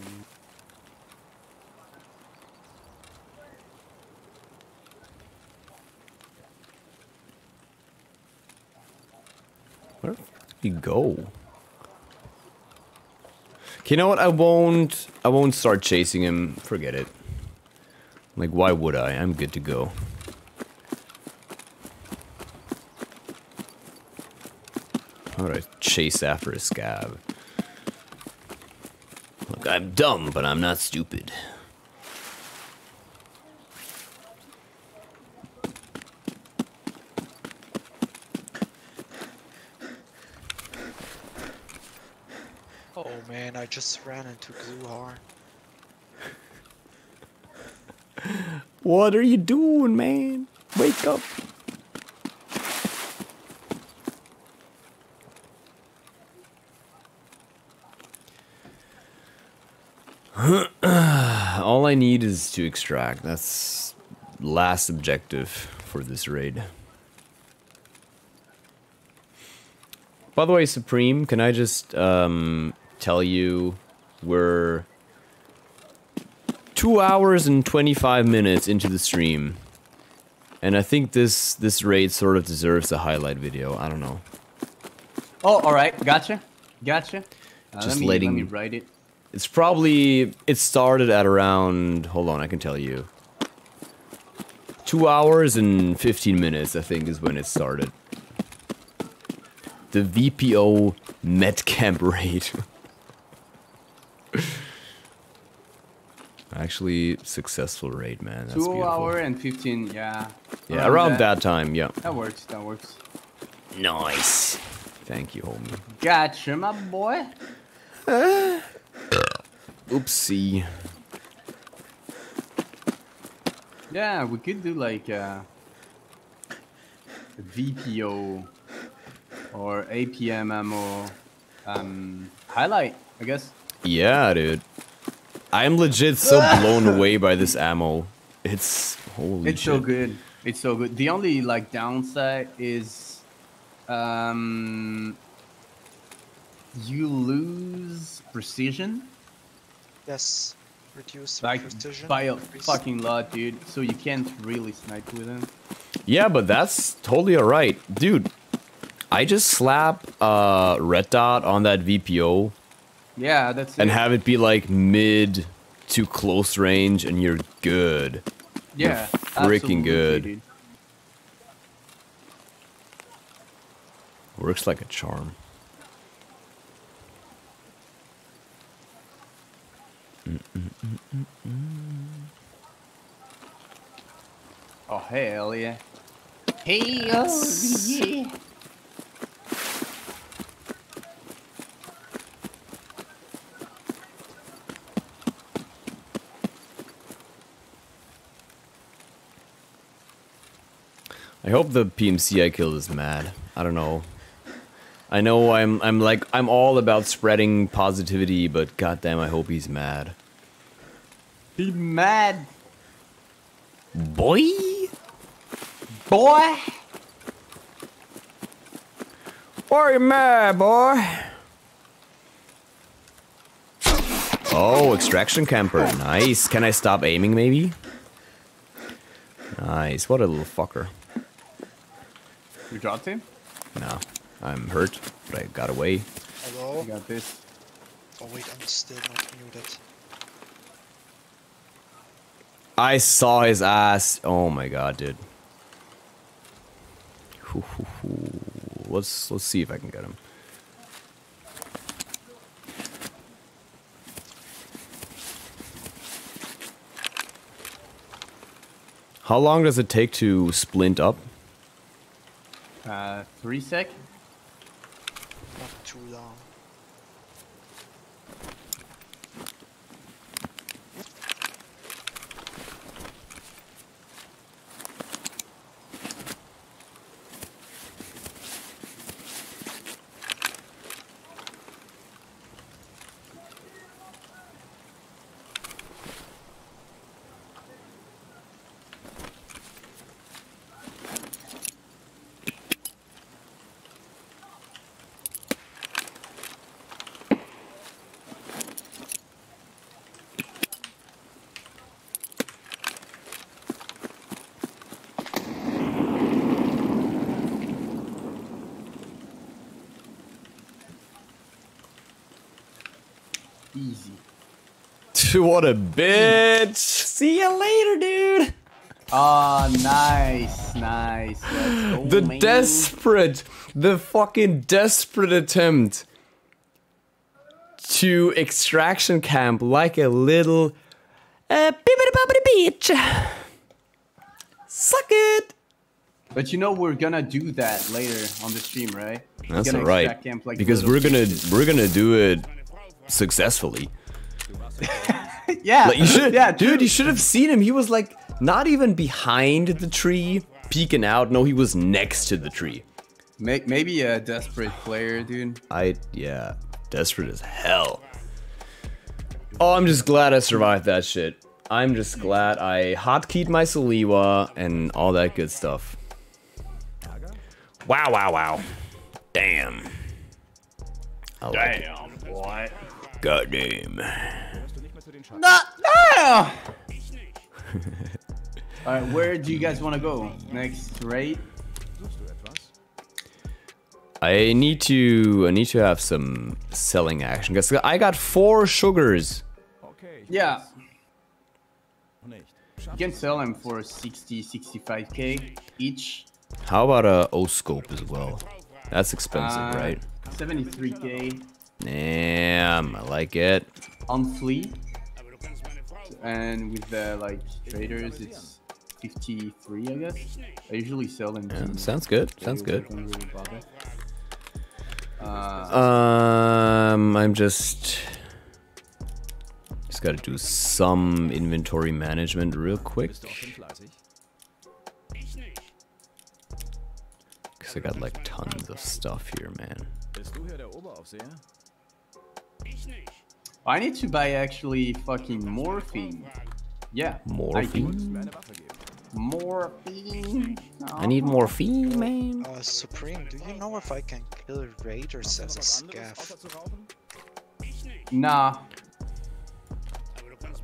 Where did he go? Okay, you know what? I won't. I won't start chasing him. Forget it. Like, why would I? I'm good to go. How would I chase after a scav? Look, I'm dumb, but I'm not stupid. Oh man, I just ran into Gluhar. What are you doing, man? Wake up. All I need is to extract. That's last objective for this raid. By the way, Supreme, can I just um, tell you we're two hours and 25 minutes into the stream. And I think this this raid sort of deserves a highlight video. I don't know. Oh, all right. Gotcha. Gotcha. Uh, Just let me, letting- Let me write it. It's probably it started at around hold on, I can tell you. 2 hours and 15 minutes I think is when it started. The VPO Metcamp raid. Actually successful raid, man. That's Two beautiful. hour and fifteen. Yeah. Yeah, around that time, yeah. That works. That works. Nice. Thank you, homie. Gotcha, my boy. Oopsie. Yeah, we could do like uh, a VPO or APM ammo um, highlight, I guess. Yeah, dude. I'm legit so blown away by this ammo. It's holy It's shit. so good. It's so good. The only like downside is um you lose precision. Yes. reduce Like precision. by a increase. fucking lot, dude. So you can't really snipe with him. Yeah, but that's totally alright. Dude, I just slap uh, red dot on that VPO Yeah, that's and it. have it be like mid to close range and you're good. yeah, freaking good. dude. Works like a charm. Oh hell yeah. Hey, oh, yeah. I hope the PMC I killed is mad. I don't know. I know I'm I'm like I'm all about spreading positivity, but goddamn, I hope he's mad. Be mad, Boy. boy. Why you mad, boy? Oh, extraction camper. Nice. Can I stop aiming, maybe? Nice. What a little fucker. You dropped him. No, I'm hurt, but I got away. Hello? I got this. Oh wait, I'm still not muted. I saw his ass. Oh my god, dude. Hoo, hoo, hoo. Let's let's see if I can get him. How long does it take to splint up? Uh, three sec. Not too long. Easy. what a bitch! See you later, dude. Ah, nice, nice. Let's go, The man. desperate, the fucking desperate attempt to extraction camp like a little uh, bibbidi bobbidi bitch. Suck it. But you know we're gonna do that later on the stream, right? That's alright. camp like because we're gonna we're gonna do it successfully. yeah, Like you should, yeah, dude. true. You should have seen him. He was like not even behind the tree, peeking out. No, he was next to the tree. May- maybe a desperate player, dude. I yeah, desperate as hell. Oh, I'm just glad I survived that shit. I'm just glad I hotkeyed my Salewa and all that good stuff. Wow, wow, wow. Damn. I like it. Damn, boy. Goddamn. Damn. All right, where do you guys want to go next? Right? I need to I need to have some selling action because I got four sugars. Okay. Yeah. You can sell them for 60, 65k each. How about a O scope as well? That's expensive, Uh, right? 73k Damn, I like it. on flea. And with the like traders, it's 53, I guess. I usually sell them. Yeah, sounds good. Sounds good. really. Uh, Um, I'm just just got to do some inventory management real quick because I got like tons of stuff here, man. I need to buy actually fucking morphine. Yeah. I do. Morphine. Morphine. I need morphine, man. Uh, Supreme, do you know if I can kill raiders as a scav? Nah.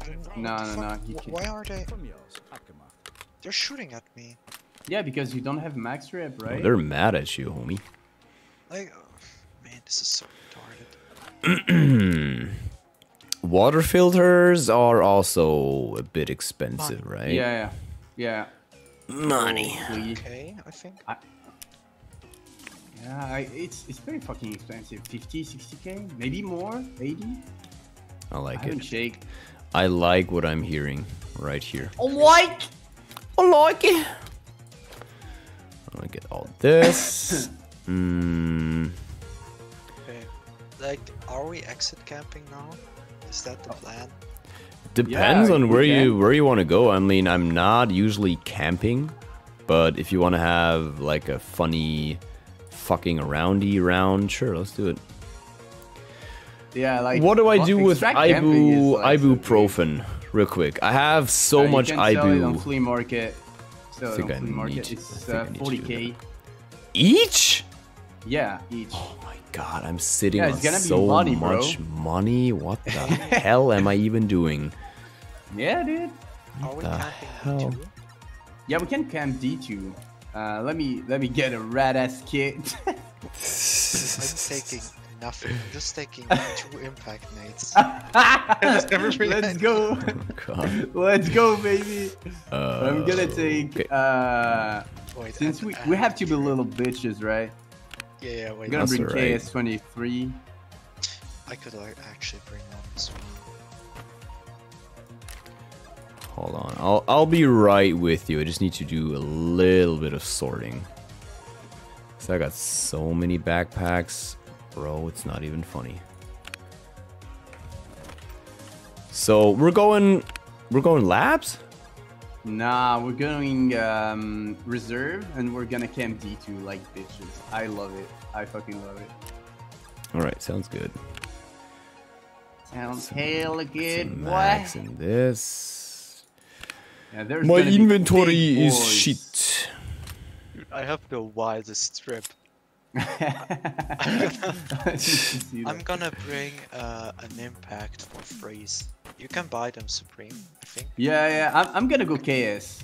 Then what No, no, no, you Wh- can- Why are they? Von mir aus. Abgemacht. They're shooting at me. Yeah, because you don't have max rep, right? They're mad at you, homie. Like, oh, man, this is so retarded. Water filters are also a bit expensive, right? Yeah, yeah, yeah. Money. Please. Okay, I think. I, Yeah, I, it's it's pretty fucking expensive. 50, 60k, maybe more, 80. I I like haven't it. shaked. I like what I'm hearing right here. I like. I like it. I'm gonna get all this. Mm, Okay. Like, are we exit camping now? Is that the plan? depends Yeah, on where you can. where you want to go. I mean, I'm not usually camping, but if you want to have like a funny fucking aroundy round, sure, let's do it. Yeah, like. what do I do with extract ibu like, so great. ibuprofen? Real quick, I have so Uh, you much can Sell it on ibu. flea market. Sell it think on I flea need market. to- It's I uh, think I need to do 40k. Each? Yeah, each. Oh my god, I'm sitting Yeah, on gonna be so money, bro. much money. What the hell am I even doing? Yeah, dude. Are we the hell? D2? Yeah, we can camp D2. Uh, let me let me get a rat ass kit. I'm taking nothing. I'm just taking two impact nades. Let's go. God. Let's go, baby. Uh, I'm gonna take. okay. Uh, Wait, since we we have and- to be little bitches, right? Yeah, yeah, wait. I'm gonna That's bring alright. KS23. I could like, actually bring one as well. Hold on, I'll I'll be right with you. I just need to do a little bit of sorting. So I got so many backpacks, bro. It's not even funny. So we're going, we're going labs. Nah, we're going um, reserve and we're gonna camp D2 like bitches. I love it. I fucking love it. All right, sounds good. Sounds hella good, Some boy. max in this. Yeah, there's My inventory is boys. shit. I have the wildest trip. I'm gonna bring uh, an impact for freeze. You can buy them supreme, I think. Yeah, yeah. I'm, I'm gonna go KS.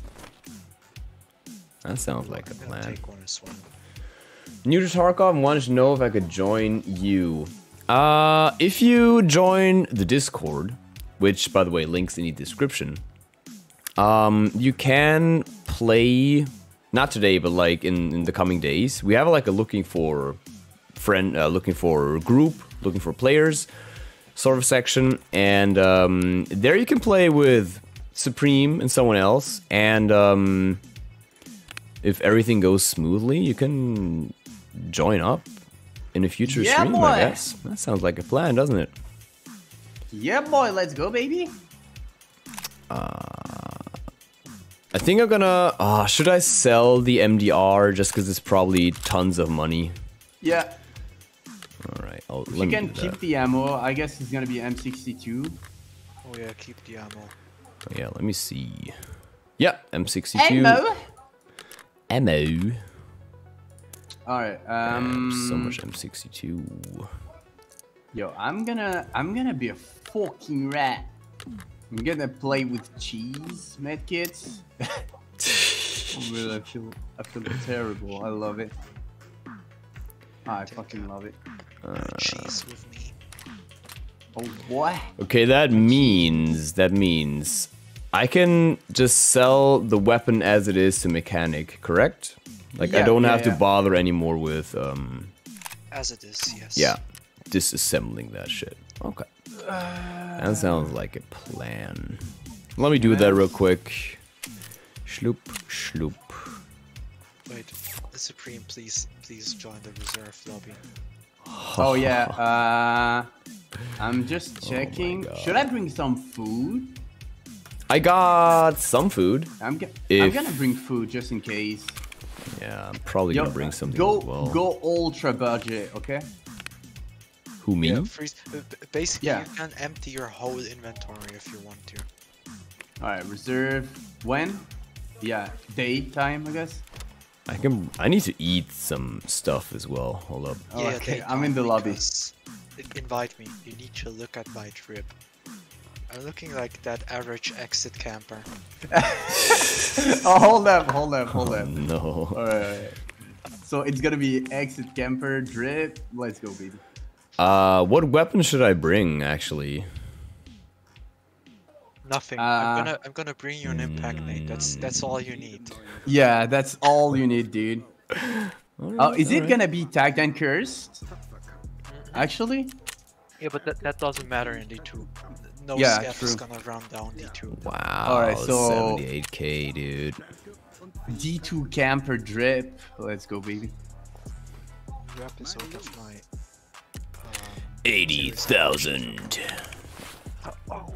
That sounds like a I'm gonna plan. take one as well. New to Tarkov wanted to know if I could join you. Uh, if you join the Discord, which by the way links in the description, um, you can play. Not today, but like in, in the coming days. We have like a looking for friend, uh, looking for group, looking for players, sort of section, and um, there you can play with Supreme and someone else, and um, if everything goes smoothly, you can join up in a future Yeah, stream, boy. I guess. That sounds like a plan, doesn't it? Yeah, boy. Let's go, baby. I think I'm gonna. Ah, should I sell the MDR just because it's probably tons of money? Yeah. All right, I'll, let you me can do keep that. the ammo, I guess it's gonna be M62. Oh yeah, keep the ammo. Yeah, let me see. Yeah, M62. Ammo. Ammo. Alright. Um. so much M62. Yo, I'm gonna I'm gonna be a fucking rat. I'm gonna play with cheese medkits. Well, I feel I feel terrible. I love it. I fucking love it. Cheese with me. Oh boy. Okay, that means that means I can just sell the weapon as it is to mechanic, correct? Like I don't yeah, have to bother anymore with um As it is, yes. yeah, disassembling that shit. Okay. That sounds like a plan. Let me do that real quick. Shloop, shloop. Wait, the Supreme, please, please join the reserve lobby. Oh yeah. Uh, I'm just Oh checking. Should I bring some food? I got some food. I'm, go- I'm gonna bring food just in case. Yeah, I'm probably Yo, gonna bring something go as well. go ultra budget, okay? Who me? Yeah, freeze. uh, basically, Yeah. you can empty your whole inventory if you want to. All right, reserve. When? Yeah, daytime, I guess. I can. I need to eat some stuff as well. Hold up. Oh, okay, I'm in the lobby. Invite me. You need to look at my trip. I'm looking like that average exit camper. oh, hold up, hold up, hold up. No. Alright. So it's gonna be exit camper drip. Let's go, baby. Uh, what weapon should I bring, actually? Nothing. Uh, I'm gonna I'm gonna bring you an impact nade. That's that's all you need. Yeah, that's all you need, dude. Oh, is it alright. gonna be tagged and cursed? Actually? Yeah, but that, that doesn't matter in D2. No Yeah, scav is gonna run down D2. Wow. Alright, so- 78k, dude. D2 camper drip. Let's go, baby. New episode of my. Uh, 80,000. oh,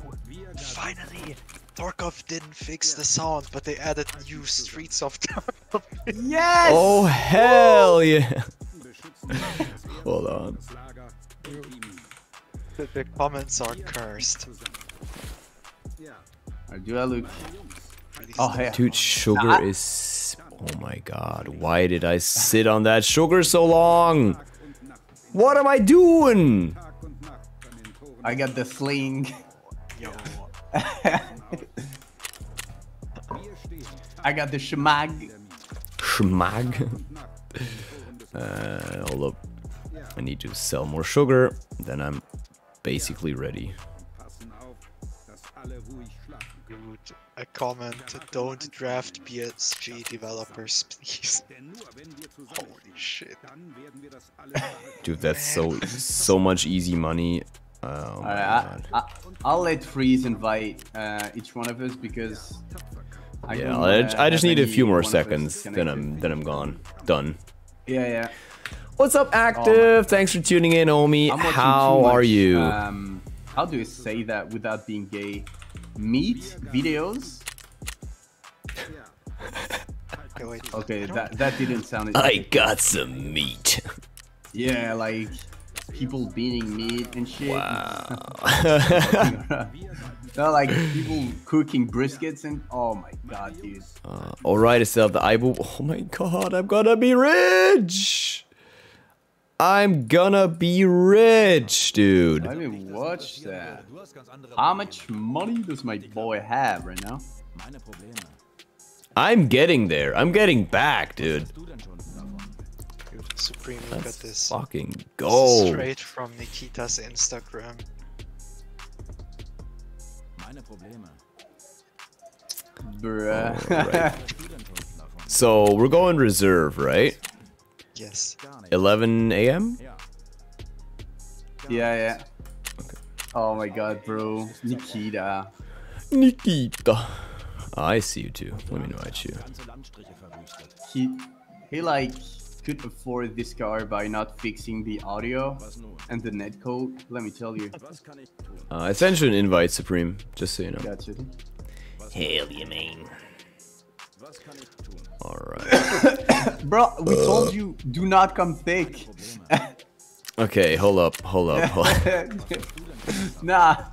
finally! Tarkov didn't fix the sound, but they added new Streets of Tarkov. Yes! Oh, hell yeah. Hold on. the, the comments are cursed. Or do I look? Oh, yeah. Dude, sugar is. Oh my god. Why did I sit on that sugar so long? What am I doing? I got the sling. Yo, I got the shmag. Schmag. Uh, hold up. I need to sell more sugar. Then I'm basically ready. Dude, a comment. Don't draft BSG developers, please. Holy shit. Dude, that's so so much easy money. Oh my Alright, I I I'll let Freeze invite uh, each one of us because. I Yeah, don't I, wanna I just need a few more one of us seconds. Then. I'm then I'm gone. Done. Yeah, yeah. What's up, active? Thanks for tuning in, Omi. How too are you? Um, how do you say that without being gay? Meat videos? Okay, wait. Okay, that that didn't sound. I got some meat. Yeah, like people beating meat and shit. Wow. no, like people cooking briskets and oh my god, dude. Uh, Alright, I still have the Ibu. Oh my god, I'm gonna be rich! I'm gonna be rich, dude. Let me watch that. How much money does my boy have right now? I'm getting there. I'm getting back, dude. Dude, Supreme, look at this. Fucking This is go. Straight from Nikita's Instagram. Bruh. Alright. So we're going reserve, right? Yes. 11 a.m. yeah, yeah. Oh my god, bro. Nikita. Nikita. I see you too. Let me invite you. He he like could afford this car by not fixing the audio and the netcode. Let me tell you. Uh, I sent you an invite, Supreme, just so you know. Gotcha. Hell you mean. Alright. Bro, we uh. told you do not come thick. Okay, hold up, hold up, hold up. nah.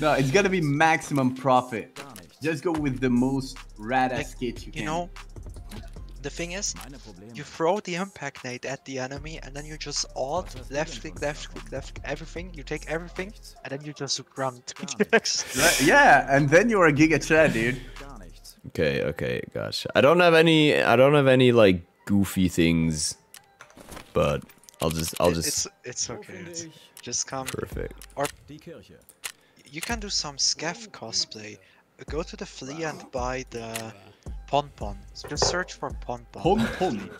No, it's gotta be maximum profit. Just go with the most rad ass kit you can. You know, the thing is, you throw the impact nade at the enemy, and then you just alt, left click, left click, left click, everything. You take everything, and then you just run to the next. Yeah, and then you're a Giga Chad, dude. Okay, okay, gotcha. I don't have any. I don't have any like goofy things, but I'll just. I'll just. It's it's okay. It's, just come. Perfect. Or you can do some scav cosplay. Go to the flea and buy the pon pon. Just search for pon pon. Pon pon.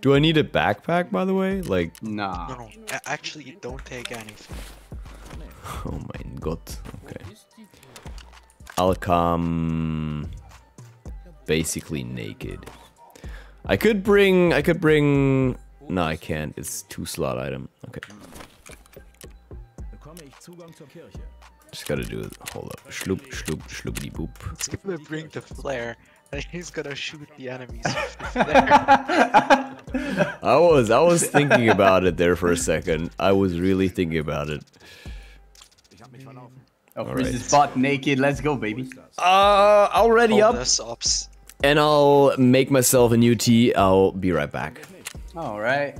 Do I need a backpack, by the way? Like, Nah. No, no. Actually, you don't take anything. oh my god. Okay. I'll come basically naked. I could bring. I could bring. No, I can't. It's two slot item. Okay. Just gotta do it. Hold up. Schloop, schloop, schloopity boop. He's gonna bring the flare, and he's gonna shoot the enemies the. I was I was thinking about it there for a second. I was really thinking about it. Oh, All Freeze right. is butt naked. Let's go, baby. Uh, I'll ready up Bonus ops. and I'll make myself a new tea. I'll be right back. All right.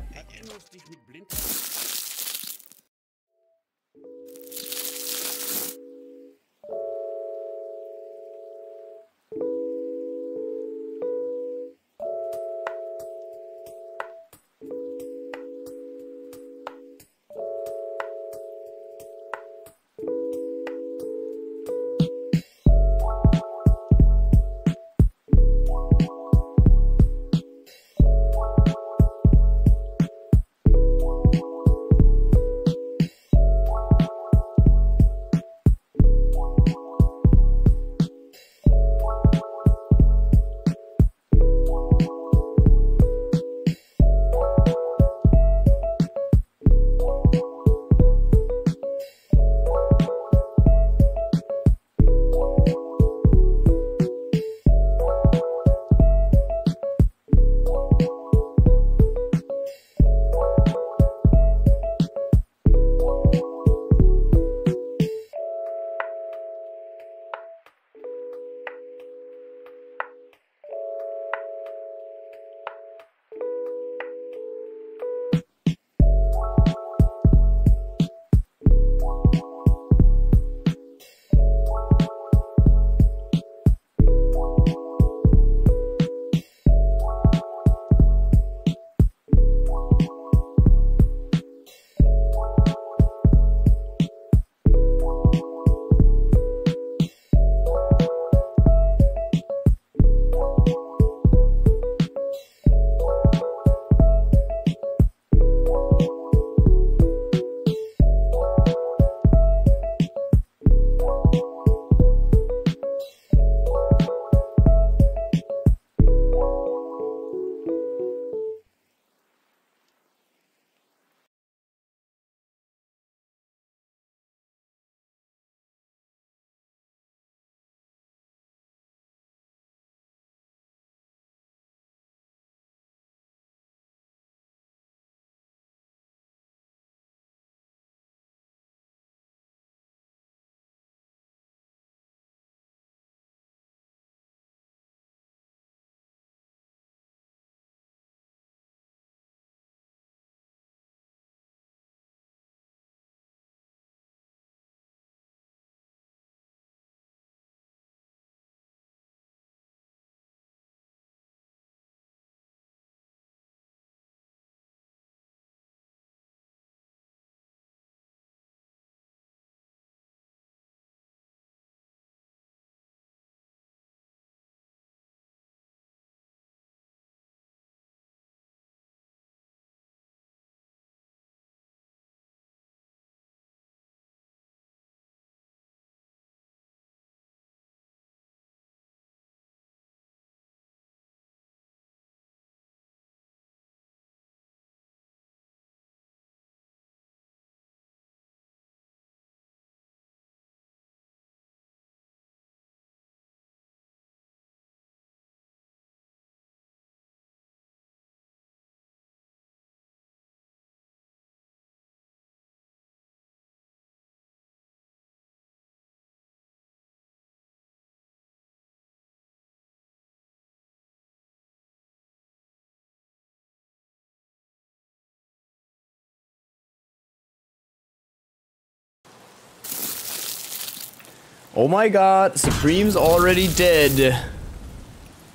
Oh my god, Supreme's already dead.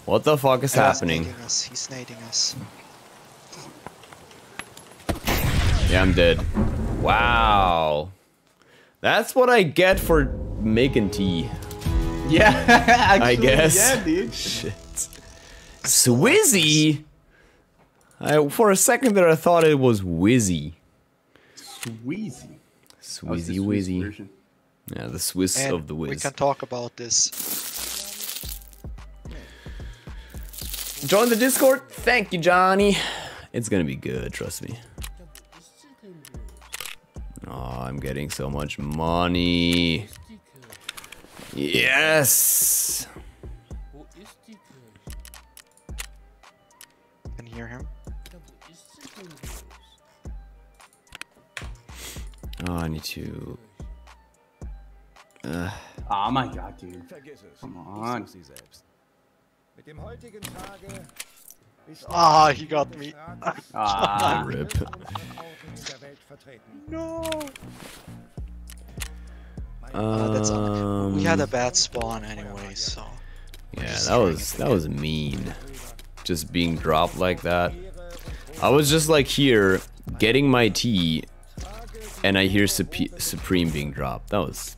What the fuck is Yeah, happening? He's nading us. He's nading us. Yeah, I'm dead. Wow. That's what I get for making tea. Yeah, actually, I guess. Yeah, dude. Shit. Swizzy? I, for a second there I thought it was Wizzy. Sweezy. That was the Swizzy Wizzy. Yeah, the Swiss And of the Wiz. we can talk about this. Join the Discord. Thank you, Johnny. It's gonna be good, trust me. Oh, I'm getting so much money. Yes. Can you hear him? Oh, I need to. Uh, Oh my god, dude. Come on. such sie selbst. Mit dem heutigen Tage ist Ah, he got me. Ah, rip. in der No. Uh, that's un- we had a bad spawn anyway, so. Yeah, that was that was mean. Just being dropped like that. I was just like here getting my tea, and I hear Supe- Supreme being dropped. That was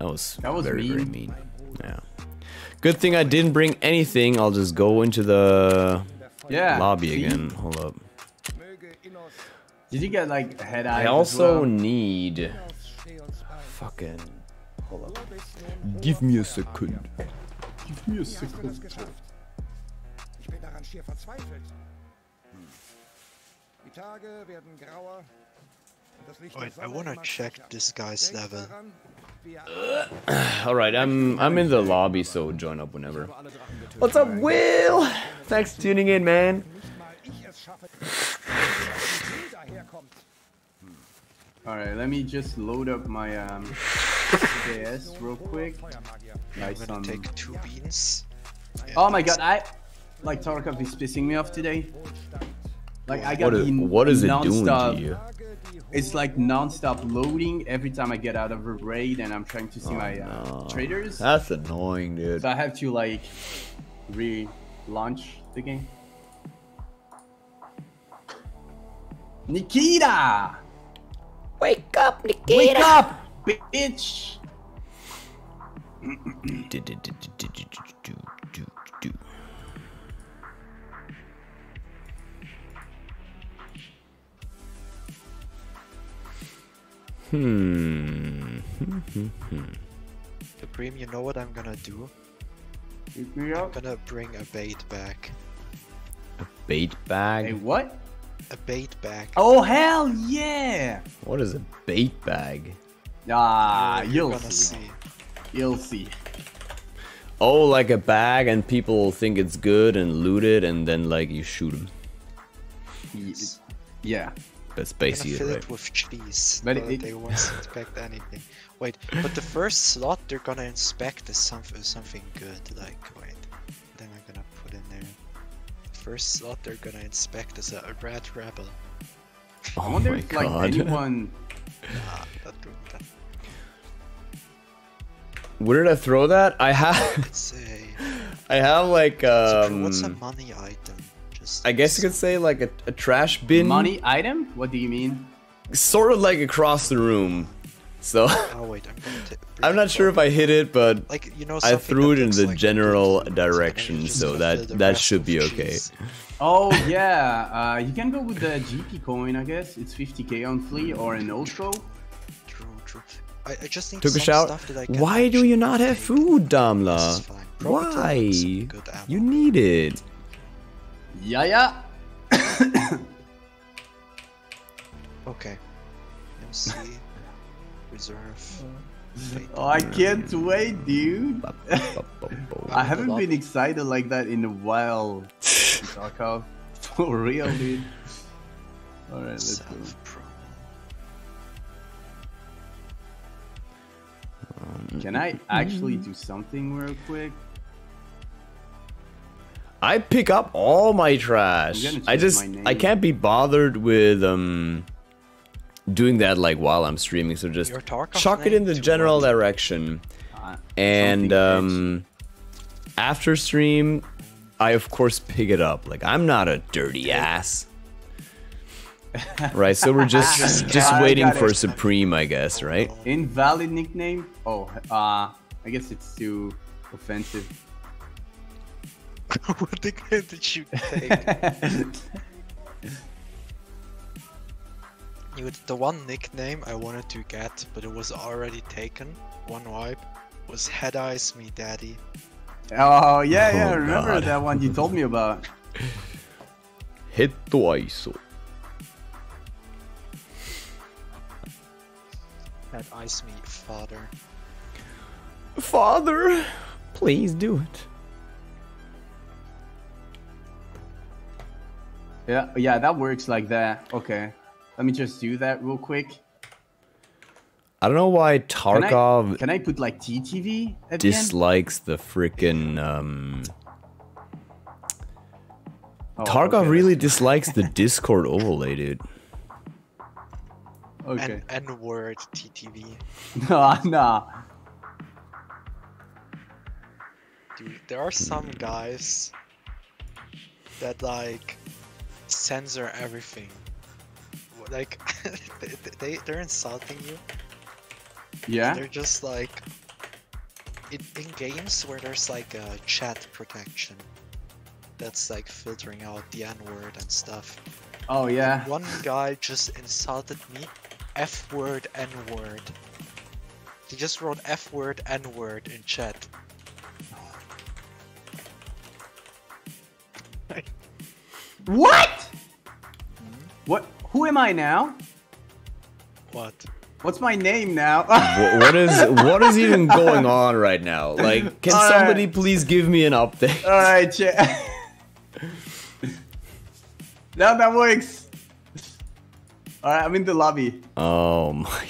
that was That was very very mean. mean. Yeah. Good thing I didn't bring anything. I'll just go into the yeah. lobby see? again. Hold up. Did you get like head eye? I also need steh uns fucking. Hold up. Du bist nun Give me a second. Give me a Wie hast du das second. Ich bin daran schier verzweifelt. Die Tage werden grauer. Und das Licht der Wait, I Sonne wanna immer check this guy's level. Daran, wir alle All right, I'm I'm in the lobby, so join up whenever. What's up, Will? Thanks for tuning in, man. nicht mal ich es schaffe, dass die daherkommt. Alright, let me just load up my um DS real quick. I'm Nice gonna um, take two beans. Yeah, Oh my god, I like Tarkov is pissing me off today. Like I got What is, the what is it doing to you? It's like non-stop loading every time I get out of a raid and I'm trying to see my uh, no. traders. That's annoying, dude. So I have to like re-launch the game. Nikita! Wake up, Nikita! Wake Nikita! up, bitch! Hmm. Supreme, you know what I'm gonna do? Wake me I'm gonna bring a bait back. A bait Hey, bag? what? A bait bag. Oh hell yeah! What is a bait bag? Ah, You're you'll see. see. You'll see. Oh, like a bag, and people think it's good and loot it, and then like you shoot them. Y- Yeah. That's I'm gonna basically fill it, it with cheese. But But it- they won't inspect anything. Wait, but the first slot they're gonna inspect is something something good. Like, wait, then I'm gonna put in there. First slot they're gonna inspect is a, a red rebel. Oh I wonder my if like god. anyone Ah, that, that Where did I throw that? I have. I have like Supreme, um. what's a money item? Just. I guess you could say like a, a trash bin. money item? What do you mean? Sort of like across the room. So Oh wait, I'm gonna. I'm not sure if I hit it, but Like you know. I threw it in the like general good, and then you're direction, so that- that should be okay. Oh yeah, uh, you can go with the GP coin, I guess. It's 50k on flea or an Ultra. True, true. I, I just need took a some shower. stuff that I Why do you not have food, This Damla? fine. Probably to Why? look some good ammo. You need it. Yeah, yeah. Okay. MC reserve. Oh, I can't wait, dude. I haven't been excited like that in a while. Tarkov. For real, dude. Alright, let's go. Self. Can I actually do something real quick? I pick up all my trash. I'm gonna I change just. I can't be bothered with um doing that like while I'm streaming, so just Your chuck it in the general what? direction. Uh, And something um, after stream, I of course pick it up. Like I'm not a dirty ass. right, so we're just Just just waiting for. Supreme, I guess, right? Invalid nickname? Oh, uh, I guess it's too offensive. What nickname did you take? You, the one nickname I wanted to get, but it was already taken. One wipe was Head Eyes Me Daddy. oh, yeah, yeah, oh, I Oh, remember God. that one you told me about. Hit the ISO. Head Eyes Me Father. Father, please do it. Yeah, yeah, that works like that. Okay. Let me just do that real quick. I don't know why Can I, Tarkov can I put like TTV at the dislikes the freaking um Oh, Tarkov okay, really dislikes the Discord overlay, dude. Okay. N N word TTV. Nah, nah. Dude, there are some guys that like censor everything. Like they, they they're insulting you. Yeah? They're just like in, in games where there's like a chat protection that's like filtering out the N word and stuff. Oh, yeah. One guy just insulted me, F word N word. He just wrote F word N word in chat. What? What? Who am I now? What? What's my name now? Wha- what is what is even going on right now? Like, can Alright. somebody please give me an update? All right, chat. now that works. All right, I'm in the lobby. Oh my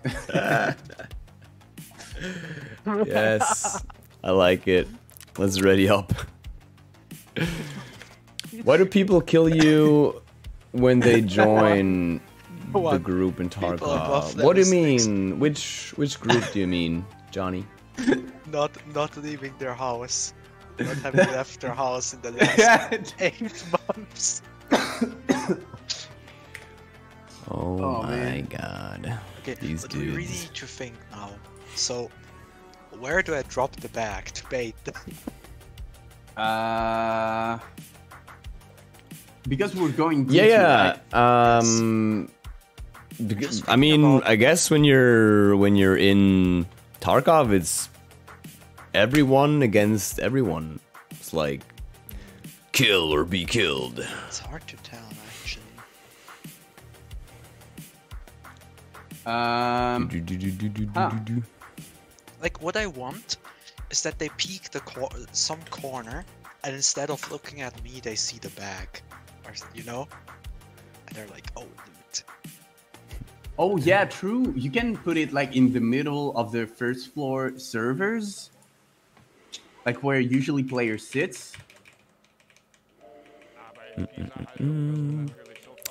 god. yes, I like it. Let's ready up. Why do people kill you when they join the group in above Tarkov? What do you is next. mean? Which which group do you mean, Johnny? Not not leaving their house. Not having left their house in the last eight months. Oh, Oh, my man. god. Okay, These but we really need to think now. So, where do I drop the bag to bait them? Uh, because we're going. Yeah, D2, yeah. right? Um, becau- Just I mean, about- I guess when you're when you're in Tarkov, it's everyone against everyone. It's like kill or be killed. It's hard to tell, actually. Um, Huh. Like, what I want is that they peek the cor- some corner, and instead of looking at me, they see the bag, or you know, and they're like, "Oh, loot." oh yeah, true. You can put it like in the middle of the first floor servers, like where usually player sits.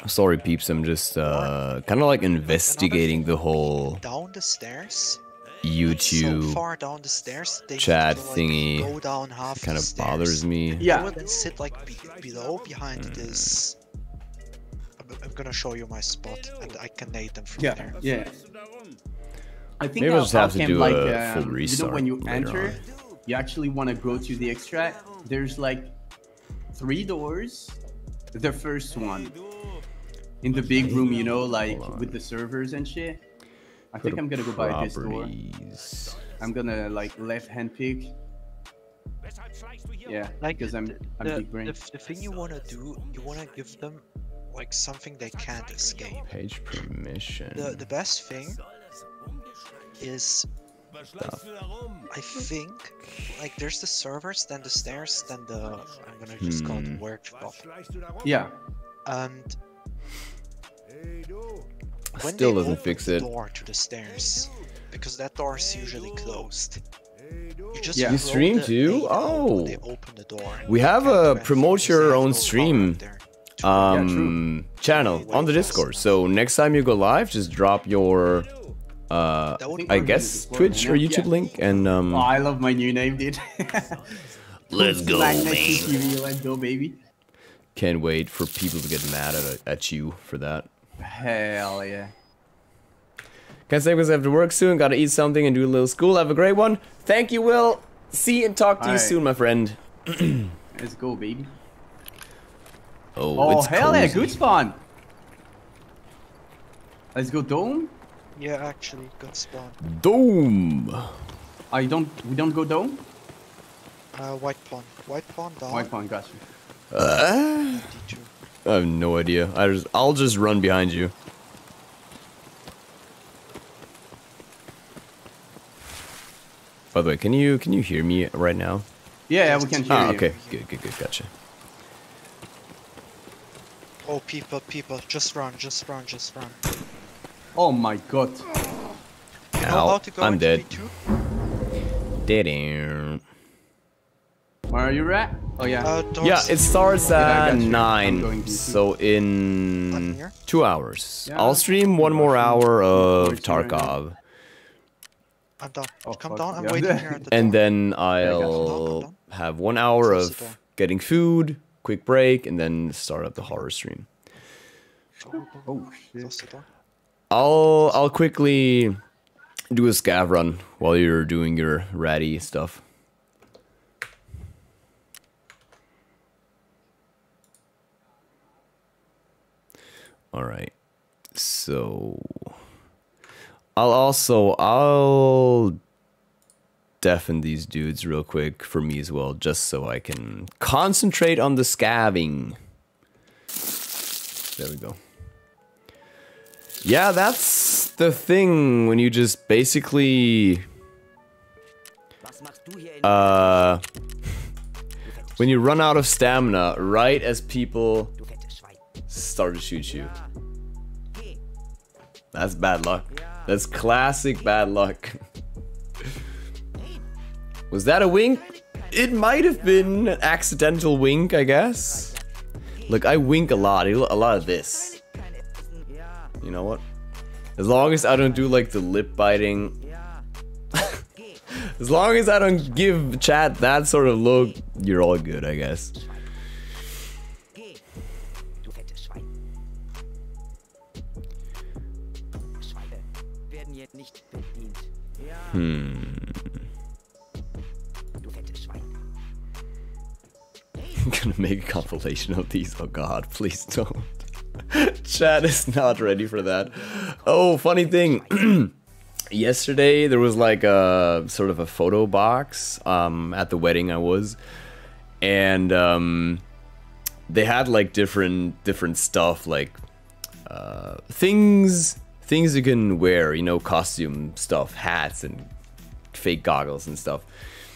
Sorry, peeps. I'm just uh, kind of like investigating the whole down the stairs. So YouTube. far down the stairs, they chat to, like, thingy Go down half Kind of stairs. bothers me. Yeah. They will then sit like be- below behind this. I'm, I'm gonna show you my spot, and I can nade them from Yeah, there. yeah. I think Maybe I'll I'll, just have to do like, a full um, You know, when you enter, on. you actually want to go to the extract. There's like three doors. The first one in the big room, you know, like with the servers and shit. I think I'm gonna go by this door. I'm gonna like left hand pick. Yeah, Like because I'm I'm the, big brain. the, the thing you wanna do, you wanna give them like something they can't escape. Page permission. The the best thing is I think like there's the servers, then the stairs, then the I'm gonna just call it Hmm. workshop. Yeah, And when Still they doesn't fix it. door to the stairs, because that door is usually closed. You just Yeah. You stream the too? nade out when Oh. They open the door. We have a promote your own stream. up there. um, channel on the Discord. So next time you go live, just drop your, uh, I guess Twitch or. YouTube Yeah. link, and um, Oh, I love my new name, dude. let's go, Magnet let's go, baby. Can't wait for people to get mad at at you for that. Hell yeah. Can't say because I have to work soon. Gotta eat something and do a little school. Have a great one. Thank you, Will. See and talk to you Alright. soon, my friend. Let's go, baby. Oh, Oh, it's hell yeah, good spawn. Let's go dome. Yeah, actually, good spawn. Dome. I don't. We don't go dome. Uh, white pawn. White pawn down. White pawn, got you. D2. I have no idea. I just, I'll just run behind you. By the way, can you can you hear me right now? Yeah, yeah, we can hear Ah, you. okay. Good, good, good. Gotcha. Oh, people, people, just run, just run, just run. Oh my god. You how Ow, go I'm dead. Dead. air. Where are you at? Oh yeah. Uh, Yeah, it starts at got nine. So in two hours, Yeah. I'll stream one more hour of Watching right now. Tarkov, I'm down. Oh, Come fuck, down, I'm yeah. waiting here at the and door. then. I'll Come have one hour Close the door. of getting food, quick break, and then start up the horror stream. Oh shit. Close the door. I'll I'll quickly do a scav run while you're doing your ratty stuff. All right. So I'll also I'll deafen these dudes real quick for me as well just so I can concentrate on the scavving. There we go. Yeah, that's the thing when you just basically uh when you run out of stamina right as people start to shoot you. That's bad luck. That's classic bad luck. Was that a wink? It might have been an accidental wink, I guess. Look, I wink a lot. A lot of this. You know what? As long as I don't do like the lip biting. as long as I don't give chat that sort of look, you're all good, I guess. Hmm. I'm gonna make a compilation of these. Oh god, please don't. Chat is not ready for that. Oh, funny thing. Yesterday there was like a sort of a photo box um, at the wedding I was, and um, they had like different different stuff like uh, things things you can wear. You know, costume stuff, hats and fake goggles and stuff.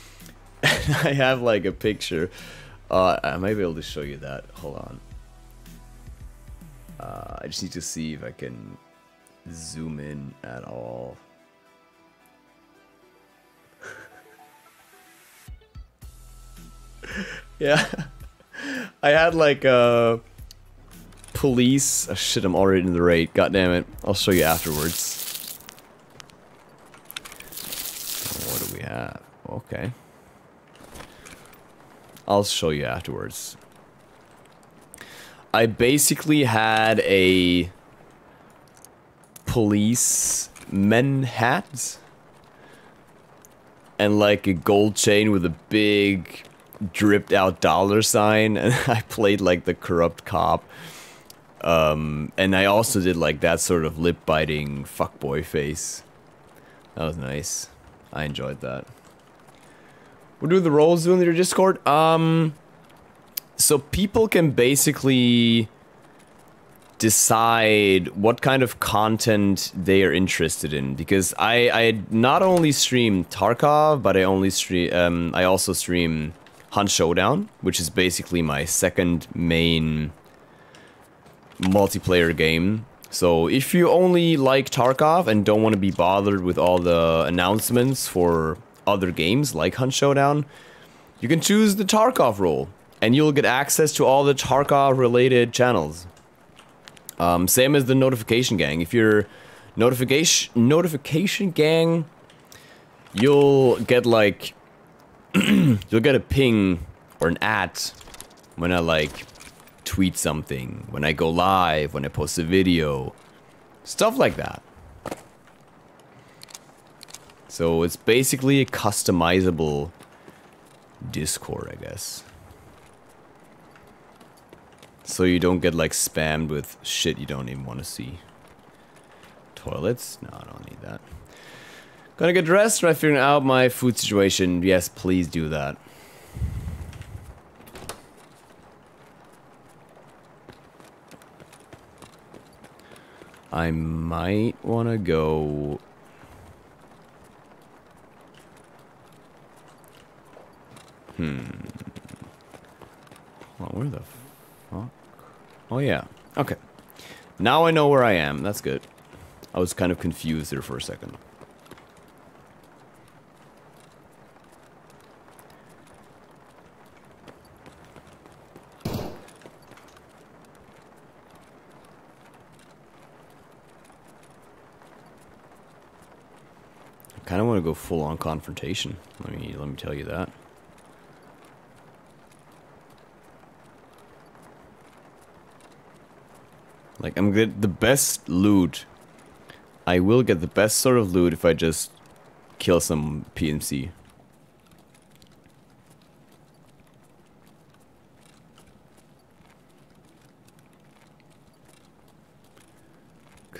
I have like a picture. Uh, I might be able to show you that. Hold on. Uh, I just need to see if I can zoom in at all. yeah. I had like a police. Oh, shit, I'm already in the raid. God damn it. I'll show you afterwards. What do we have? Okay. I'll show you afterwards. I basically had a policeman hat and like a gold chain with a big dripped out dollar sign and I played like the corrupt cop. Um, and I also did like that sort of lip biting fuckboy face. That was nice. I enjoyed that. We're doing the roles in your Discord. Um, so people can basically decide what kind of content they are interested in because I I not only stream Tarkov but I only stream um I also stream Hunt Showdown which is basically my second main multiplayer game. So if you only like Tarkov and don't want to be bothered with all the announcements for other games like Hunt Showdown, you can choose the Tarkov role. and you'll get access to all the Tarkov related channels. Um, same as the notification gang. If you're notification notification gang, you'll get like you'll get a ping or an at when I like tweet something, when I go live, when I post a video, stuff like that. So it's basically a customizable Discord, I guess. So you don't get like spammed with shit you don't even want to see. Toilets? No, I don't need that. Gonna get dressed, try figuring out my food situation. Yes, please do that. I might want to go... Hmm. Well, where the fuck? Oh, yeah. Okay. Now I know where I am. That's good. I was kind of confused there for a second. Kind of want to go full on confrontation. Let me let me tell you that. Like I'm get the best loot. I will get the best sort of loot if I just kill some PMC.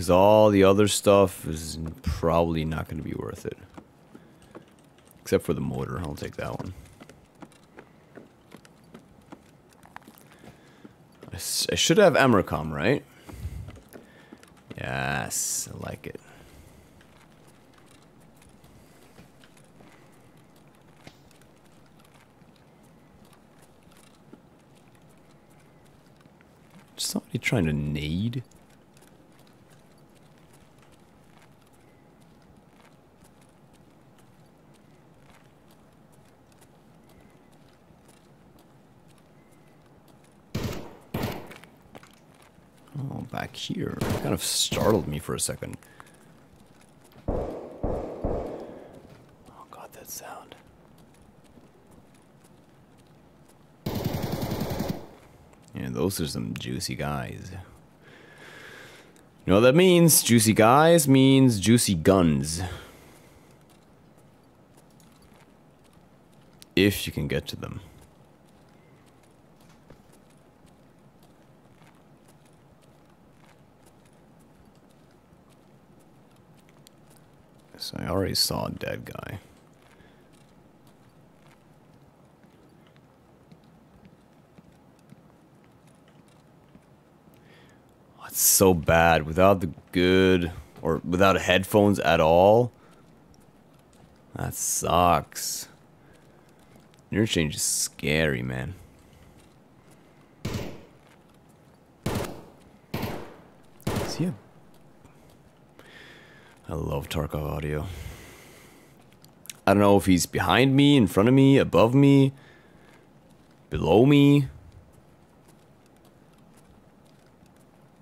Because all the other stuff is probably not going to be worth it. Except for the motor. I'll take that one. I should have Emercom, right? Yes, I like it. Somebody trying to nade? Oh, back here. Kind of startled me for a second. Oh god, that sound. Yeah, those are some juicy guys. You know what that means? Juicy guys means juicy guns. If you can get to them. So I already saw a dead guy. Oh, It's so bad without the good or without headphones at all. That sucks. Interchange is scary, man. See ya. I love Tarkov audio. I don't know if he's behind me, in front of me, above me, below me.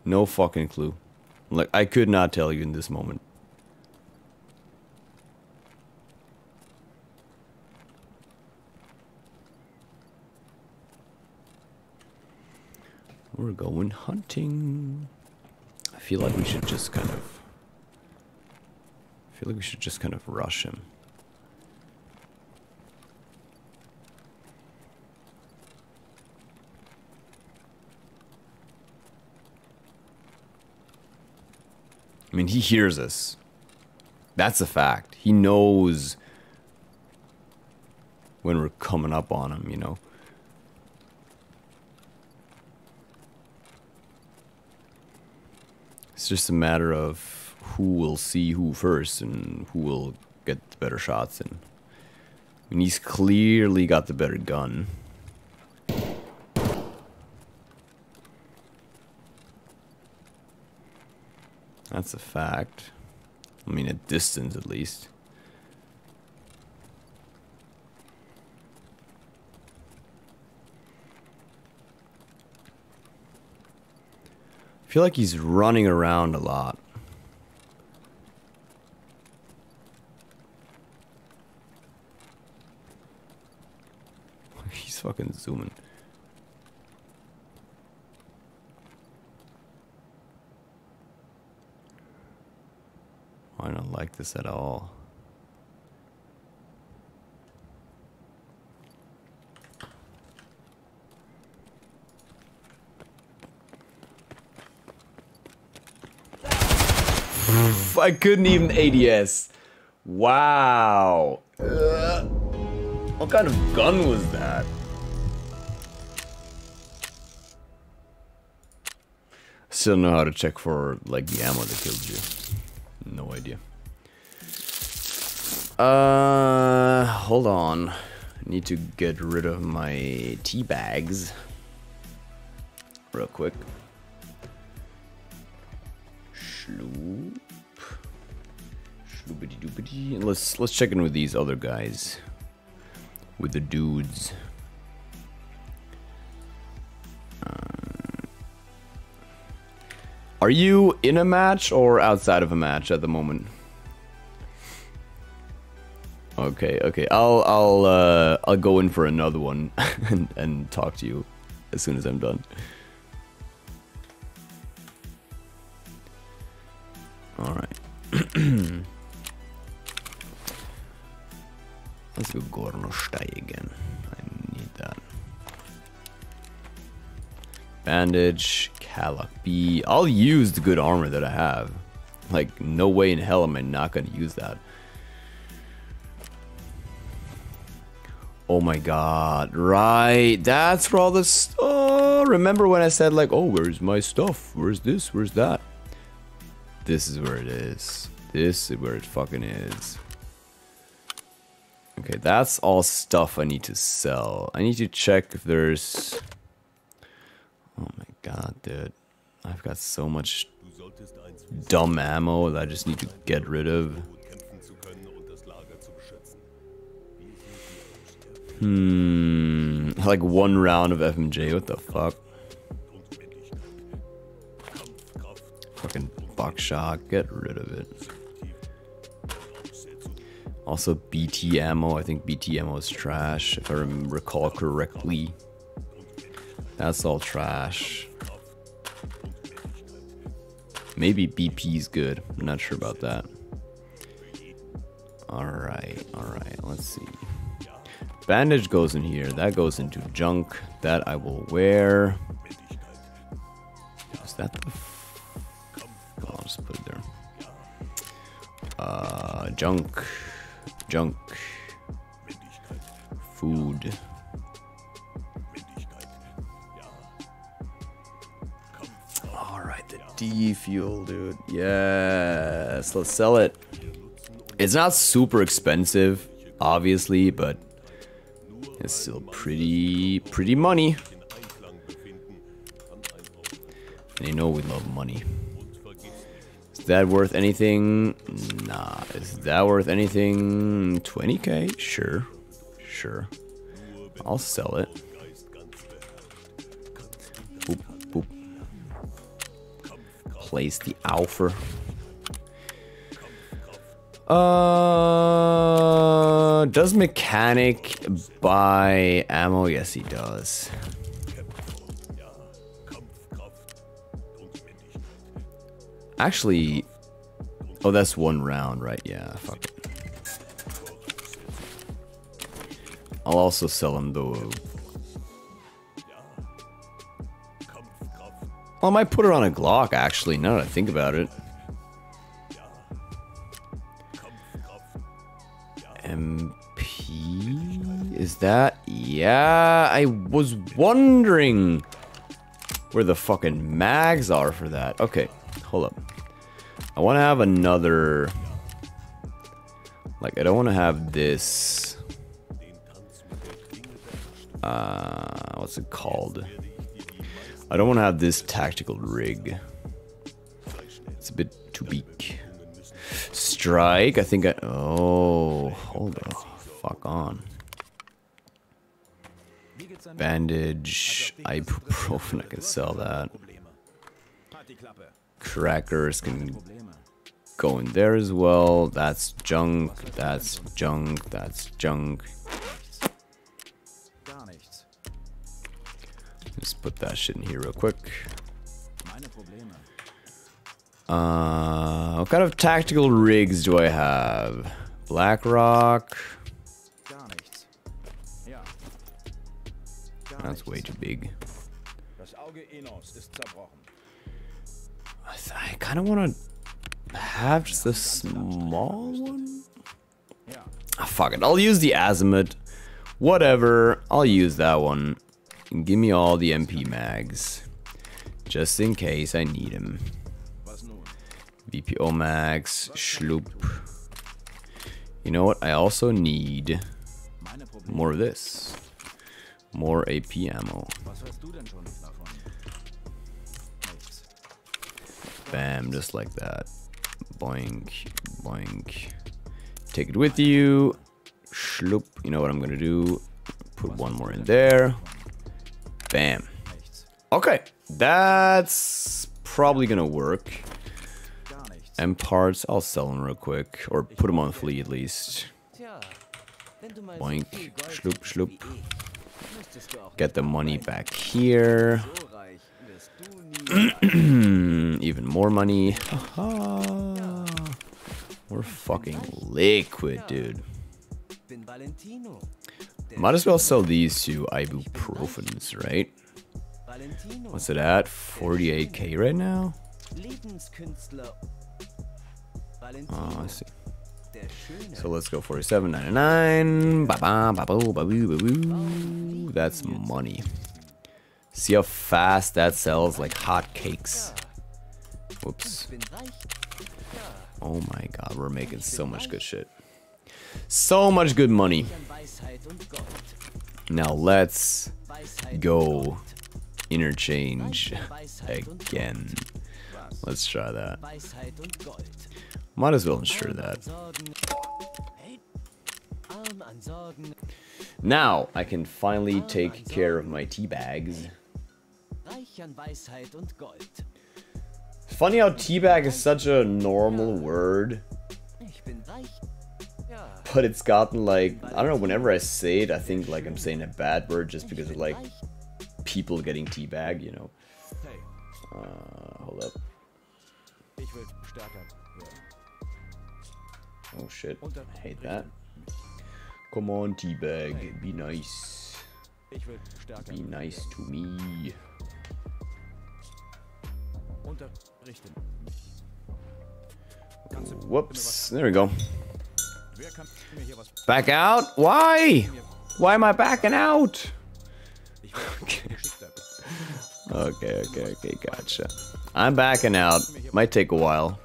No fucking clue. Like, I could not tell you in this moment. We're going hunting. I feel like we should just kind of. Feel like we should just kind of rush him. I mean, he hears us. That's a fact. He knows when we're coming up on him, you know. It's just a matter of who will see who first and who will get the better shots and I mean, he's clearly got the better gun. That's a fact. I mean, at distance at least. I feel like he's running around a lot. Fucking zooming. I don't like this at all. I couldn't even ADS. Wow. Ugh. What kind of gun was that? Still know how to check for like the ammo that killed you. No idea. Uh, hold on. Need to get rid of my tea bags. Real quick. Sloop. Sloopity doopity. Let's let's check in with these other guys. With the dudes. Are you in a match or outside of a match at the moment? Okay, okay. I'll I'll uh I'll go in for another one and and talk to you as soon as I'm done. All right. Let's go Gornostay again. Bandage, B. I'll use the good armor that I have. Like, no way in hell am I not gonna use that. Oh my god, right. That's where all this. Oh, remember when I said, like, oh, where's my stuff? Where's this? Where's that? This is where it is. This is where it fucking is. Okay, that's all stuff I need to sell. I need to check if there's... Oh my god, dude. I've got so much dumb ammo that I just need to get rid of. Hmm, like one round of FMJ, what the fuck? Fucking buckshot, get rid of it. Also BT ammo, I think BT ammo is trash, if I recall correctly. That's all trash. Maybe BP is good, I'm not sure about that. Alright, alright, let's see. Bandage goes in here, that goes into junk, that I will wear. Is that the Oh, I'll just put it there. Uh, junk, junk, food. D fuel, dude. Yes, let's sell it. It's not super expensive, obviously, but it's still pretty, pretty money. And you know we love money. Is that worth anything? Nah. Is that worth anything? 20k? Sure. Sure. I'll sell it. Place the offer. Uh, does mechanic buy ammo? Yes, he does. Actually, oh, that's one round, right? Yeah, fuck. I'll also sell him the. Well, I might put it on a Glock, actually, now that I think about it. MP? Is that? Yeah, I was wondering where the fucking mags are for that. Okay, hold up. I want to have another... Like, I don't want to have this... Uh, what's it called? I don't want to have this tactical rig. It's a bit too big. Strike, I think I... Oh, hold on. Fuck on. Bandage, ibuprofen, I can sell that. Crackers can go in there as well. That's junk. That's junk. That's junk. Just put that shit in here real quick. Uh, what kind of tactical rigs do I have? BlackRock. That's way too big. I, I kind of want to have just a small one. Ah, fuck it. I'll use the Azimuth. Whatever. I'll use that one. And give me all the MP mags. Just in case I need them. VPO mags. Schloop. You know what? I also need more of this. More AP ammo. Bam, just like that. Boink, boink. Take it with you. Schloop. You know what I'm gonna do? Put one more in there. Bam. Okay, that's probably gonna work. M parts, I'll sell them real quick, or put them on fleet at least. Boink, schloop, schloop. Get the money back here. Even more money. We're fucking liquid, dude. Might as well sell these to ibuprofens, right? What's it at? 48k right now? Oh, I see. So let's go 47.99. Ba ba ba boo ba boo ba boo. That's money. See how fast that sells like hotcakes. Whoops. Oh my god, we're making so much good shit. So much good money. Now let's go interchange again. Let's try that. Might as well ensure that. Now I can finally take care of my tea bags. Funny how teabag is such a normal word. But it's gotten like, I don't know, whenever I say it, I think like I'm saying a bad word just because of like people getting teabag, you know. Uh, hold up. Oh shit, I hate that. Come on, teabag, be nice. Be nice to me. Whoops, there we go. Back out? Why? Why am I backing out? Okay. okay, okay, okay, gotcha. I'm backing out. Might take a while.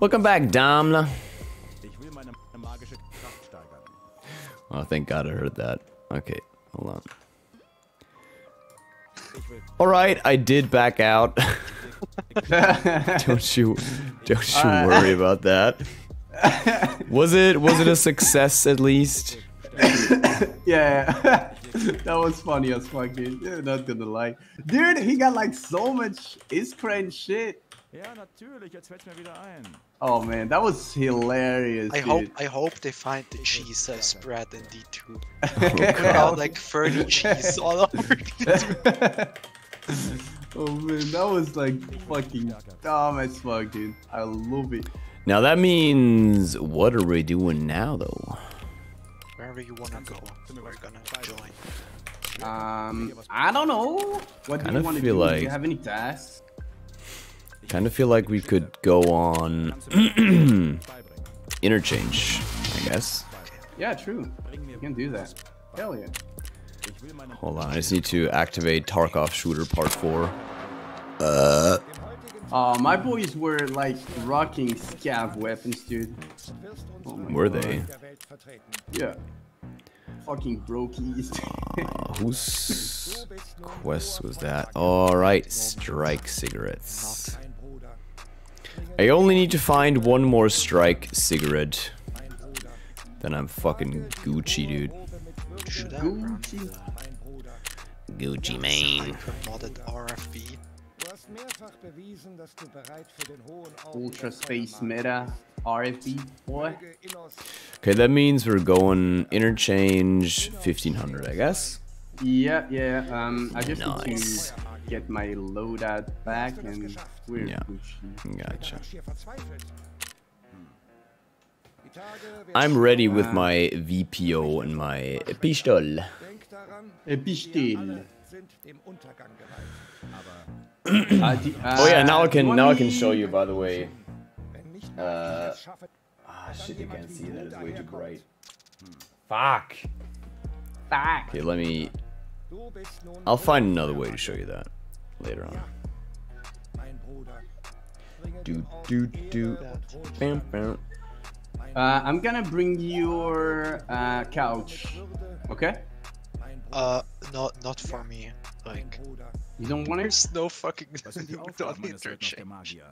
Welcome back, Damla. Oh, thank God I heard that. Okay, hold on. All right, I did back out. don't you, don't you Alright. worry about that. Was it, was it a success at least? yeah, that was funny as fuck, dude. Yeah, not gonna lie. Dude, he got like so much Iskra shit. Ja, natürlich, jetzt fällt's mir wieder ein. Oh man, that was hilarious, I dude. hope I hope they find the cheese uh, spread in D2. Oh, We like 30 cheese all over D2. oh man, that was like fucking dumb as fuck, dude. I love it. Now that means, what are we doing now though? Wherever you wanna go, we're gonna join. Um, I don't know. What do Kinda you want to feel do? do you have any tasks? Kind of feel like we could go on interchange, I guess. Yeah, true. You can do that. Hell yeah. Hold on, I just need to activate Tarkov Shooter Part 4. Uh, Uh, my boys were like rocking scav weapons, dude. Oh my were God. they? Yeah. Fucking brokies. Uh, whose quest was that? Alright, strike cigarettes. I only need to find one more strike cigarette. Then I'm fucking Gucci, dude. Gucci. Gucci, man. modded RFB. Hast mehrfach bewiesen, dass du bereit für den hohen Ultra Space Meta RFB boy. Okay, that means we're going interchange 1500, I guess. Yeah, yeah. Um, I just need Nice. to get my loadout back and we're Yeah. Gucci. Gotcha. Hier verzweifelt. Die Tage werden I'm ready with my VPO and my pistol. Denk daran, pistol. Alle sind dem Untergang geweiht. Uh, Oh yeah, now I uh, can now I can show you. By the way, uh, ah shit, you can't see that. It's way too bright. Hmm. Fuck. Fuck. Okay, let me. du bist nun I'll find another way to show you that later on. mein Do do do. Bam bam. Uh, I'm gonna bring your uh, couch. Okay? Uh, not not for me. Like, Bruder. You don't want it? there's no fucking Was sind die not Aufgaben eines Söldners interchange.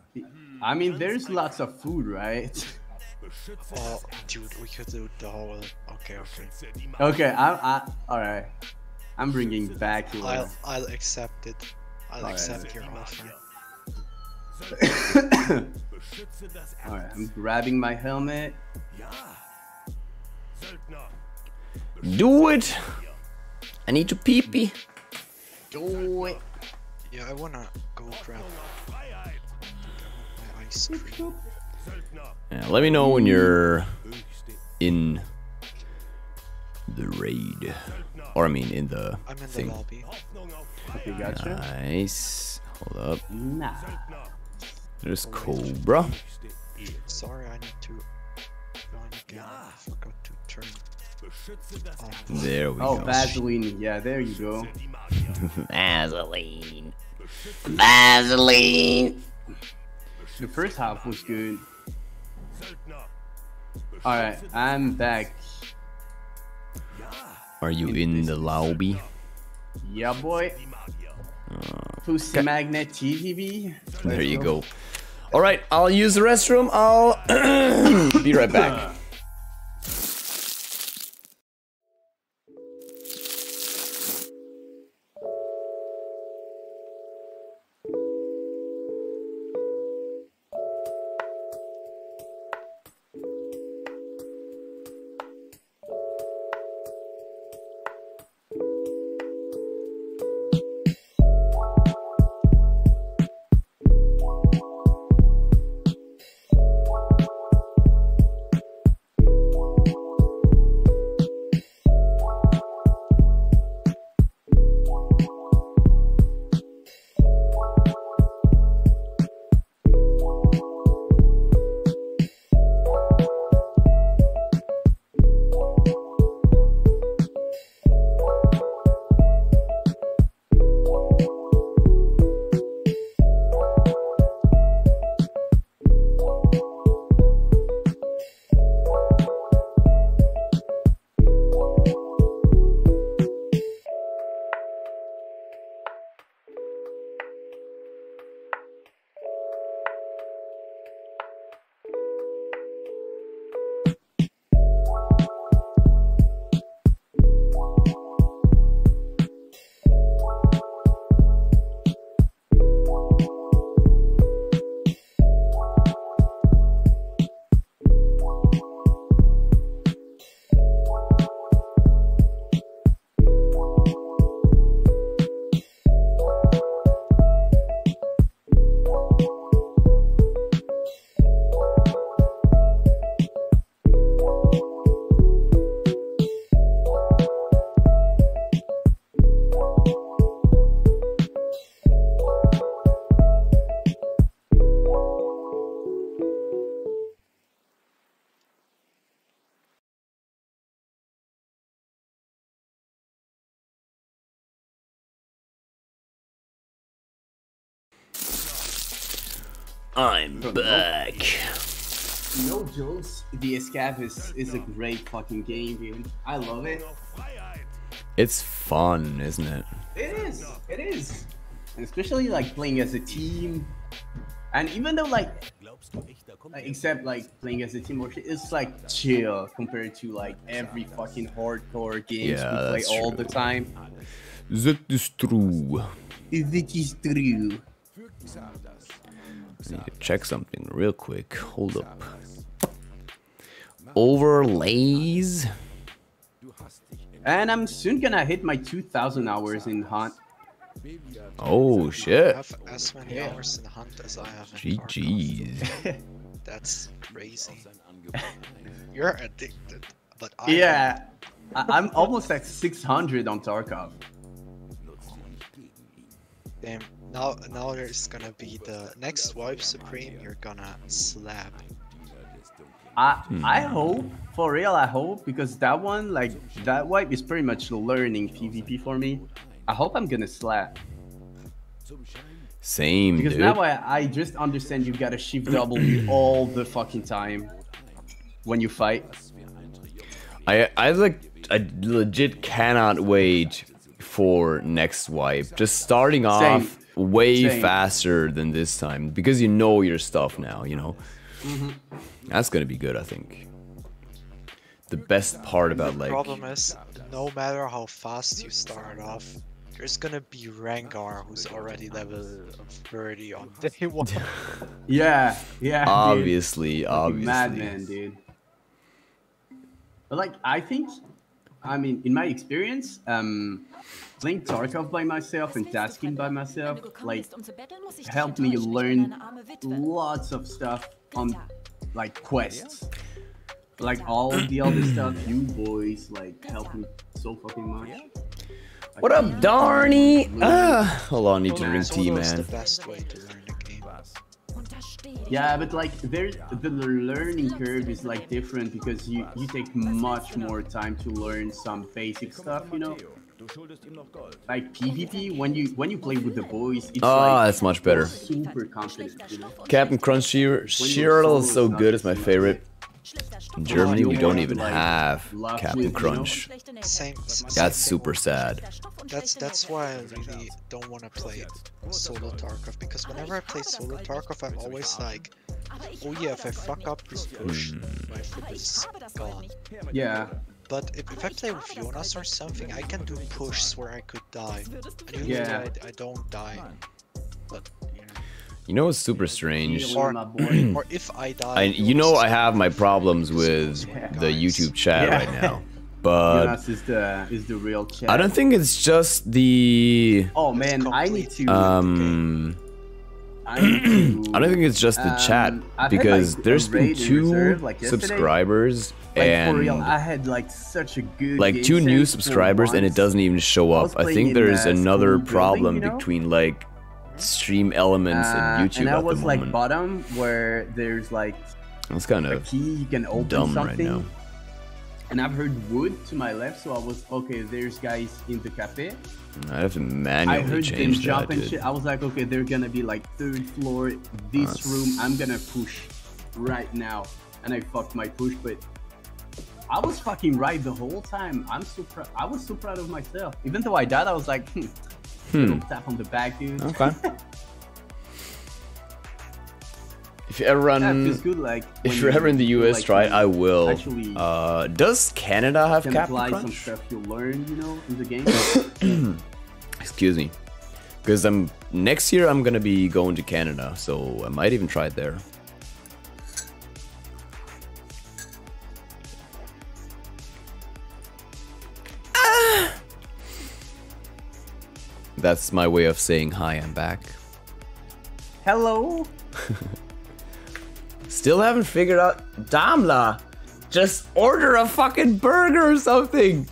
I mean, there's lots of food, right? Oh, dude, we could do the whole. Okay, okay. Beschütze die Macht. Okay, I, I, all right. I'm bringing back your. I'll I'll accept it. I'll Alright. accept your offer. All right, I'm grabbing my helmet. Do it. I need to pee pee. Do it. Yeah, I wanna go grab my ice cream. Yeah, let me know when you're in the raid, or I mean in the I'm in the thing. lobby. Hoffnung Okay, gotcha. Nice. Hold up. Nah. Söldner. There's Cobra. Sorry, I need to join again. I forgot to turn Beschütze das on. Erz. There we Oh, go. Vaseline. Yeah, there you go. Vaseline. Vaseline. The first half was good. All right, I'm back. Are you in the lobby? Yeah, boy. Uh, Die Magier. Pussy Magnet TVB. There you go. All right, I'll use the restroom. I'll be right back. I'm back. No jokes. The Escape is, is a great fucking game, dude. I love it. It's fun, isn't it? It is. It is. And especially like playing as a team. And even though like, except like playing as a team, or shit, it's like chill compared to like every fucking hardcore games Yeah, we play all true. the time. That is true. That is true. I need to check something real quick. Hold up. Overlays. And I'm soon gonna hit my 2,000 hours in Hunt. Oh shit. have as many hours in Hunt as I have in GG's. That's crazy. You're addicted, but I Yeah, I- I'm almost at 600 on Tarkov. Damn. Now, now there's gonna be the next Wipe Supreme. You're gonna slap. I Hmm. I hope for real. I hope because that one like that wipe is pretty much learning PvP for me. I hope I'm gonna slap Same, because dude. now I I just understand you gotta shift W all the fucking time when you fight. I I like I legit cannot wait for next wipe. Just starting off way Same. faster than this time because you know your stuff now. You know Mhm. that's gonna be good. I think. The best part about like Problem is, no matter how fast you start off, there's gonna be Rangar who's already level 30 on day one. Yeah, yeah. obviously, Fucking obviously. madman, dude. But like, I think, I mean, in my experience, um, playing Tarkov by myself and tasking by myself, like, helped me learn lots of stuff on, like, quests. Like all the other stuff, you boys like helped me so fucking much. What up, Darny? Ah, hold on, I need to drink tea, man. best way to learn the game. Yeah, but like there's the learning curve is like different because you you take much more time to learn some basic stuff, you know. Like PvP, when you when you play with the boys, it's Ah, like that's much better. Super confident, you know. Captain Crunch Shear- Sheryl is so good. It's my favorite. In Germany, we don't even have Captain Crunch. Same. That's super sad. That's that's why I really don't want to play solo Tarkov because whenever I play solo Tarkov, I'm always like, oh yeah, if I fuck up this push, Hmm. my flip is gone. Yeah. But if, if I play with Jonas or something, I can do pushes where I could die. And usually Yeah. I, I don't die. But You know what's super strange? or, or if I die, I, you know I have my problems with the YouTube chat Yeah. right now, but Jonas is the is the real chat. I don't think it's just the Oh man, I need to. um. I, I don't think it's just the chat um, I've because like, there's a been two reserve, like, subscribers Like and for real, I had like such a good like two new subscribers and it doesn't even show up. was I think there's another school building, problem you know? between like stream elements Uh, and YouTube and I was like bottom where there's like That's kind a of key you can open dumb right something. now. And I've heard wood to my left, so I was okay. There's guys in the cafe. I have to manually I heard them change jump that, and dude. shit. I was like, okay, they're gonna be like third floor, this That's- room. I'm gonna push right now, and I fucked my push, but I was fucking right the whole time. I'm so proud. I was so proud of myself. Even though I died, I was like, hmm, Hmm. tap on the back, dude. Okay. If you ever run, Yeah, good, like, if you're you- ever in the US, like, try it. I will. actually Uh, does Canada have can Captain apply some stuff you learn, you know, in the game. Excuse me, because I'm next year I'm gonna be going to Canada, so I might even try it there. That's my way of saying hi. I'm back. Hello. Still haven't figured out Damla. Just order a fucking burger or something.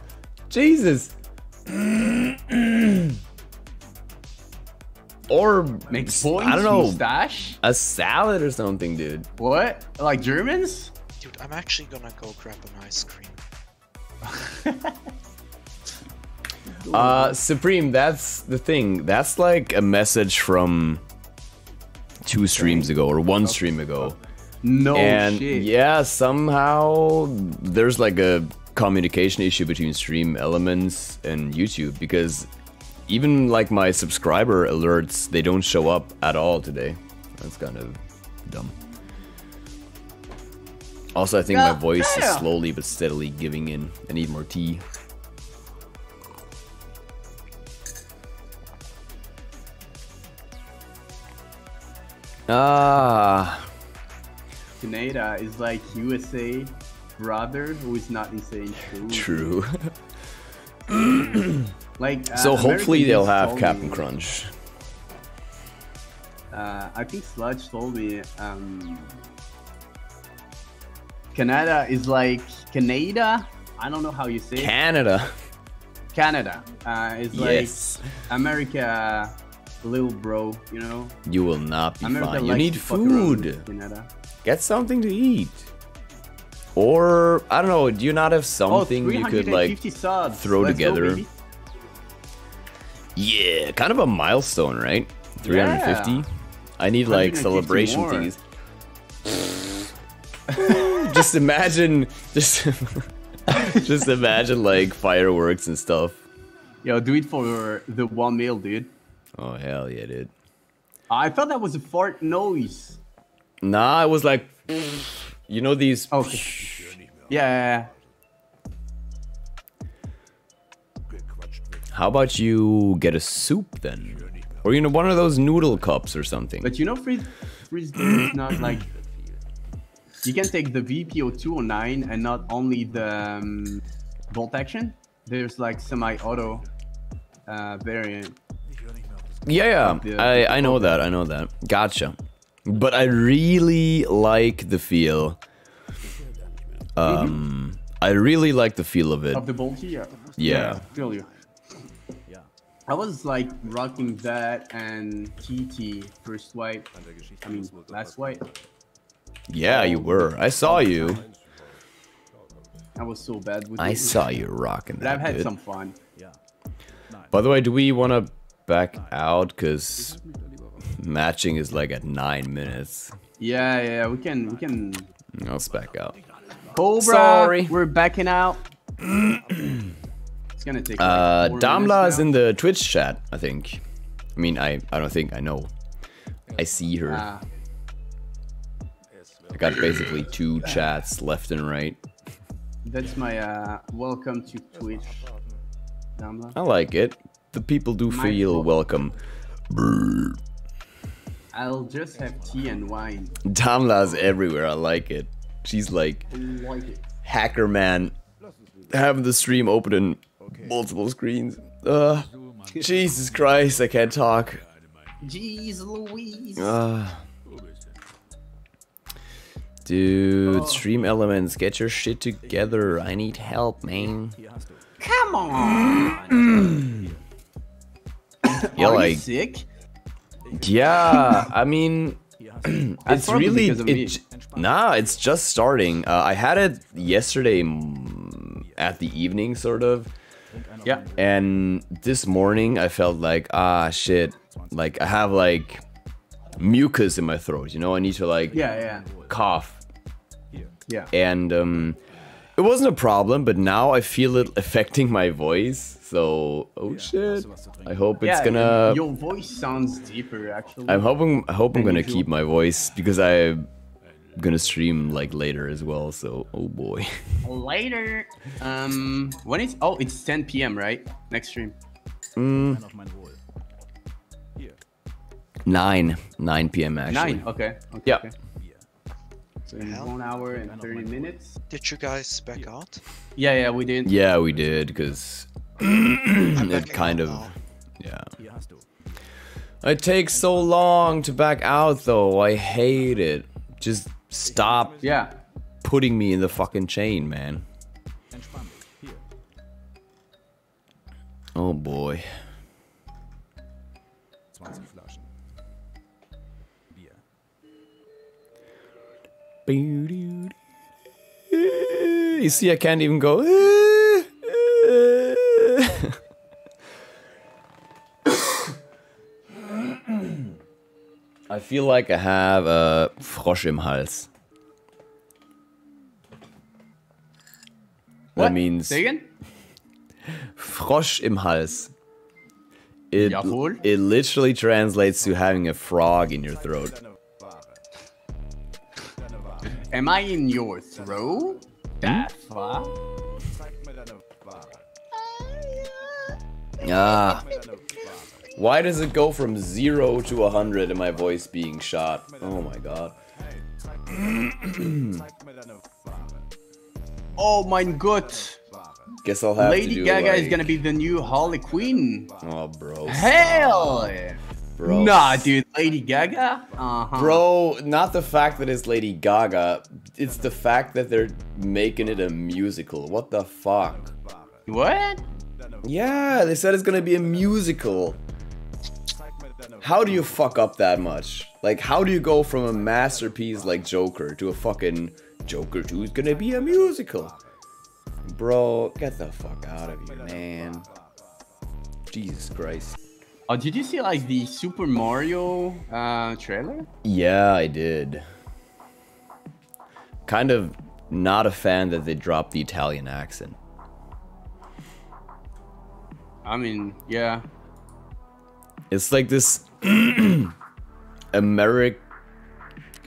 Jesus. or Make s- points, I don't know, mustache? a salad or something, dude. What? Like Germans? Dude, I'm actually gonna go grab an ice cream. Uh, Supreme, that's the thing. That's like a message from two streams ago or one stream ago. No and shit. yeah, somehow there's like a communication issue between stream elements and YouTube because even like my subscriber alerts, they don't show up at all today. That's kind of dumb. Also, I think my Yeah, voice is slowly but steadily giving in. I need more tea. Ah. Canada is like USA brother who is not insane too. True. Like uh, so hopefully they'll have Captain me- Crunch. Uh, I think Sludge told me um, Canada is like Canada. I don't know how you say it. Canada. Canada uh, is like Yes. America, little bro. You know. You will not be America fine. You need to fuck around with food. Get something to eat. Or I don't know. Do you not have Oh, something you could like subs. throw Let's together? baby. Yeah, kind of a milestone, right? 350. I need like celebration more. things. just imagine, just, just imagine like fireworks and stuff. Yo, do it for the one meal, dude. Oh hell yeah, dude. I thought that was a fart noise. Nah, it was like, you know these. Okay. Yeah. How about you get a soup then, or you know one of those noodle cups or something? But you know, freeze, freeze is not like you can take the VPO 209 and not only the um, bolt action. There's like semi-auto uh, variant. Yeah, The- yeah, I I know that. I know that. Gotcha. But I really like the feel. Um, I really like the feel of it. Of the bolty, yeah. Yeah. feel you. Yeah. I was like rocking that and TT first wipe. I mean, last wipe. Yeah, you were. I saw you. I was so bad with I it. saw you rocking But that. I've had dude. some fun. Yeah. By the way, do we want to back out? Cause matching is like at nine minutes. Yeah, yeah, we can, we can. Let's back out. Cobra, Sorry. we're backing out. it's gonna take. Like Uh, four Damla is in the Twitch chat. I think. I mean, I I don't think I know. I see her. Ah. I got basically two chats left and right. That's my uh, welcome to Twitch. Damla. I like it. The people do My feel welcome. Brr. I'll just have tea and wine. Damla's everywhere. I like it. She's like Like it. hacker man, having the stream open in multiple screens. Uh, Jesus Christ, I can't talk. Jeez Louise. Uh, dude, stream elements, get your shit together. I need help, man. Come on. Yeah, Are you like, sick? yeah. I mean, it's really because of me. it. Nah, it's just starting. Uh, I had it yesterday mm, at the evening, sort of. Yeah. And this morning I felt like, ah, shit. Like, I have like mucus in my throat, you know? I need to like Yeah, yeah. cough. Yeah. And um, it wasn't a problem, but now I feel it affecting my voice. So, oh shit. I hope it's yeah, gonna. Your voice sounds deeper, actually. I'm hoping. I hope I'm gonna usual. keep my voice because I'm gonna stream like later as well. So, oh boy. Later. Um, when is? Oh, it's 10 p.m. right? Next stream. Mm, nine, nine p.m. actually. Nine. Okay. okay Yeah. Okay. So in one hour and 30 minutes. Did you guys back out? Yeah, yeah, we did. Yeah, we did because it kind of. Yeah. It takes so long to back out though. I hate it. Just stop Yeah. putting me in the fucking chain, man. Oh boy. 20 Flaschen. Bier. You see, I can't even go. Eh, eh, I feel like I have a Frosch im Hals. What? That means Say again? Frosch im Hals. It, it literally translates to having a frog in your throat. Am I in your throat? That far? Ah, Why does it go from 0 to 100 and my voice being shot? Oh my god. Oh mein Gott! Guess I'll have to Lady Gaga like... is gonna be the new Harley Quinn. Oh, bro. Hell yeah. Bro. Nah, dude, Lady Gaga? Uh-huh. Bro, not the fact that it's Lady Gaga, it's the fact that they're making it a musical. What the fuck? What? Yeah, they said it's gonna be a musical. How do you fuck up that much? Like, how do you go from a masterpiece like Joker to a fucking Joker 2 is gonna be a musical? Bro, get the fuck out of here, man. Jesus Christ. Oh, did you see like the Super Mario uh, trailer? Yeah, I did. Kind of not a fan that they dropped the Italian accent. I mean, yeah. It's like this Americ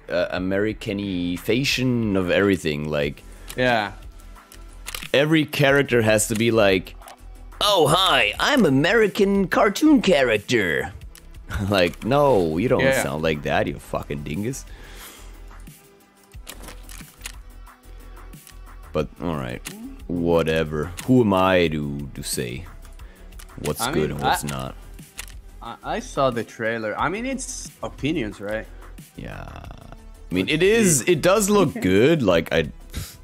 uh, Americanization of everything. Like Yeah. every character has to be like, "Oh hi, I'm American cartoon character." like, no, you don't Yeah. sound like that, you fucking dingus. But all right, whatever. Who am I to to say what's I good mean, and what's I- not? I, I saw the trailer. I mean, it's opinions, right? Yeah. I mean, it is. It does look good. Like I,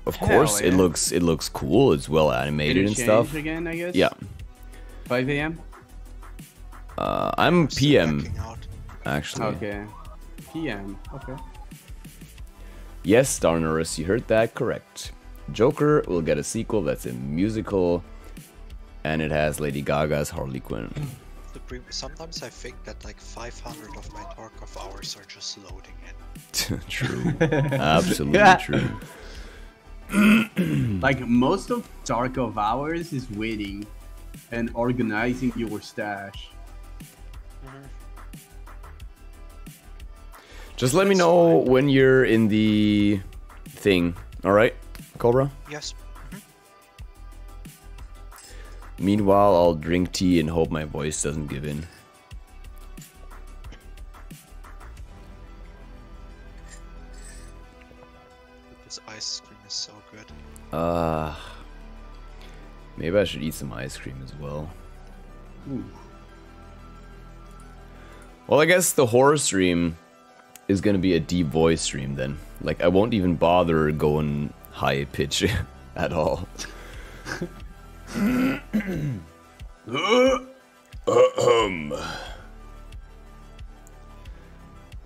of Hell course, it looks. It looks cool. It's well animated Did it and change stuff. again, I guess? Yeah. 5 a.m. Uh, I'm PM. Actually. Okay. PM. Okay. Yes, Darnerus, you heard that correct. Joker will get a sequel that's a musical, and it has Lady Gaga's Harley Quinn. Sometimes I think that like 500 of my Tarkov hours are just loading in. true. Absolutely true. like most of Tarkov hours is waiting and organizing your stash. Mm-hmm. Just let me know when you're in the thing. All right, Cobra. Yes. Meanwhile, I'll drink tea and hope my voice doesn't give in. This ice cream is so good. Uh, maybe I should eat some ice cream as well. Ooh. Well, I guess the horror stream is gonna be a deep voice stream then. Like, I won't even bother going high pitch at all. Ahem.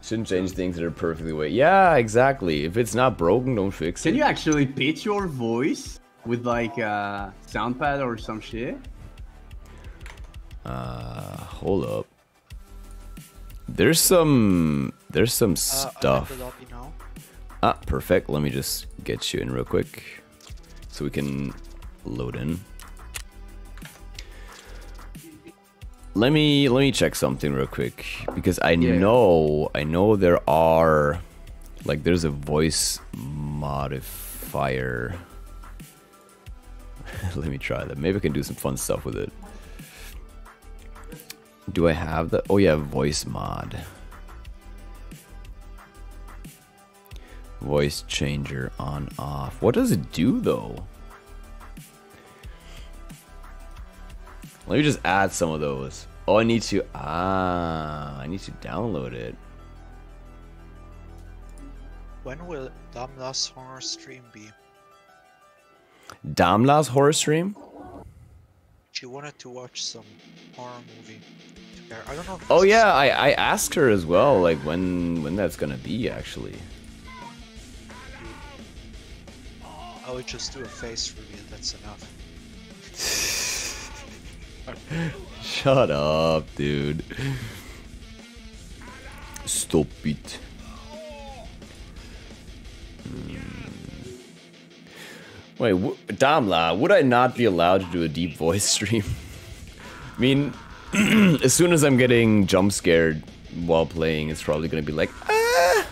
Shouldn't change things that are perfectly way. Yeah, exactly. If it's not broken, don't fix Can it. Can you actually pitch your voice with like a sound pad or some shit? Uh, hold up. There's some. There's some stuff. I'm in the lobby now. Ah, perfect. Let me just get you in real quick, so we can load in. Let me let me check something real quick because I know I know there are like there's a voice modifier. let me try that. Maybe I can do some fun stuff with it. Do I have the? Oh yeah, voice mod. Voice changer on off. What does it do though? Let me just add some of those. Oh, I need to. Ah, I need to download it. When will Damla's horror stream be? Damla's horror stream. She wanted to watch some horror movie. I don't know. Oh yeah, I I asked her as well, like when when that's gonna be actually. I would just do a face reveal. That's enough. Shut up, dude. Stop it. Hmm. Wait, w- Damla, would I not be allowed to do a deep voice stream? I mean, as soon as I'm getting jump scared while playing, it's probably gonna be like, ah.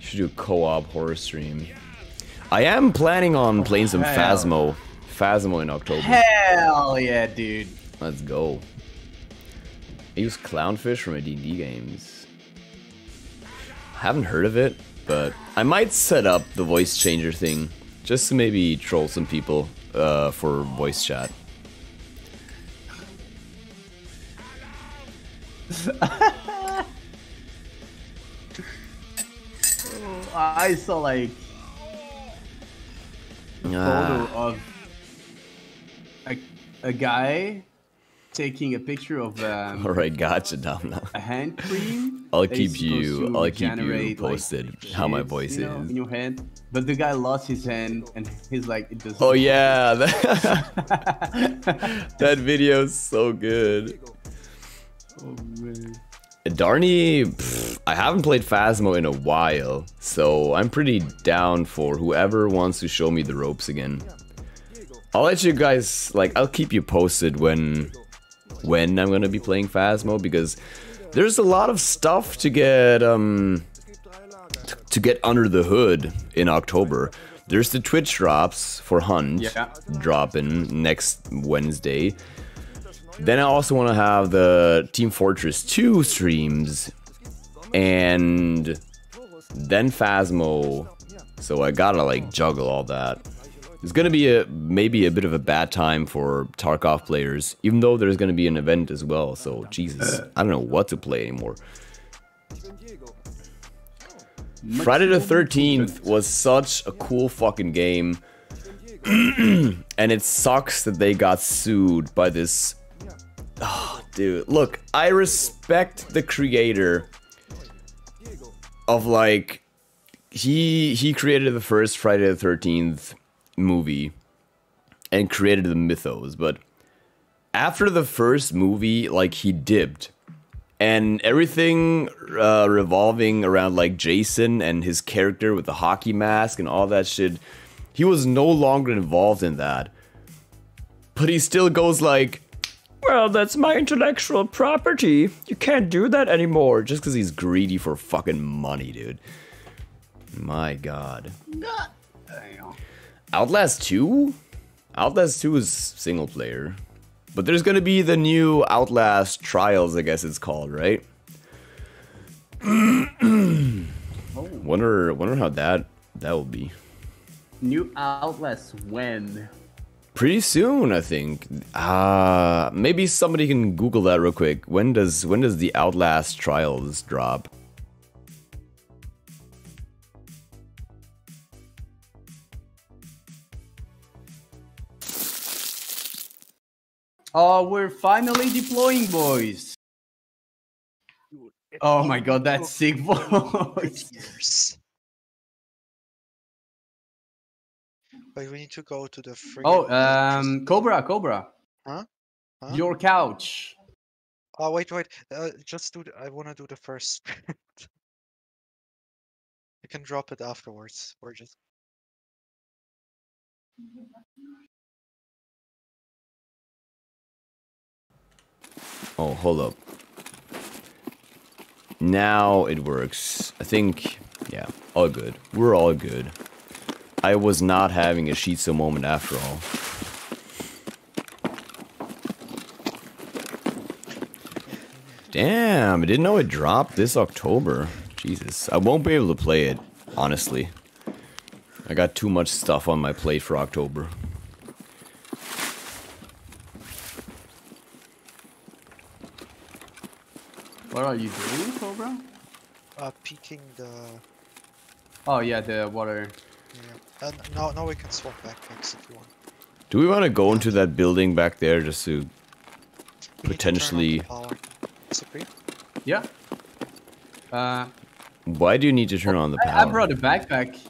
Should do a co-op horror stream. I am planning on playing some. Phasmo, Phasmo in October. Hell yeah, dude. Let's go. I use clownfish from my D&D games. Haven't heard of it, but I might set up the voice changer thing just to maybe troll some people uh, for voice chat. I saw like a photo of a, guy taking a picture of um, All right, gotcha, Domna. a hand cream. I'll keep you. I'll keep you generate, like, posted how my voice you know, is. in your hand. But the guy lost his hand, and he's like, it doesn't. Oh yeah, that, video is so good. Oh man. Darny, pff, I haven't played Phasmo in a while, so I'm pretty down for whoever wants to show me the ropes again. I'll let you guys like I'll keep you posted when when I'm gonna be playing Phasmo because there's a lot of stuff to get um to get under the hood in October. There's the Twitch drops for Hunt Yeah. dropping next Wednesday. Then I also want to have the Team Fortress 2 streams and then Phasmo. So I gotta like juggle all that. It's gonna be a maybe a bit of a bad time for Tarkov players, even though there's gonna be an event as well. So Jesus, I don't know what to play anymore. Friday the 13th was such a cool fucking game. and it sucks that they got sued by this. Oh, dude. Look, I respect the creator of like he he created the first Friday the 13th movie and created the mythos, but after the first movie, like he dipped and everything uh, revolving around like Jason and his character with the hockey mask and all that shit. He was no longer involved in that, but he still goes like, "Well, that's my intellectual property. You can't do that anymore." Just because he's greedy for fucking money, dude. My God. Outlast 2? Outlast 2 is single player. But there's gonna be the new Outlast Trials, I guess it's called, right? wonder wonder how that that will be. New Outlast when? Pretty soon, I think. Uh maybe somebody can Google that real quick. When does when does the Outlast Trials drop? Oh, we're finally deploying, boys. Oh my god, that's sick voice. Years. Wait, we need to go to the free. Oh, um, Cobra, Cobra. Huh? Huh? Your couch. Oh wait, wait. Uh, just do. The, I want to do the first. sprint. you can drop it afterwards, or just. Oh, hold up. Now it works. I think, yeah, all good. We're all good. I was not having a Shizu moment after all. Damn, I didn't know it dropped this October. Jesus, I won't be able to play it, honestly. I got too much stuff on my plate for October. What are you doing, Cobra? Uh, peeking the. Oh yeah, the water. Yeah. And now, now we can swap backpacks if you want. Do we want to go into that building back there just to We need to turn on the potentially... power. Yeah. Uh, Why do you need to turn on the I, power? I brought a backpack.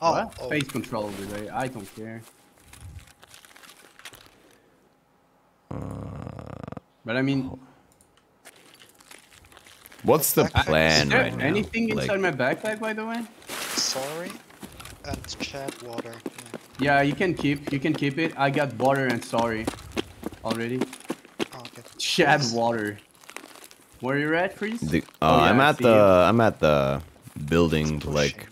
Oh, what? oh. Face control today. I don't care. But I mean, What's the Backpack? plan is there right now? anything Like- inside my backpack, by the way? Sorry. And chat water. Yeah. Yeah, you can keep. You can keep it. I got water and sorry already. Oh, okay. Chad Nice. water. Where you at, Chris? The, uh, Oh, yeah, I'm at the you. I'm at the building like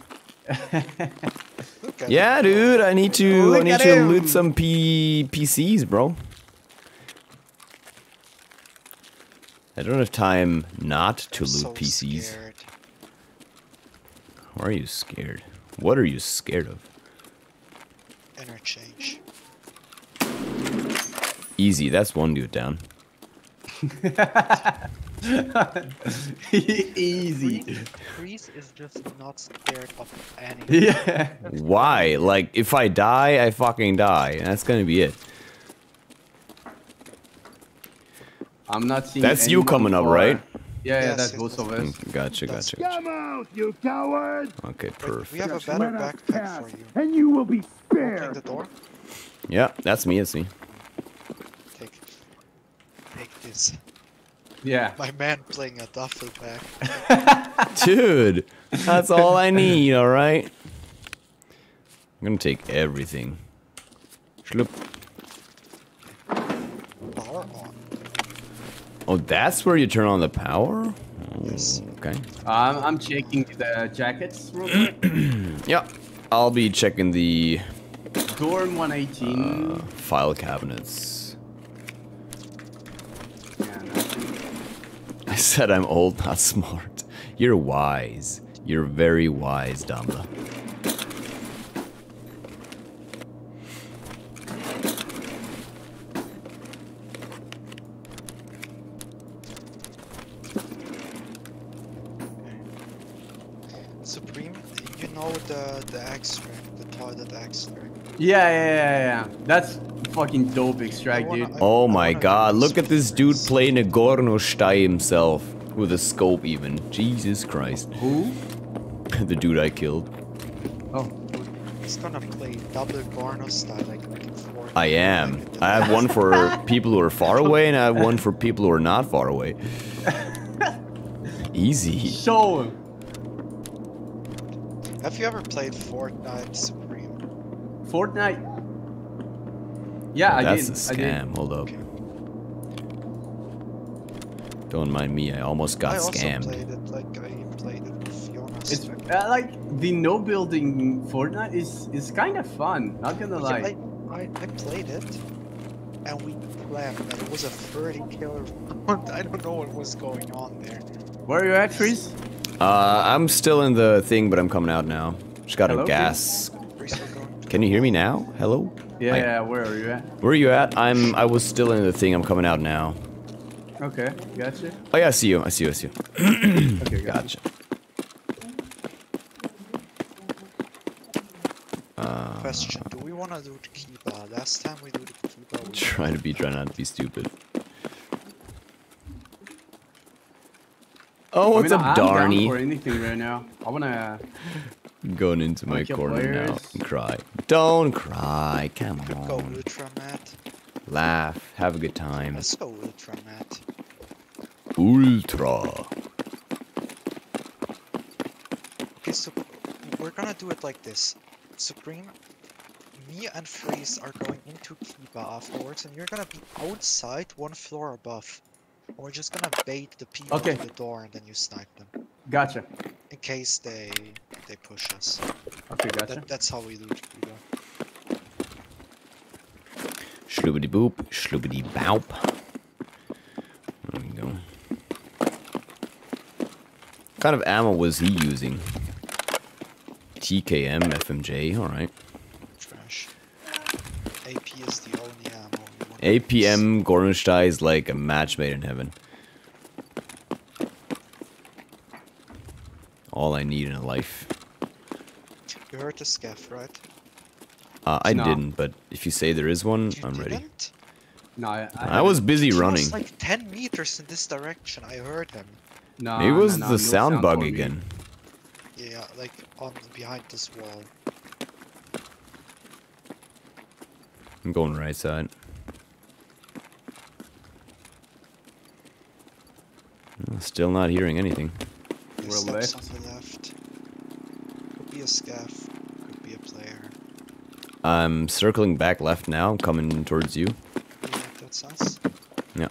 Yeah dude, I need to I need to him. loot some P PCs, bro. I don't have time not to I'm loot so PCs. scared. Why are you scared? What are you scared of? Interchange. Easy, that's one dude down. Easy. Freeze is just not scared of anything. Yeah. Why? Like, if I die, I fucking die. And that's gonna be it. I'm not seeing. That's you anyone coming up, right? Yeah, yeah, Yes, that's both of Mm, us. Gotcha, gotcha, gotcha. Come out, you coward! Okay, Wait, perfect. we have a better backpack pass, for you. and you will be Opening spared. the door. Yeah, that's me, that's me. Take, take this. Yeah. My man playing a duffel bag. Dude, that's all I need, alright? I'm gonna take everything. Schlup. Power on. Oh, that's where you turn on the power? Yes. Okay. Um, I'm checking the jackets real quick. Yeah. I'll be checking the Dorm 118. uh, file cabinets. Yeah, nothing. I said I'm old, not smart. You're wise. You're very wise, Damla. Supreme, you know the the extract, the toilet extract. Yeah, yeah, yeah, yeah. That's fucking dope extract, dude. Oh my god, look at this dude playing a Gornostay himself. With a scope even. Jesus Christ. Who? the dude I killed. Oh. He's gonna play double Gorno style like. I am. I have one for people who are far away and I have one for people who are not far away. Easy. Show him. Have you ever played Fortnite Supreme? Fortnite. Yeah, I That's did. a I did. scam. Hold up. Don't mind me, I almost got I also scammed. played it like I played it with Fiona. It's uh, like the no building Fortnite is is kind of fun. Not gonna Yeah, lie. I, I, I played it, and we clapped, and it was a 30 killer round. I don't know what was going on there. Where are you at, Freeze? Uh, I'm still in the thing, but I'm coming out now. Just got Hello, a gas. Freeze, we're going to Can you hear me now? Hello? Yeah, I- yeah. Where are you at? Where are you at? I'm. I was still in the thing. I'm coming out now. Okay, gotcha. Oh yeah, I see you. I see you. I see you. Okay, gotcha. Gotcha. Uh, Question: Do we want to do the Kiba? Last time we do the Kiba, we try to be, try not to be stupid. Oh, I what's mean, up, I'm down Darny? for anything right now. I wanna. Going into my Like your corner now and cry. Don't cry. Come on. go on. Ultramat. Laugh. Have a good time. Let's go Ultramat. Ultra. Okay, so we're gonna do it like this. Supreme, me and Freeze are going into Kiba afterwards, and you're gonna be outside one floor above. And we're just gonna bait the people Okay. to the door, and then you snipe them Gotcha. in case they they push us. Okay, gotcha. That, that's how we do Kiba. Shloobity boop. Shloobity boup. There we go. What kind of ammo was he using? TKM, FMJ, alright. 8 p.m. Is like a match made in heaven. All I need in life. You heard the scav, right? Uh, I no. didn't, but if you say there is one, you I'm didn't? ready. No, I, I, I was busy running. Was like 10 meters in this direction. I heard him. No, it was no, no, the sound, sound bug again. Yeah, like on behind this wall. I'm going right side. Still not hearing anything. We're steps left. on the left. Could be a scav. Could be a player. I'm circling back left now, coming towards you. Yeah, that's us. Yeah.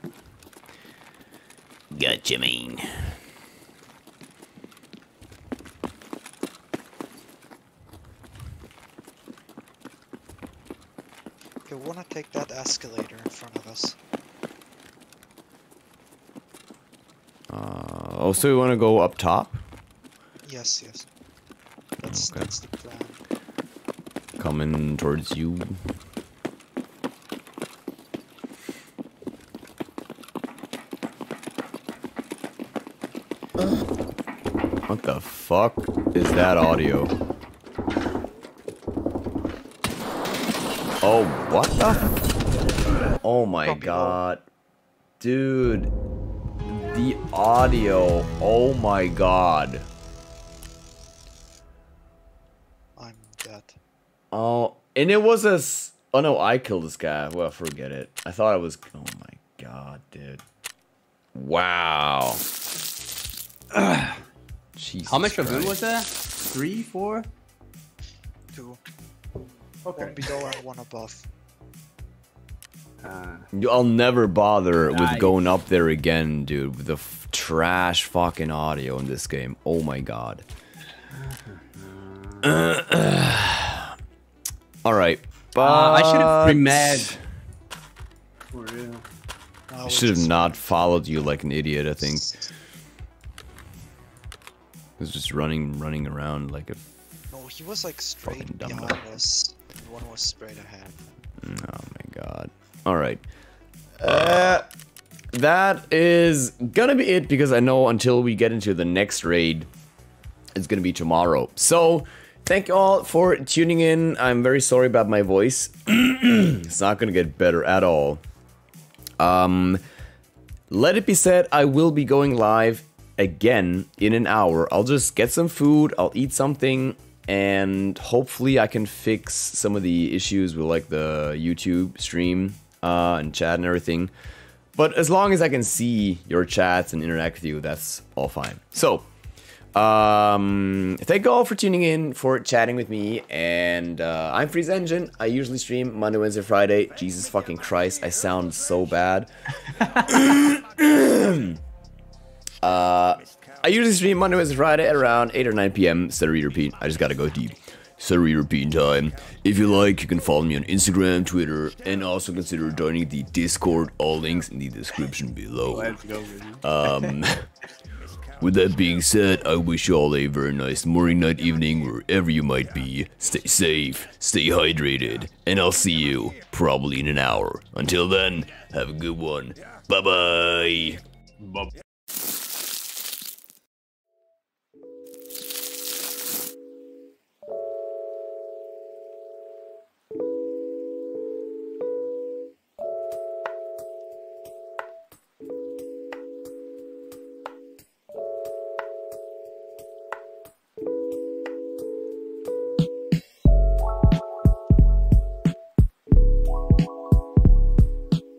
Gotcha, man. Okay, we wanna take that escalator in front of us. Uh, oh, so we want to go up top? Yes, yes. That's Okay. that's the plan. Coming towards you. What the fuck is that audio? Oh, what the? Oh my god. Dude. The audio. Oh my god. I'm dead. Oh, and it was a. s- Oh no, I killed this guy. Well, forget it. I thought I was. Oh my god, dude. Wow. Jesus How much of it was that? Three, four? Two. Okay. One below and one above. Uh, I'll never bother with going up there again, dude. With the f- trash fucking audio in this game. Oh my god. All right, but uh, I should have pre-med. For real. I should have not followed you like an idiot. I think. I was just running, running around like a. No, he was like straight behind us. One was straight ahead. Oh my god. All right. Uh, that is gonna be it because I know until we get into the next raid, it's gonna be tomorrow. So, thank you all for tuning in. I'm very sorry about my voice. it's not gonna get better at all. Um, let it be said, I will be going live again in an hour. I'll just get some food, I'll eat something, and hopefully I can fix some of the issues with like the YouTube stream uh, and chat and everything. But as long as I can see your chats and interact with you, that's all fine. So, um, thank you all for tuning in, for chatting with me, and uh, I'm Freeze Engine. I usually stream Monday, Wednesday, Friday. Jesus fucking Christ, I sound so bad. uh, I usually stream Monday, Wednesday, Friday at around 8 or 9 p.m. Set a repeat. I just gotta go deep. A repeat time. If you like, you can follow me on Instagram, Twitter, and also consider joining the Discord. All links in the description below. Let's go, baby. Um, with that being said, I wish you all a very nice morning, night, evening, wherever you might be. Stay safe, stay hydrated, and I'll see you probably in an hour. Until then, have a good one. Bye. Bye.